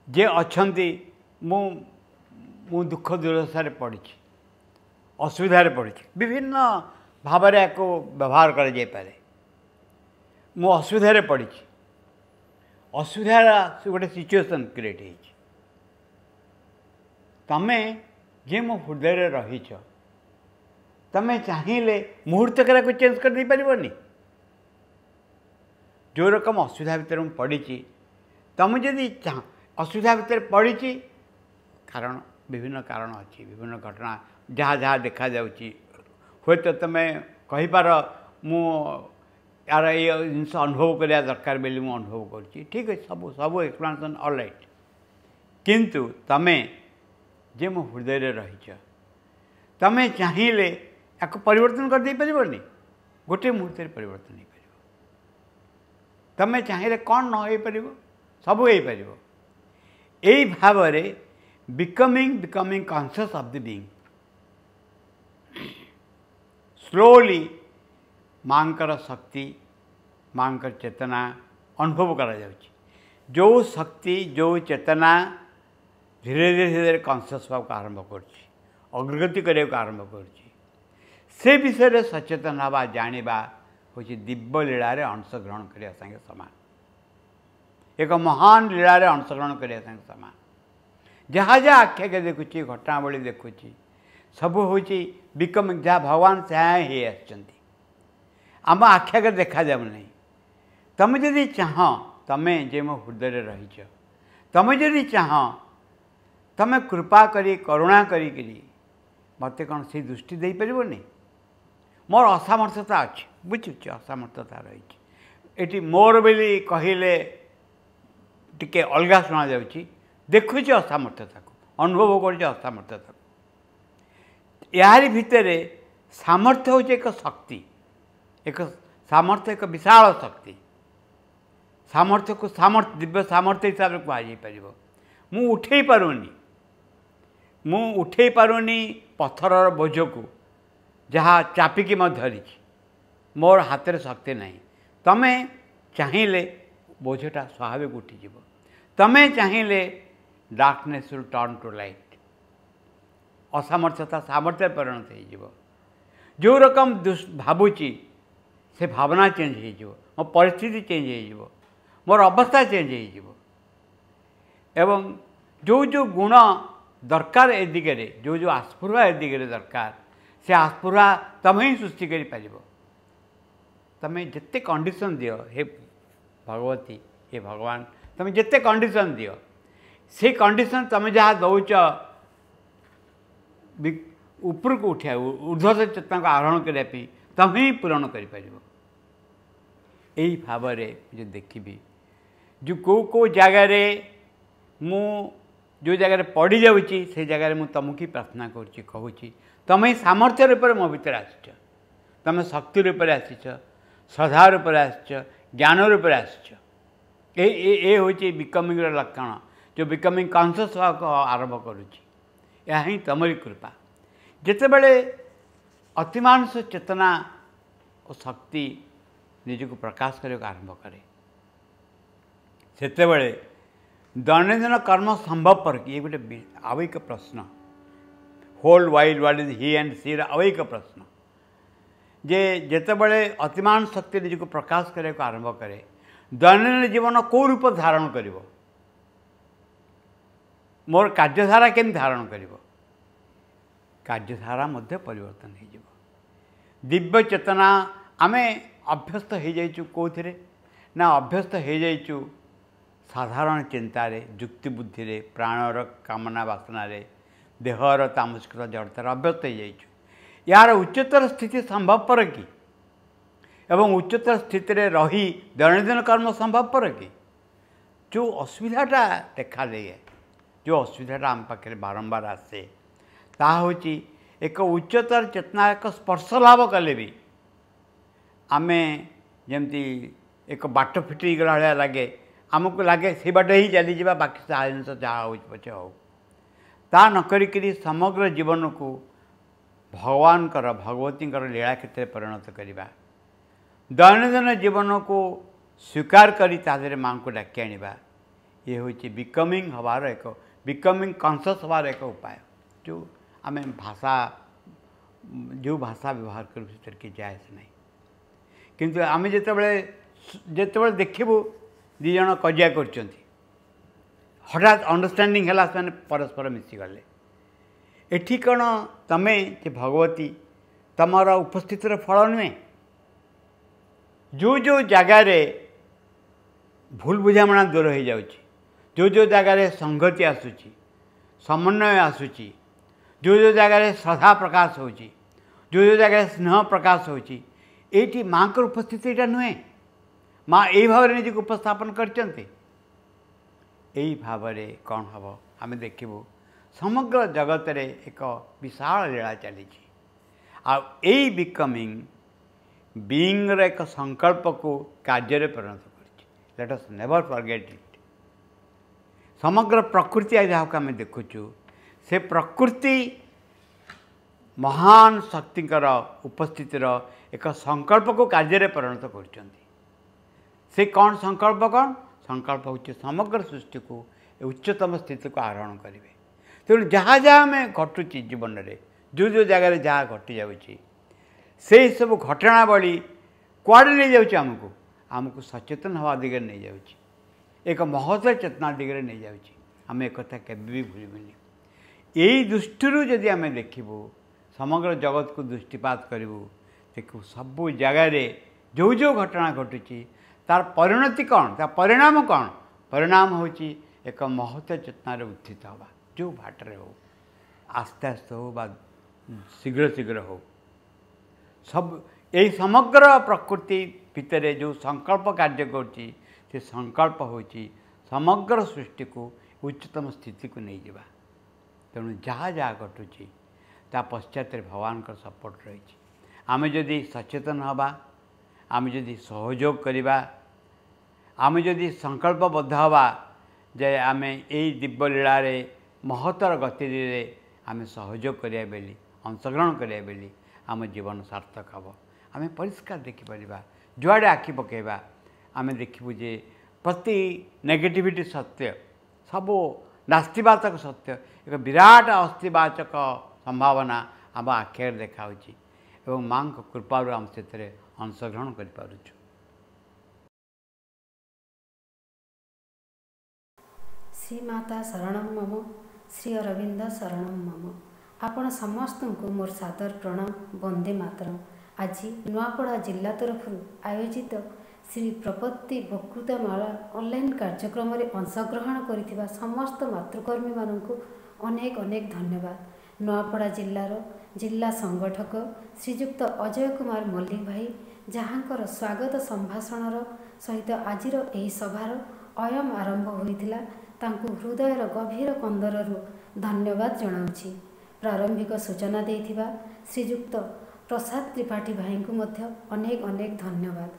ଯେ ଅଛନ୍ତି ମୁଁ ମୁଁ ଦୁଃଖ ଦୁର୍ଦଶାରେ ପଡ଼ିଛି ଅସୁବିଧାରେ ପଡ଼ିଛି ବିଭିନ୍ନ ଭାବରେ ୟାକୁ ବ୍ୟବହାର କରାଯାଇପାରେ। ମୁଁ ଅସୁବିଧାରେ ପଡ଼ିଛି ଅସୁବିଧାର ଗୋଟେ ସିଚୁଏସନ୍ କ୍ରିଏଟ୍ ହେଇଛି। ତମେ ଯେ ମୋ ହୃଦୟରେ ରହିଛ ତମେ ଚାହିଁଲେ ମୁହୂର୍ତ୍ତକରାକୁ ଚେଞ୍ଜ କରିଦେଇପାରିବନି ଯେଉଁ ରକମ ଅସୁବିଧା ଭିତରେ ମୁଁ ପଡ଼ିଛି ତମେ ଯଦି ଚାହ ଅସୁବିଧା ଭିତରେ ପଡ଼ିଛି କାରଣ ବିଭିନ୍ନ କାରଣ ଅଛି ବିଭିନ୍ନ ଘଟଣା ଯାହା ଯାହା ଦେଖାଯାଉଛି ହୁଏତ ତୁମେ କହିପାର ମୁଁ ୟାର ଏଇ ଜିନିଷ ଅନୁଭବ କରିବା ଦରକାର ବୋଲି ମୁଁ ଅନୁଭବ କରୁଛି ଠିକ୍ ଅଛି ସବୁ ସବୁ ଏକ୍ସପ୍ଲାନେସନ୍ ଅଲ୍ ରାଇଟ୍ କିନ୍ତୁ ତୁମେ ଯେ ମୋ ହୃଦୟରେ ରହିଛ ତୁମେ ଚାହିଁଲେ ୟାକୁ ପରିବର୍ତ୍ତନ କରିଦେଇପାରିବନି ଗୋଟିଏ ମୁହୂର୍ତ୍ତରେ ପରିବର୍ତ୍ତନ ହେଇପାରିବ ତୁମେ ଚାହିଁଲେ କ'ଣ ନ ହେଇପାରିବ ସବୁ ହେଇପାରିବ ଏଇ ଭାବରେ becoming becoming conscious of the being slowly ମାଙ୍କର ଶକ୍ତି ମାଙ୍କର ଚେତନା ଅନୁଭବ କରାଯାଉଛି ଯେଉଁ ଶକ୍ତି ଯେଉଁ ଚେତନା ଧୀରେ ଧୀରେ ଧୀରେ କନସିୟସ୍ ହେବାକୁ ଆରମ୍ଭ କରୁଛି ଅଗ୍ରଗତି କରିବାକୁ ଆରମ୍ଭ କରୁଛି ସେ ବିଷୟରେ ସଚେତନ ହେବା ଜାଣିବା ହେଉଛି ଦିବ୍ୟ ଲୀଳାରେ ଅଂଶଗ୍ରହଣ କରିବା ସାଙ୍ଗେ ସମାନ ଏକ ମହାନ ଲୀଳାରେ ଅଂଶଗ୍ରହଣ କରିବା ସାଙ୍ଗେ ସମାନ ଯାହା ଯାହା ଆଖି ଆଗରେ ଦେଖୁଛି ଘଟଣାବଳୀ ଦେଖୁଛି ସବୁ ହେଉଛି ବିକମିଂ ଯାହା ଭଗବାନ ସେହା ହେଇ ଆସିଛନ୍ତି ଆମ ଆଖି ଆଗରେ ଦେଖାଯାଉ ନାହିଁ ତୁମେ ଯଦି ଚାହଁ ତୁମେ ଯେ ମୋ ହୃଦୟରେ ରହିଛ ତୁମେ ଯଦି ଚାହଁ ତୁମେ କୃପା କରି କରୁଣା କରିକିରି ମୋତେ କ'ଣ ସେଇ ଦୃଷ୍ଟି ଦେଇପାରିବନି ମୋର ଅସାମର୍ଥ୍ୟତା ଅଛି ବୁଝୁଛି ଅସାମର୍ଥ୍ୟତା ରହିଛି। ଏଠି ମୋର ବୋଲି କହିଲେ ଟିକେ ଅଲଗା ଶୁଣାଯାଉଛି। ଦେଖୁଛି ଅସାମର୍ଥ୍ୟତାକୁ ଅନୁଭବ କରୁଛି ଅସାମର୍ଥ୍ୟତାକୁ। ଏହାରି ଭିତରେ ସାମର୍ଥ୍ୟ ହେଉଛି ଏକ ଶକ୍ତି ଏକ ସାମର୍ଥ୍ୟ ଏକ ବିଶାଳ ଶକ୍ତି। ସାମର୍ଥ୍ୟକୁ ସାମର୍ଥ୍ୟ ଦିବ୍ୟ ସାମର୍ଥ୍ୟ ହିସାବରେ କୁହାଯାଇପାରିବ ମୁଁ ଉଠେଇ ପାରୁନି ମୁଁ ଉଠେଇ ପାରୁନି ପଥରର ବୋଝକୁ। ଯାହା ଚାପିକି ମୁଁ ଧରିଛି ମୋର ହାତରେ ଶକ୍ତି ନାହିଁ ତୁମେ ଚାହିଁଲେ ବୋଝଟା ସ୍ୱାଭାବିକ ଉଠିଯିବ ତୁମେ ଚାହିଁଲେ ଡାର୍କନେସ୍ ରୁ ଟର୍ନ ଟୁ ଲାଇଟ୍ ଅସାମର୍ଥ୍ୟତା ସାମର୍ଥ୍ୟରେ ପରିଣତ ହେଇଯିବ ଯେଉଁ ରକମ ଭାବୁଛି ସେ ଭାବନା ଚେଞ୍ଜ ହେଇଯିବ ମୋ ପରିସ୍ଥିତି ଚେଞ୍ଜ ହେଇଯିବ ମୋର ଅବସ୍ଥା ଚେଞ୍ଜ ହେଇଯିବ ଏବଂ ଯେଉଁ ଯେଉଁ ଗୁଣ ଦରକାର ଏ ଦିଗରେ ଯେଉଁ ଯେଉଁ ଆସ୍ପୃହା ଏ ଦିଗରେ ଦରକାର ସେ ଆସ୍ପୃହା ତୁମେ ହିଁ ସୃଷ୍ଟି କରିପାରିବ ତୁମେ ଯେତେ କଣ୍ଡିସନ୍ ଦିଅ ହେ ଭଗବତୀ ହେ ଭଗବାନ ତୁମେ ଯେତେ କଣ୍ଡିସନ୍ ଦିଅ ସେଇ କଣ୍ଡିସନ୍ ତୁମେ ଯାହା ଦେଉଛ ଉପରକୁ ଉଠିବା ଉର୍ଦ୍ଧ୍ୱ ଚେତନାକୁ ଆହରଣ କରିବା ପାଇଁ ତୁମେ ହିଁ ପୂରଣ କରିପାରିବ ଏହି ଭାବରେ ଯଦି ଦେଖିବି ଯେଉଁ କେଉଁ କେଉଁ ଜାଗାରେ ମୁଁ ଯେଉଁ ଜାଗାରେ ପଡ଼ିଯାଉଛି ସେଇ ଜାଗାରେ ମୁଁ ତୁମକୁ ହିଁ ପ୍ରାର୍ଥନା କରୁଛି କହୁଛି ତୁମେ ହିଁ ସାମର୍ଥ୍ୟ ରୂପରେ ମୋ ଭିତରେ ଆସିଛ ତୁମେ ଶକ୍ତି ରୂପରେ ଆସିଛ ଶ୍ରଦ୍ଧା ରୂପରେ ଆସିଛ ଜ୍ଞାନ ରୂପରେ ଆସିଛ ଏ ଏ ହେଉଛି ବିକମିଂର ଲକ୍ଷଣ ଯେଉଁ ବିକମିଂ କନସିୟସ୍ ହେବାକୁ ଆରମ୍ଭ କରୁଛି ଏହା ହିଁ ତମରି କୃପା ଯେତେବେଳେ ଅତିମାନସ ଚେତନା ଓ ଶକ୍ତି ନିଜକୁ ପ୍ରକାଶ କରିବାକୁ ଆରମ୍ଭ କରେ ସେତେବେଳେ ଦୈନନ୍ଦିନ କର୍ମ ସମ୍ଭବପର କି ଏ ଗୋଟେ ଆଉ ଏକ ପ୍ରଶ୍ନ whole wild world is he and ସିର ଆଉ ଏକ ପ୍ରଶ୍ନ ଯେ ଯେତେବେଳେ ଅତିମାନ ଶକ୍ତି ନିଜକୁ ପ୍ରକାଶ କରିବାକୁ ଆରମ୍ଭ କରେ ଦୈନନ୍ଦିନ ଜୀବନ କେଉଁ ରୂପ ଧାରଣ କରିବ ମୋର କାର୍ଯ୍ୟଧାରା କେମିତି ଧାରଣ କରିବ କାର୍ଯ୍ୟଧାରା ମଧ୍ୟ ପରିବର୍ତ୍ତନ ହୋଇଯିବ ଦିବ୍ୟ ଚେତନା ଆମେ ଅଭ୍ୟସ୍ତ ହୋଇଯାଇଛୁ କେଉଁଥିରେ ନା ଅଭ୍ୟସ୍ତ ହୋଇଯାଇଛୁ ସାଧାରଣ ଚିନ୍ତାରେ ଯୁକ୍ତି ବୁଦ୍ଧିରେ ପ୍ରାଣର କାମନା ବାସନାରେ ଦେହର ତାମସିକତା ଜଡ଼ତାରେ ଅବ୍ୟସ୍ତ ହେଇଯାଇଛୁ ଏହାର ଉଚ୍ଚତର ସ୍ଥିତି ସମ୍ଭବପର କି ଏବଂ ଉଚ୍ଚତର ସ୍ଥିତିରେ ରହି ଦୈନନ୍ଦିନ କର୍ମ ସମ୍ଭବପର କି ଯେଉଁ ଅସୁବିଧାଟା ଦେଖାଦିଏ ଯେଉଁ ଅସୁବିଧାଟା ଆମ ପାଖରେ ବାରମ୍ବାର ଆସେ ତାହା ହେଉଛି ଏକ ଉଚ୍ଚତର ଚେତନା ଏକ ସ୍ପର୍ଶ ଲାଭ କଲେ ବି ଆମେ ଯେମିତି ଏକ ବାଟ ଫିଟିଗଲା ଭଳିଆ ଲାଗେ ଆମକୁ ଲାଗେ ସେଇ ବାଟ ହିଁ ଚାଲିଯିବା ବାକି ତାହା ଜିନିଷ ଯାହା ହେଉଛି ପଛେ ହଉ ତା ନ କରିକିରି ସମଗ୍ର ଜୀବନକୁ ଭଗବାନଙ୍କର ଭଗବତୀଙ୍କର ଲୀଳା କ୍ଷେତ୍ରରେ ପରିଣତ କରିବା ଦୈନନ୍ଦିନ ଜୀବନକୁ ସ୍ୱୀକାର କରି ତା ଦେହରେ ମାଆଙ୍କୁ ଡାକି ଆଣିବା ଇଏ ହେଉଛି ବିକମିଂ ହେବାର ଏକ ବିକମିଂ କନସିୟସ୍ ହେବାର ଏକ ଉପାୟ ଯେଉଁ ଆମେ ଭାଷା ଯେଉଁ ଭାଷା ବ୍ୟବହାର କରିବୁ ସେଥିରେ କିଛି ଆସେ ନାହିଁ କିନ୍ତୁ ଆମେ ଯେତେବେଳେ ଯେତେବେଳେ ଦେଖିବୁ ଦୁଇ ଜଣ କଜିଆ କରୁଛନ୍ତି ହଠାତ୍ ଅଣ୍ଡରଷ୍ଟାଣ୍ଡିଂ ହେଲା ସେମାନେ ପରସ୍ପର ମିଶିଗଲେ। ଏଠି କ'ଣ ତମେ ଯେ ଭଗବତୀ ତୁମର ଉପସ୍ଥିତିର ଫଳ ନୁହେଁ? ଯେଉଁ ଯେଉଁ ଜାଗାରେ ଭୁଲ ବୁଝାମଣା ଦୂର ହୋଇଯାଉଛି ଯେଉଁ ଯେଉଁ ଜାଗାରେ ସଂଗତି ଆସୁଛି ସମନ୍ୱୟ ଆସୁଛି ଯେଉଁ ଯେଉଁ ଜାଗାରେ ଶ୍ରଦ୍ଧା ପ୍ରକାଶ ହେଉଛି ଯେଉଁ ଯେଉଁ ଜାଗାରେ ସ୍ନେହ ପ୍ରକାଶ ହେଉଛି ଏଇଠି ମାଆଙ୍କର ଉପସ୍ଥିତି ଏଇଟା ନୁହେଁ? ମା ଏଇ ଭାବରେ ନିଜକୁ ଉପସ୍ଥାପନ କରିଛନ୍ତି? ଏଇ ଭାବରେ କ'ଣ ହେବ? ଆମେ ଦେଖିବୁ ସମଗ୍ର ଜଗତରେ ଏକ ବିଶାଳ ଲୀଳା ଚାଲିଛି। ଆଉ ଏଇ ବିକମିଂ ବିଇଙ୍ଗର ଏକ ସଂକଳ୍ପକୁ କାର୍ଯ୍ୟରେ ପରିଣତ କରିଛି। ଲେଟ୍ ଅସ୍ ନେଭର ଫର୍ଗେଟ୍ ଇଟ୍ ସମଗ୍ର ପ୍ରକୃତି ଆଜି ଯାହାକୁ ଆମେ ଦେଖୁଛୁ ସେ ପ୍ରକୃତି ମହାନ ଶକ୍ତିଙ୍କର ଉପସ୍ଥିତିର ଏକ ସଂକଳ୍ପକୁ କାର୍ଯ୍ୟରେ ପରିଣତ କରୁଛନ୍ତି। ସେ କ'ଣ ସଂକଳ୍ପ କ'ଣ? ସଂକଳ୍ପ ହେଉଛି ସମଗ୍ର ସୃଷ୍ଟିକୁ ଉଚ୍ଚତମ ସ୍ଥିତିକୁ ଆରୋହଣ କରିବେ। ତେଣୁ ଯାହା ଯାହା ଆମେ ଘଟୁଛି ଜୀବନରେ ଯେଉଁ ଯେଉଁ ଜାଗାରେ ଯାହା ଘଟିଯାଉଛି ସେଇ ସବୁ ଘଟଣାବଳୀ କୁଆଡ଼େ ନେଇଯାଉଛି ଆମକୁ? ଆମକୁ ସଚେତନ ହେବା ଦିଗରେ ନେଇଯାଉଛି। ଏକ ମହତ ଚେତନା ଦିଗରେ ନେଇଯାଉଛି। ଆମେ ଏକଥା କେବେ ବି ଭୁଲିବୁନି। ଏଇ ଦୃଷ୍ଟିରୁ ଯଦି ଆମେ ଦେଖିବୁ ସମଗ୍ର ଜଗତକୁ ଦୃଷ୍ଟିପାତ କରିବୁ ଦେଖିବୁ ସବୁ ଜାଗାରେ ଯେଉଁ ଯେଉଁ ଘଟଣା ଘଟୁଛି ତାର ପରିଣତି କ'ଣ ତା ପରିଣାମ କ'ଣ ପରିଣାମ ହେଉଛି ଏକ ମହତ ଚେତନାରେ ଉତ୍ଥିତ ହେବା। ଯେଉଁ ବାଟରେ ହେଉ ଆସ୍ତେ ଆସ୍ତେ ହେଉ ବା ଶୀଘ୍ର ଶୀଘ୍ର ହେଉ। ସବୁ ଏଇ ସମଗ୍ର ପ୍ରକୃତି ଭିତରେ ଯେଉଁ ସଂକଳ୍ପ କାର୍ଯ୍ୟ କରୁଛି ସେ ସଂକଳ୍ପ ହେଉଛି ସମଗ୍ର ସୃଷ୍ଟିକୁ ଉଚ୍ଚତମ ସ୍ଥିତିକୁ ନେଇଯିବା। ତେଣୁ ଯାହା ଯାହା ଘଟୁଛି ତା ପଶ୍ଚାତରେ ଭଗବାନଙ୍କର ସପୋର୍ଟ ରହିଛି। ଆମେ ଯଦି ସଚେତନ ହେବା ଆମେ ଯଦି ସହଯୋଗ କରିବା ଆମେ ଯଦି ସଂକଳ୍ପବଦ୍ଧ ହେବା ଯେ ଆମେ ଏଇ ଦିବ୍ୟଲୀଳାରେ ମହତର ଗତିରେ ଆମେ ସହଯୋଗ କରିବା ବୋଲି ଅଂଶଗ୍ରହଣ କରିବା ବୋଲି ଆମ ଜୀବନ ସାର୍ଥକ ହେବ। ଆମେ ପରିଷ୍କାର ଦେଖିପାରିବା ଯୁଆଡ଼େ ଆଖି ପକାଇବା ଆମେ ଦେଖିବୁ ଯେ ପ୍ରତି ନେଗେଟିଭିଟି ସତ୍ୟ ସବୁ ନାସ୍ତିବାଚକ ସତ୍ୟ ଏକ ବିରାଟ ଅସ୍ତିବାଚକ ସମ୍ଭାବନା ଆମ ଆଖିରେ ଦେଖାହେଉଛି ଏବଂ ମାଆଙ୍କ କୃପାରୁ ଆମେ ସେଥିରେ ଅଂଶଗ୍ରହଣ କରିପାରୁଛୁ ଶ୍ରୀମାତା ଶରଣମ୍ ମମ ଶ୍ରୀ ଅରବିନ୍ଦ ଶରଣମ୍ ମମ ଆପଣ ସମସ୍ତଙ୍କୁ ମୋର ସାଦର ପ୍ରଣାମ ବନ୍ଦେ ମାତରମ୍। ଆଜି ନୂଆପଡ଼ା ଜିଲ୍ଲା ତରଫରୁ ଆୟୋଜିତ ଶ୍ରୀ ପ୍ରପତ୍ତି ବକୃତାମାଳା ଅନଲାଇନ୍ କାର୍ଯ୍ୟକ୍ରମରେ ଅଂଶଗ୍ରହଣ କରିଥିବା ସମସ୍ତ ମାତୃକର୍ମୀମାନଙ୍କୁ ଅନେକ ଅନେକ ଧନ୍ୟବାଦ। ନୂଆପଡ଼ା ଜିଲ୍ଲାର ଜିଲ୍ଲା ସଂଗଠକ ଶ୍ରୀଯୁକ୍ତ ଅଜୟ କୁମାର ମଲ୍ଲିକ ଭାଇ ଯାହାଙ୍କର ସ୍ୱାଗତ ସମ୍ଭାଷଣର ସହିତ ଆଜିର ଏହି ସଭାର ଅୟମ ଆରମ୍ଭ ହୋଇଥିଲା ତାଙ୍କୁ ହୃଦୟର ଗଭୀର କନ୍ଦରରୁ ଧନ୍ୟବାଦ ଜଣାଉଛି। ପ୍ରାରମ୍ଭିକ ସୂଚନା ଦେଇଥିବା ଶ୍ରୀଯୁକ୍ତ ପ୍ରସାଦ ତ୍ରିପାଠୀ ଭାଇଙ୍କୁ ମଧ୍ୟ ଅନେକ ଅନେକ ଧନ୍ୟବାଦ।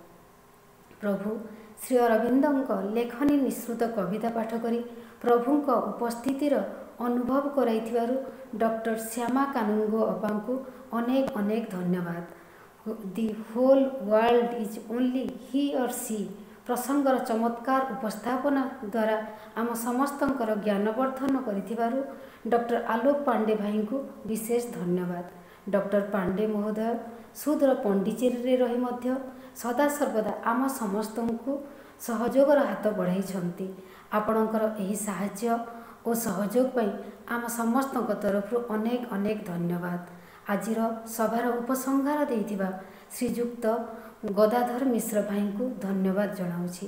ପ୍ରଭୁ ଶ୍ରୀ ଅରବିନ୍ଦଙ୍କ ଲେଖନୀ ନିଃସୃତ କବିତା ପାଠ କରି ପ୍ରଭୁଙ୍କ ଉପସ୍ଥିତିର ଅନୁଭବ କରାଇଥିବାରୁ ଡକ୍ଟର ଶ୍ୟାମା କାନୁନଗୋ ଅପାଙ୍କୁ ଅନେକ ଅନେକ ଧନ୍ୟବାଦ the whole world is only he or she ପ୍ରସଙ୍ଗର ଚମତ୍କାର ଉପସ୍ଥାପନା ଦ୍ୱାରା ଆମ ସମସ୍ତଙ୍କର ଜ୍ଞାନବର୍ଦ୍ଧନ କରିଥିବାରୁ ଡକ୍ଟର ଆଲୋକ ପାଣ୍ଡେ ଭାଇଙ୍କୁ ବିଶେଷ ଧନ୍ୟବାଦ ଡକ୍ଟର ପାଣ୍ଡେ ମହୋଦୟ ସୁଦୂର ପଣ୍ଡିଚେରୀରେ ରହି ମଧ୍ୟ ସଦାସର୍ବଦା ଆମ ସମସ୍ତଙ୍କୁ ସହଯୋଗର ହାତ ବଢ଼ାଇଛନ୍ତି ଆପଣଙ୍କର ଏହି ସାହାଯ୍ୟ ଓ ସହଯୋଗ ପାଇଁ ଆମ ସମସ୍ତଙ୍କ ତରଫରୁ ଅନେକ ଅନେକ ଧନ୍ୟବାଦ। ଆଜିର ସଭାର ଉପସଂହାର ଦେଇଥିବା ଶ୍ରୀଯୁକ୍ତ ଗଦାଧର ମିଶ୍ର ଭାଇଙ୍କୁ ଧନ୍ୟବାଦ ଜଣାଉଛି।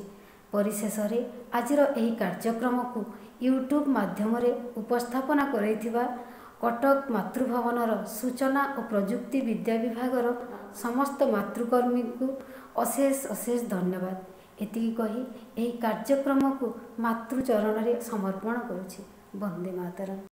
ପରିଶେଷରେ ଆଜିର ଏହି କାର୍ଯ୍ୟକ୍ରମକୁ ୟୁଟ୍ୟୁବ୍ ମାଧ୍ୟମରେ ଉପସ୍ଥାପନା କରାଇଥିବା କଟକ ମାତୃଭବନର ସୂଚନା ଓ ପ୍ରଯୁକ୍ତି ବିଦ୍ୟା ବିଭାଗର ସମସ୍ତ ମାତୃକର୍ମୀଙ୍କୁ ଅଶେଷ ଅଶେଷ ଧନ୍ୟବାଦ। ଏତିକି କହି ଏହି କାର୍ଯ୍ୟକ୍ରମକୁ ମାତୃଚରଣରେ ସମର୍ପଣ କରୁଛି। ବନ୍ଦେ ମାତରମ୍।